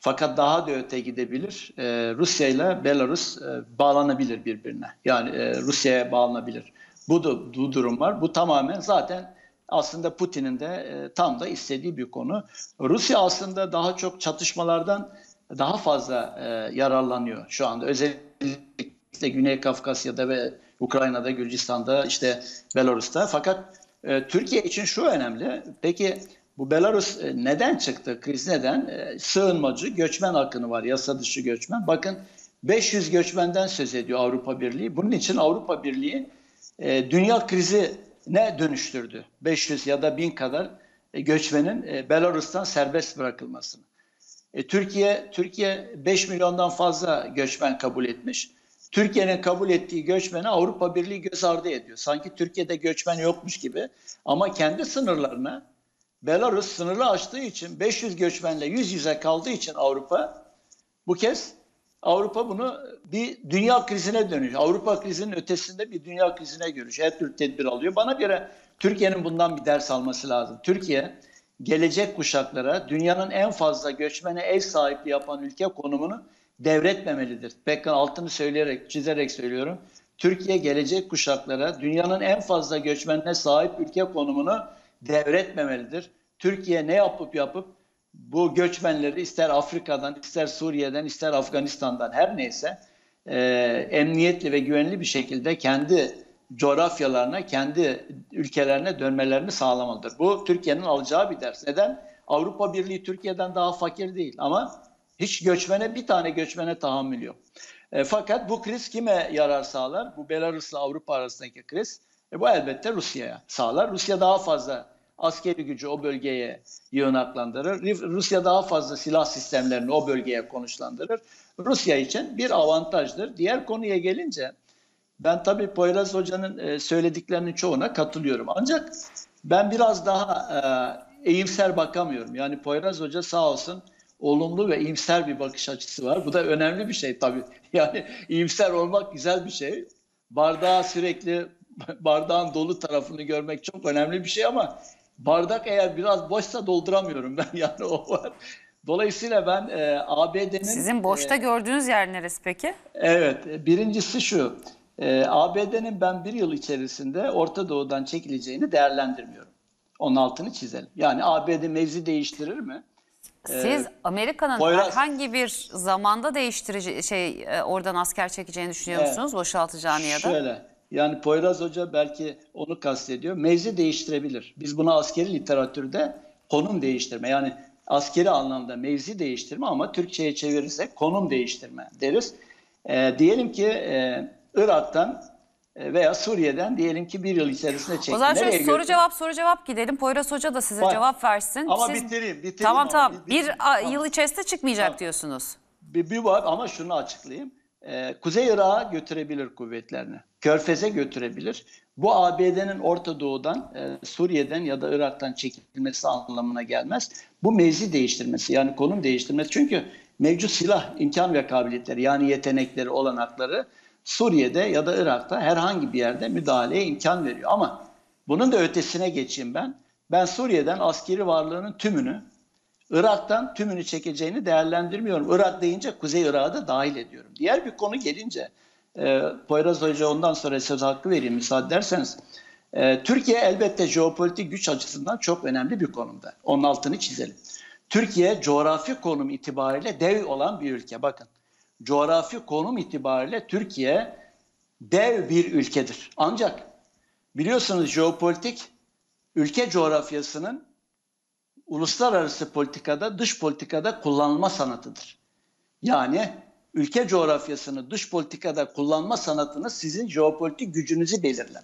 Fakat daha da öte gidebilir. E, Rusya ile Belarus e, bağlanabilir birbirine. Yani e, Rusya'ya bağlanabilir. Bu, da, bu durum var. Bu tamamen zaten aslında Putin'in de e, tam da istediği bir konu. Rusya aslında daha çok çatışmalardan daha fazla e, yararlanıyor şu anda. Özellikle Güney Kafkasya'da ve Ukrayna'da, Gürcistan'da, işte Belarus'ta. Fakat e, Türkiye için şu önemli. Peki bu Belarus e, neden çıktı? Kriz neden? E, sığınmacı, göçmen akını var, yasa dışı göçmen. Bakın 500 göçmenden söz ediyor Avrupa Birliği. Bunun için Avrupa Birliği e, dünya krizi ne dönüştürdü? 500 ya da 1000 kadar göçmenin Belarus'tan serbest bırakılmasını. Türkiye Türkiye 5 milyondan fazla göçmen kabul etmiş. Türkiye'nin kabul ettiği göçmeni Avrupa Birliği göz ardı ediyor. Sanki Türkiye'de göçmen yokmuş gibi. Ama kendi sınırlarına Belarus sınırı açtığı için 500 göçmenle yüz yüze kaldığı için Avrupa bu kez Avrupa bunu bir dünya krizine dönüş. Avrupa krizinin ötesinde bir dünya krizine görüş. Her türlü tedbir alıyor. Bana göre Türkiye'nin bundan bir ders alması lazım. Türkiye gelecek kuşaklara dünyanın en fazla göçmene ev sahipliği yapan ülke konumunu devretmemelidir. Bekkan altını söyleyerek, çizerek söylüyorum. Türkiye gelecek kuşaklara dünyanın en fazla göçmenine sahip ülke konumunu devretmemelidir. Türkiye ne yapıp yapıp bu göçmenleri ister Afrika'dan, ister Suriye'den, ister Afganistan'dan her neyse e, emniyetli ve güvenli bir şekilde kendi coğrafyalarına, kendi ülkelerine dönmelerini sağlamalıdır. Bu Türkiye'nin alacağı bir ders. Neden? Avrupa Birliği Türkiye'den daha fakir değil ama hiç göçmene bir tane göçmene tahammül yok. E, fakat bu kriz kime yarar sağlar? Bu Belarus'la Avrupa arasındaki kriz. E, bu elbette Rusya'ya sağlar. Rusya daha fazla askeri gücü o bölgeye yığınaklandırır. Rusya daha fazla silah sistemlerini o bölgeye konuşlandırır. Rusya için bir avantajdır. Diğer konuya gelince ben tabii Poyraz Hoca'nın e, söylediklerinin çoğuna katılıyorum. Ancak ben biraz daha e, eğimser bakamıyorum. Yani Poyraz Hoca sağ olsun olumlu ve iyimser bir bakış açısı var. Bu da önemli bir şey tabii. Yani iyimser olmak güzel bir şey. Bardağı sürekli bardağın dolu tarafını görmek çok önemli bir şey ama bardak eğer biraz boşsa dolduramıyorum ben yani o var. Dolayısıyla ben e, ABD'nin... Sizin boşta e, gördüğünüz yer neresi peki? Evet, birincisi şu. E, ABD'nin ben bir yıl içerisinde Orta Doğu'dan çekileceğini değerlendirmiyorum. Onun altını çizelim. Yani ABD mevzi değiştirir mi? Siz Ee, Amerika'nın Poyraz- herhangi bir zamanda değiştirici şey e, oradan asker çekeceğini düşünüyor Evet. musunuz boşaltacağını ya da? Şöyle, yani Poyraz Hoca belki onu kastediyor. Mevzi değiştirebilir. Biz buna askeri literatürde konum değiştirme yani askeri anlamda mevzi değiştirme ama Türkçe'ye çevirirsek konum değiştirme deriz. Ee, diyelim ki e, Irak'tan e, veya Suriye'den diyelim ki bir yıl içerisinde çekti. O zaman şöyle Nereye soru götür- cevap soru cevap gidelim. Poyraz Hoca da size Bak, cevap versin. ama Siz... bitireyim, bitireyim Tamam ama, tamam. bir- Bir, Tamam. yıl içerisinde çıkmayacak Tamam. diyorsunuz. Bir, bir var ama şunu açıklayayım. Ee, Kuzey Irak'a götürebilir kuvvetlerini. Körfez'e götürebilir. Bu ABD'nin Orta Doğu'dan, e, Suriye'den ya da Irak'tan çekilmesi anlamına gelmez. Bu mevzi değiştirmesi yani konum değiştirmesi. Çünkü mevcut silah imkan ve kabiliyetleri yani yetenekleri, olanakları Suriye'de ya da Irak'ta herhangi bir yerde müdahaleye imkan veriyor. Ama bunun da ötesine geçeyim ben. Ben Suriye'den askeri varlığının tümünü Irak'tan tümünü çekeceğini değerlendirmiyorum. Irak deyince Kuzey Irak'ı da dahil ediyorum. Diğer bir konu gelince e, Poyraz Hoca ondan sonra söz hakkı vereyim müsaade ederseniz. E, Türkiye elbette jeopolitik güç açısından çok önemli bir konumda. Onun altını çizelim. Türkiye coğrafi konum itibariyle dev olan bir ülke. Bakın coğrafi konum itibariyle Türkiye dev bir ülkedir. Ancak biliyorsunuz jeopolitik ülke coğrafyasının uluslararası politikada, dış politikada kullanılma sanatıdır. Yani ülke coğrafyasını dış politikada kullanma sanatını sizin jeopolitik gücünüzü belirler.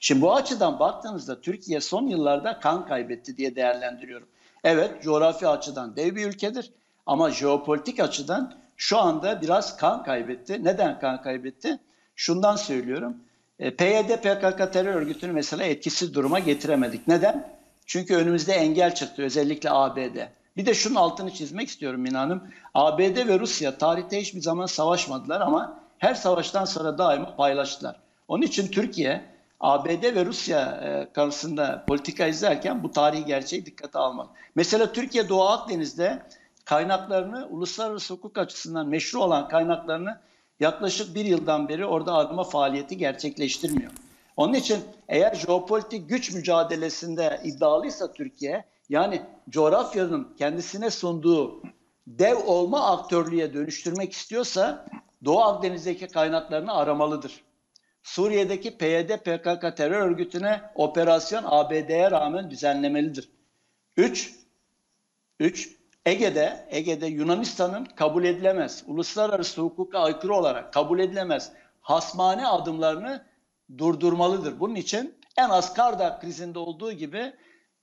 Şimdi bu açıdan baktığınızda Türkiye son yıllarda kan kaybetti diye değerlendiriyorum. Evet coğrafi açıdan dev bir ülkedir ama jeopolitik açıdan şu anda biraz kan kaybetti. Neden kan kaybetti? Şundan söylüyorum. E, PYD PKK terör örgütünü mesela etkisiz duruma getiremedik. Neden? Çünkü önümüzde engel çıktı özellikle ABD. Bir de şunun altını çizmek istiyorum Mina Hanım. ABD ve Rusya tarihte hiçbir zaman savaşmadılar ama her savaştan sonra daima paylaştılar. Onun için Türkiye ABD ve Rusya e, karşısında politika izlerken bu tarihi gerçeği dikkate almalı. Mesela Türkiye Doğu Akdeniz'de kaynaklarını uluslararası hukuk açısından meşru olan kaynaklarını yaklaşık bir yıldan beri orada arama faaliyeti gerçekleştirmiyor. Onun için eğer jeopolitik güç mücadelesinde iddialıysa Türkiye yani coğrafyanın kendisine sunduğu dev olma aktörlüğe dönüştürmek istiyorsa Doğu Akdeniz'deki kaynaklarını aramalıdır. Suriye'deki PYD PKK terör örgütüne operasyon ABD'ye rağmen düzenlemelidir. 3 3 Ege'de Ege'de Yunanistan'ın kabul edilemez, uluslararası hukuka aykırı olarak kabul edilemez hasmane adımlarını durdurmalıdır. Bunun için en az Kardak krizinde olduğu gibi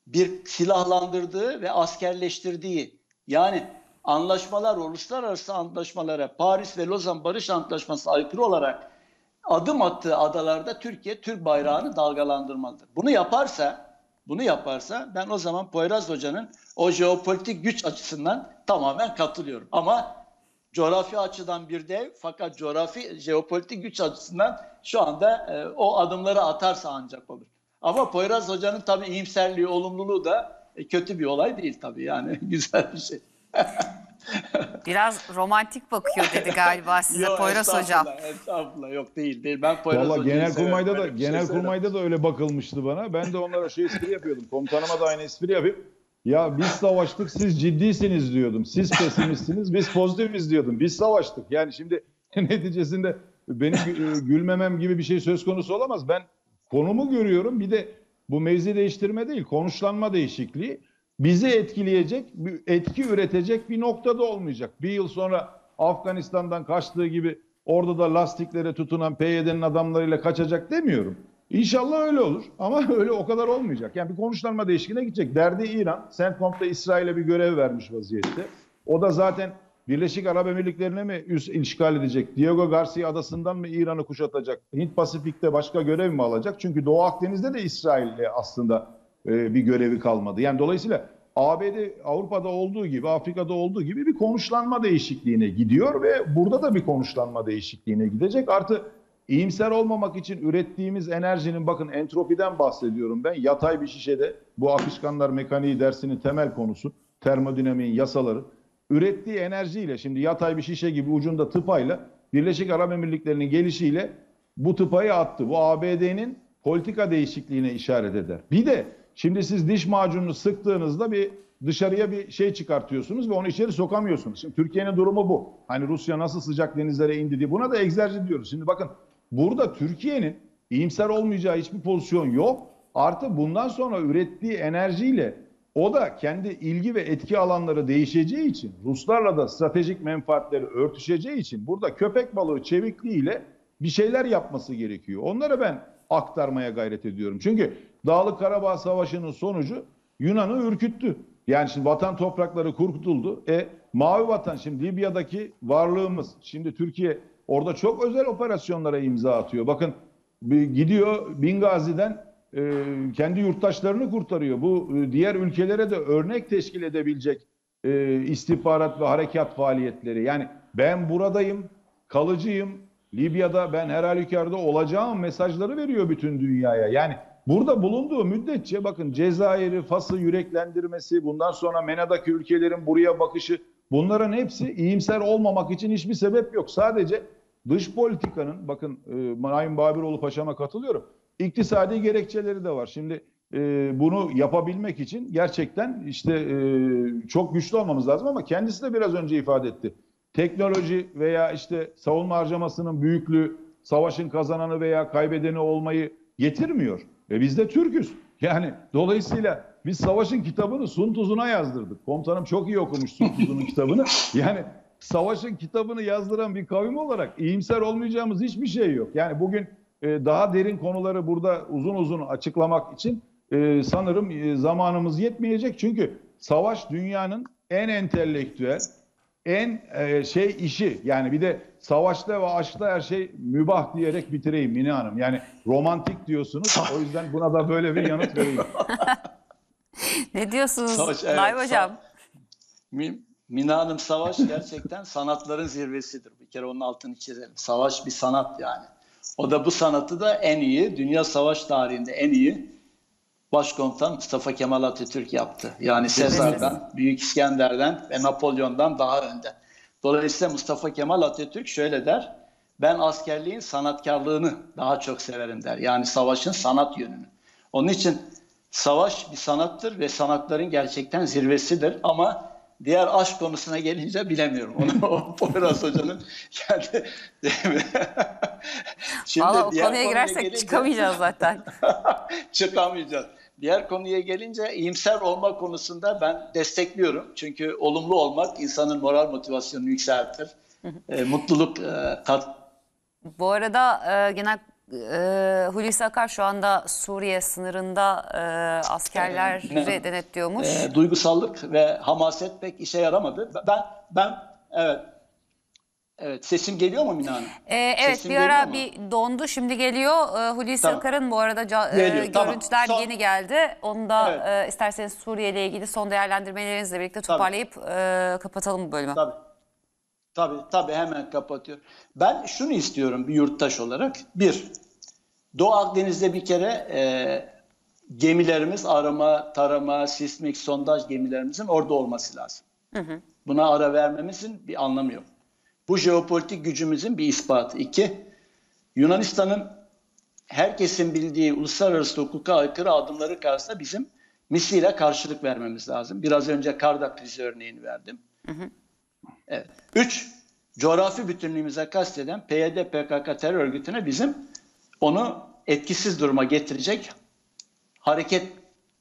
bir silahlandırdığı ve askerleştirdiği yani anlaşmalar, uluslararası anlaşmalara Paris ve Lozan Barış Antlaşması aykırı olarak adım attığı adalarda Türkiye Türk bayrağını dalgalandırmalıdır. Bunu yaparsa, bunu yaparsa ben o zaman Poyraz Hoca'nın o jeopolitik güç açısından tamamen katılıyorum. Ama coğrafi açıdan bir dev fakat coğrafi jeopolitik güç açısından şu anda e, o adımları atarsa ancak olur. Ama Poyraz Hoca'nın tabii iyimserliği, olumluluğu da e, kötü bir olay değil tabii yani güzel bir şey. Biraz romantik bakıyor dedi galiba size Yok, Poyraz Hocam. estağfurullah, Estağfurullah yok değil değil. Ben Poyraz Valla Hoca'yı Genelkurmay'da severim, da bir şey Genelkurmay'da da öyle bakılmıştı bana. Ben de onlara şey espri yapıyordum. Komutanıma da aynı espri yapıp ya biz savaştık siz ciddisiniz diyordum. Siz pesimistsiniz biz pozitifiz diyordum. Biz savaştık. Yani şimdi neticesinde benim e, gülmemem gibi bir şey söz konusu olamaz. Ben konumu görüyorum. Bir de bu mevzi değiştirme değil, konuşlanma değişikliği bizi etkileyecek, etki üretecek bir noktada olmayacak. Bir yıl sonra Afganistan'dan kaçtığı gibi orada da lastiklere tutunan PYD'nin adamlarıyla kaçacak demiyorum. İnşallah öyle olur ama öyle o kadar olmayacak. Yani bir konuşlanma değişikliğine gidecek. Derdi İran, CENTCOM'da İsrail'e bir görev vermiş vaziyette. O da zaten Birleşik Arap Emirlikleri'ne mi üst işgal edecek? Diego Garcia adasından mı İran'ı kuşatacak? Hint Pasifik'te başka görev mi alacak? Çünkü Doğu Akdeniz'de de İsrail'le aslında e, bir görevi kalmadı. Yani dolayısıyla ABD Avrupa'da olduğu gibi, Afrika'da olduğu gibi bir konuşlanma değişikliğine gidiyor ve burada da bir konuşlanma değişikliğine gidecek. Artı iyimser olmamak için ürettiğimiz enerjinin bakın entropiden bahsediyorum ben. Yatay bir şişede bu akışkanlar mekaniği dersinin temel konusu termodinamiğin yasaları. Ürettiği enerjiyle şimdi yatay bir şişe gibi ucunda tıpayla Birleşik Arap Emirlikleri'nin gelişiyle bu tıpayı attı. Bu ABD'nin politika değişikliğine işaret eder. Bir de şimdi siz diş macununu sıktığınızda bir dışarıya bir şey çıkartıyorsunuz ve onu içeri sokamıyorsunuz. Şimdi Türkiye'nin durumu bu. Hani Rusya nasıl sıcak denizlere indi diye. Buna da egzerci diyoruz. Şimdi bakın burada Türkiye'nin iyimser olmayacağı hiçbir pozisyon yok. Artı bundan sonra ürettiği enerjiyle o da kendi ilgi ve etki alanları değişeceği için Ruslarla da stratejik menfaatleri örtüşeceği için burada köpek balığı çevikliğiyle bir şeyler yapması gerekiyor. Onları ben aktarmaya gayret ediyorum. Çünkü Dağlık Karabağ Savaşı'nın sonucu Yunan'ı ürküttü. Yani şimdi vatan toprakları kurtuldu. E Mavi Vatan şimdi Libya'daki varlığımız. Şimdi Türkiye orada çok özel operasyonlara imza atıyor. Bakın gidiyor Bingazi'den e, kendi yurttaşlarını kurtarıyor. Bu e, diğer ülkelere de örnek teşkil edebilecek e, istihbarat ve harekat faaliyetleri. Yani ben buradayım, kalıcıyım. Libya'da ben her halükarda olacağım mesajları veriyor bütün dünyaya. Yani burada bulunduğu müddetçe bakın Cezayir'i, Fas'ı yüreklendirmesi, bundan sonra MENA'daki ülkelerin buraya bakışı bunların hepsi iyimser olmamak için hiçbir sebep yok. Sadece dış politikanın bakın e, Naim Babiroğlu Paşam'a katılıyorum. İktisadi gerekçeleri de var. Şimdi e, bunu yapabilmek için gerçekten işte e, çok güçlü olmamız lazım ama kendisi de biraz önce ifade etti. Teknoloji veya işte savunma harcamasının büyüklüğü savaşın kazananı veya kaybedeni olmayı getirmiyor. Ve biz de Türk'üz. Yani dolayısıyla biz savaşın kitabını Sun Tzu'na yazdırdık. Komutanım çok iyi okumuş Sun Tzu'nun kitabını. Yani savaşın kitabını yazdıran bir kavim olarak iyimser olmayacağımız hiçbir şey yok. Yani bugün e, daha derin konuları burada uzun uzun açıklamak için e, sanırım e, zamanımız yetmeyecek. Çünkü savaş dünyanın en entelektüel, en e, şey işi. Yani bir de savaşta ve aşkta her şey mübah diyerek bitireyim Mine Hanım. Yani romantik diyorsunuz. O yüzden buna da böyle bir yanıt vereyim. Ne diyorsunuz Savaş, evet, Naim Hocam? sa- Mi- Mina Hanım savaş gerçekten sanatların zirvesidir. Bir kere onun altını çizelim. Savaş bir sanat yani. O da bu sanatı da en iyi, dünya savaş tarihinde en iyi Başkomutan Mustafa Kemal Atatürk yaptı. Yani Sezar'dan, Büyük İskender'den ve Napolyon'dan daha önde. Dolayısıyla Mustafa Kemal Atatürk şöyle der. Ben askerliğin sanatkarlığını daha çok severim der. Yani savaşın sanat yönünü. Onun için savaş bir sanattır ve sanatların gerçekten zirvesidir. Ama diğer aşk konusuna gelince bilemiyorum. Onu o Poyraz Hoca'nın kendi? Şimdi Valla o diğer konuya girersek gelince- çıkamayacağız zaten. çıkamayacağız. Diğer konuya gelince iyimser olma konusunda ben destekliyorum. Çünkü olumlu olmak insanın moral motivasyonunu yükseltir. E, mutluluk e, kat Bu arada e, genel e, Hulusi Akar şu anda Suriye sınırında e, askerleri ne- denetliyormuş. e, duygusallık ve hamaset pek işe yaramadı. Ben ben evet Evet sesim geliyor mu Mina Hanım? E, evet Sesim bir ara mu? bir dondu şimdi geliyor. E, Hulusi Tamam. Akar'ın bu arada e, Geliyor, tamam. görüntüler Son- yeni geldi. Onu da Evet. e, isterseniz Suriye ile ilgili son değerlendirmelerinizle birlikte toparlayıp e, kapatalım bu bölümü. Tabii. Tabii tabii hemen kapatıyor. Ben şunu istiyorum bir yurttaş olarak. Bir, Doğu Akdeniz'de bir kere e, gemilerimiz arama, tarama, sismik, sondaj gemilerimizin orada olması lazım. Hı hı. Buna ara vermemizin bir anlamı yok. Bu jeopolitik gücümüzün bir ispatı. İki, Yunanistan'ın herkesin bildiği uluslararası hukuka aykırı adımları karşısında bizim misliyle karşılık vermemiz lazım. Biraz önce Kardak krizi örneğini verdim. Evet. Üç, coğrafi bütünlüğümüze kasteden PYD PKK terör örgütüne bizim onu etkisiz duruma getirecek hareket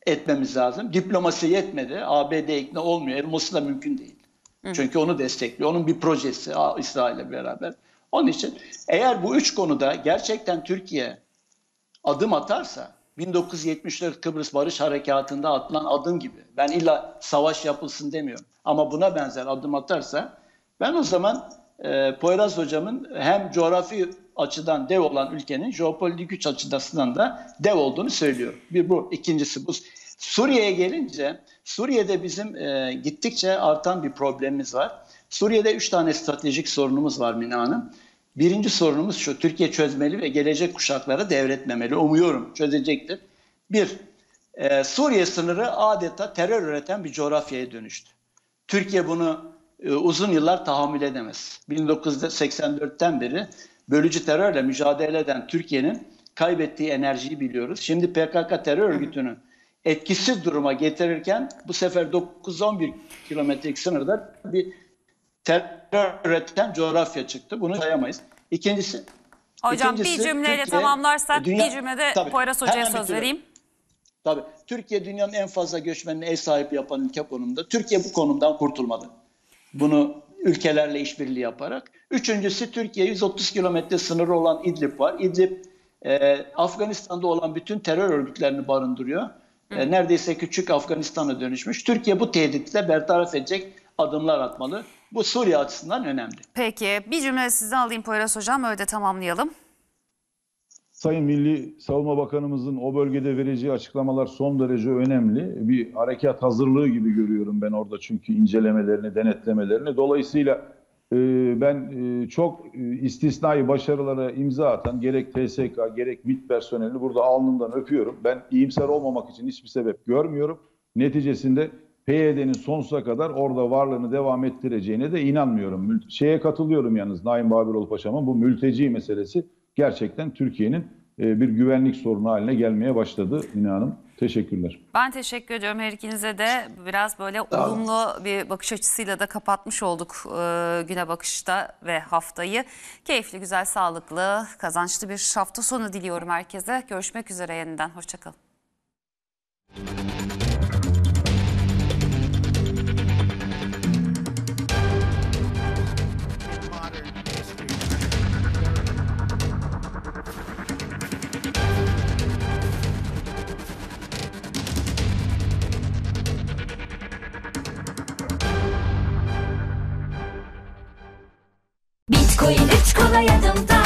etmemiz lazım. Diplomasi yetmedi. ABD ikna olmuyor. Elması da mümkün değil. Çünkü onu destekliyor. Onun bir projesi İsrail'le beraber. Onun için eğer bu üç konuda gerçekten Türkiye adım atarsa 1974 Kıbrıs Barış Harekatı'nda atılan adım gibi ben illa savaş yapılsın demiyorum ama buna benzer adım atarsa ben o zaman e, Poyraz hocamın hem coğrafi açıdan dev olan ülkenin jeopolitik güç açısından da dev olduğunu söylüyorum. Bir bu. ikincisi bu. Suriye'ye gelince Suriye'de bizim e, gittikçe artan bir problemimiz var. Suriye'de üç tane stratejik sorunumuz var Mina Hanım. Birinci sorunumuz şu, Türkiye çözmeli ve gelecek kuşaklara devretmemeli. Umuyorum çözecektir. Bir, e, Suriye sınırı adeta terör üreten bir coğrafyaya dönüştü. Türkiye bunu e, uzun yıllar tahammül edemez. 1984'ten beri bölücü terörle mücadele eden Türkiye'nin kaybettiği enerjiyi biliyoruz. Şimdi PKK terör örgütünü etkisiz duruma getirirken bu sefer 9-11 kilometrelik sınırda bir terör üreten coğrafya çıktı. Bunu sayamayız. İkincisi Hocam bir ikincisi cümleyle Türkiye, tamamlarsak dünya- bir cümlede Tabii, Poyraz Hoca'ya söz bitiriyorum. vereyim. Tabii. Türkiye dünyanın en fazla göçmenine ev sahibi yapan ülke konumunda. Türkiye bu konumdan kurtulmadı. Bunu ülkelerle işbirliği yaparak. Üçüncüsü Türkiye 130 kilometre sınırı olan İdlib var. İdlib e, Afganistan'da olan bütün terör örgütlerini barındırıyor. E, neredeyse küçük Afganistan'a dönüşmüş. Türkiye bu tehditle bertaraf edecek adımlar atmalı. Bu Suriye açısından önemli. Peki bir cümle sizden alayım Poyraz Hocam öyle de tamamlayalım. Sayın Milli Savunma Bakanımızın o bölgede vereceği açıklamalar son derece önemli. Bir harekat hazırlığı gibi görüyorum ben orada çünkü incelemelerini, denetlemelerini. Dolayısıyla ben e, çok e, istisnai başarılara imza atan gerek TSK gerek MİT personelini burada alnından öpüyorum. Ben iyimser olmamak için hiçbir sebep görmüyorum. Neticesinde PYD'nin sonsuza kadar orada varlığını devam ettireceğine de inanmıyorum. Şeye katılıyorum yalnız Naim Babiroğlu Paşa'mın bu mülteci meselesi gerçekten Türkiye'nin e, bir güvenlik sorunu haline gelmeye başladı Mine. Teşekkürler. Ben teşekkür ediyorum her ikinize de. Biraz böyle olumlu bir bakış açısıyla da kapatmış olduk e, güne bakışta ve haftayı. Keyifli, güzel, sağlıklı, kazançlı bir hafta sonu diliyorum herkese. Görüşmek üzere yeniden. Hoşçakalın. Bitcoin üç kolay adımda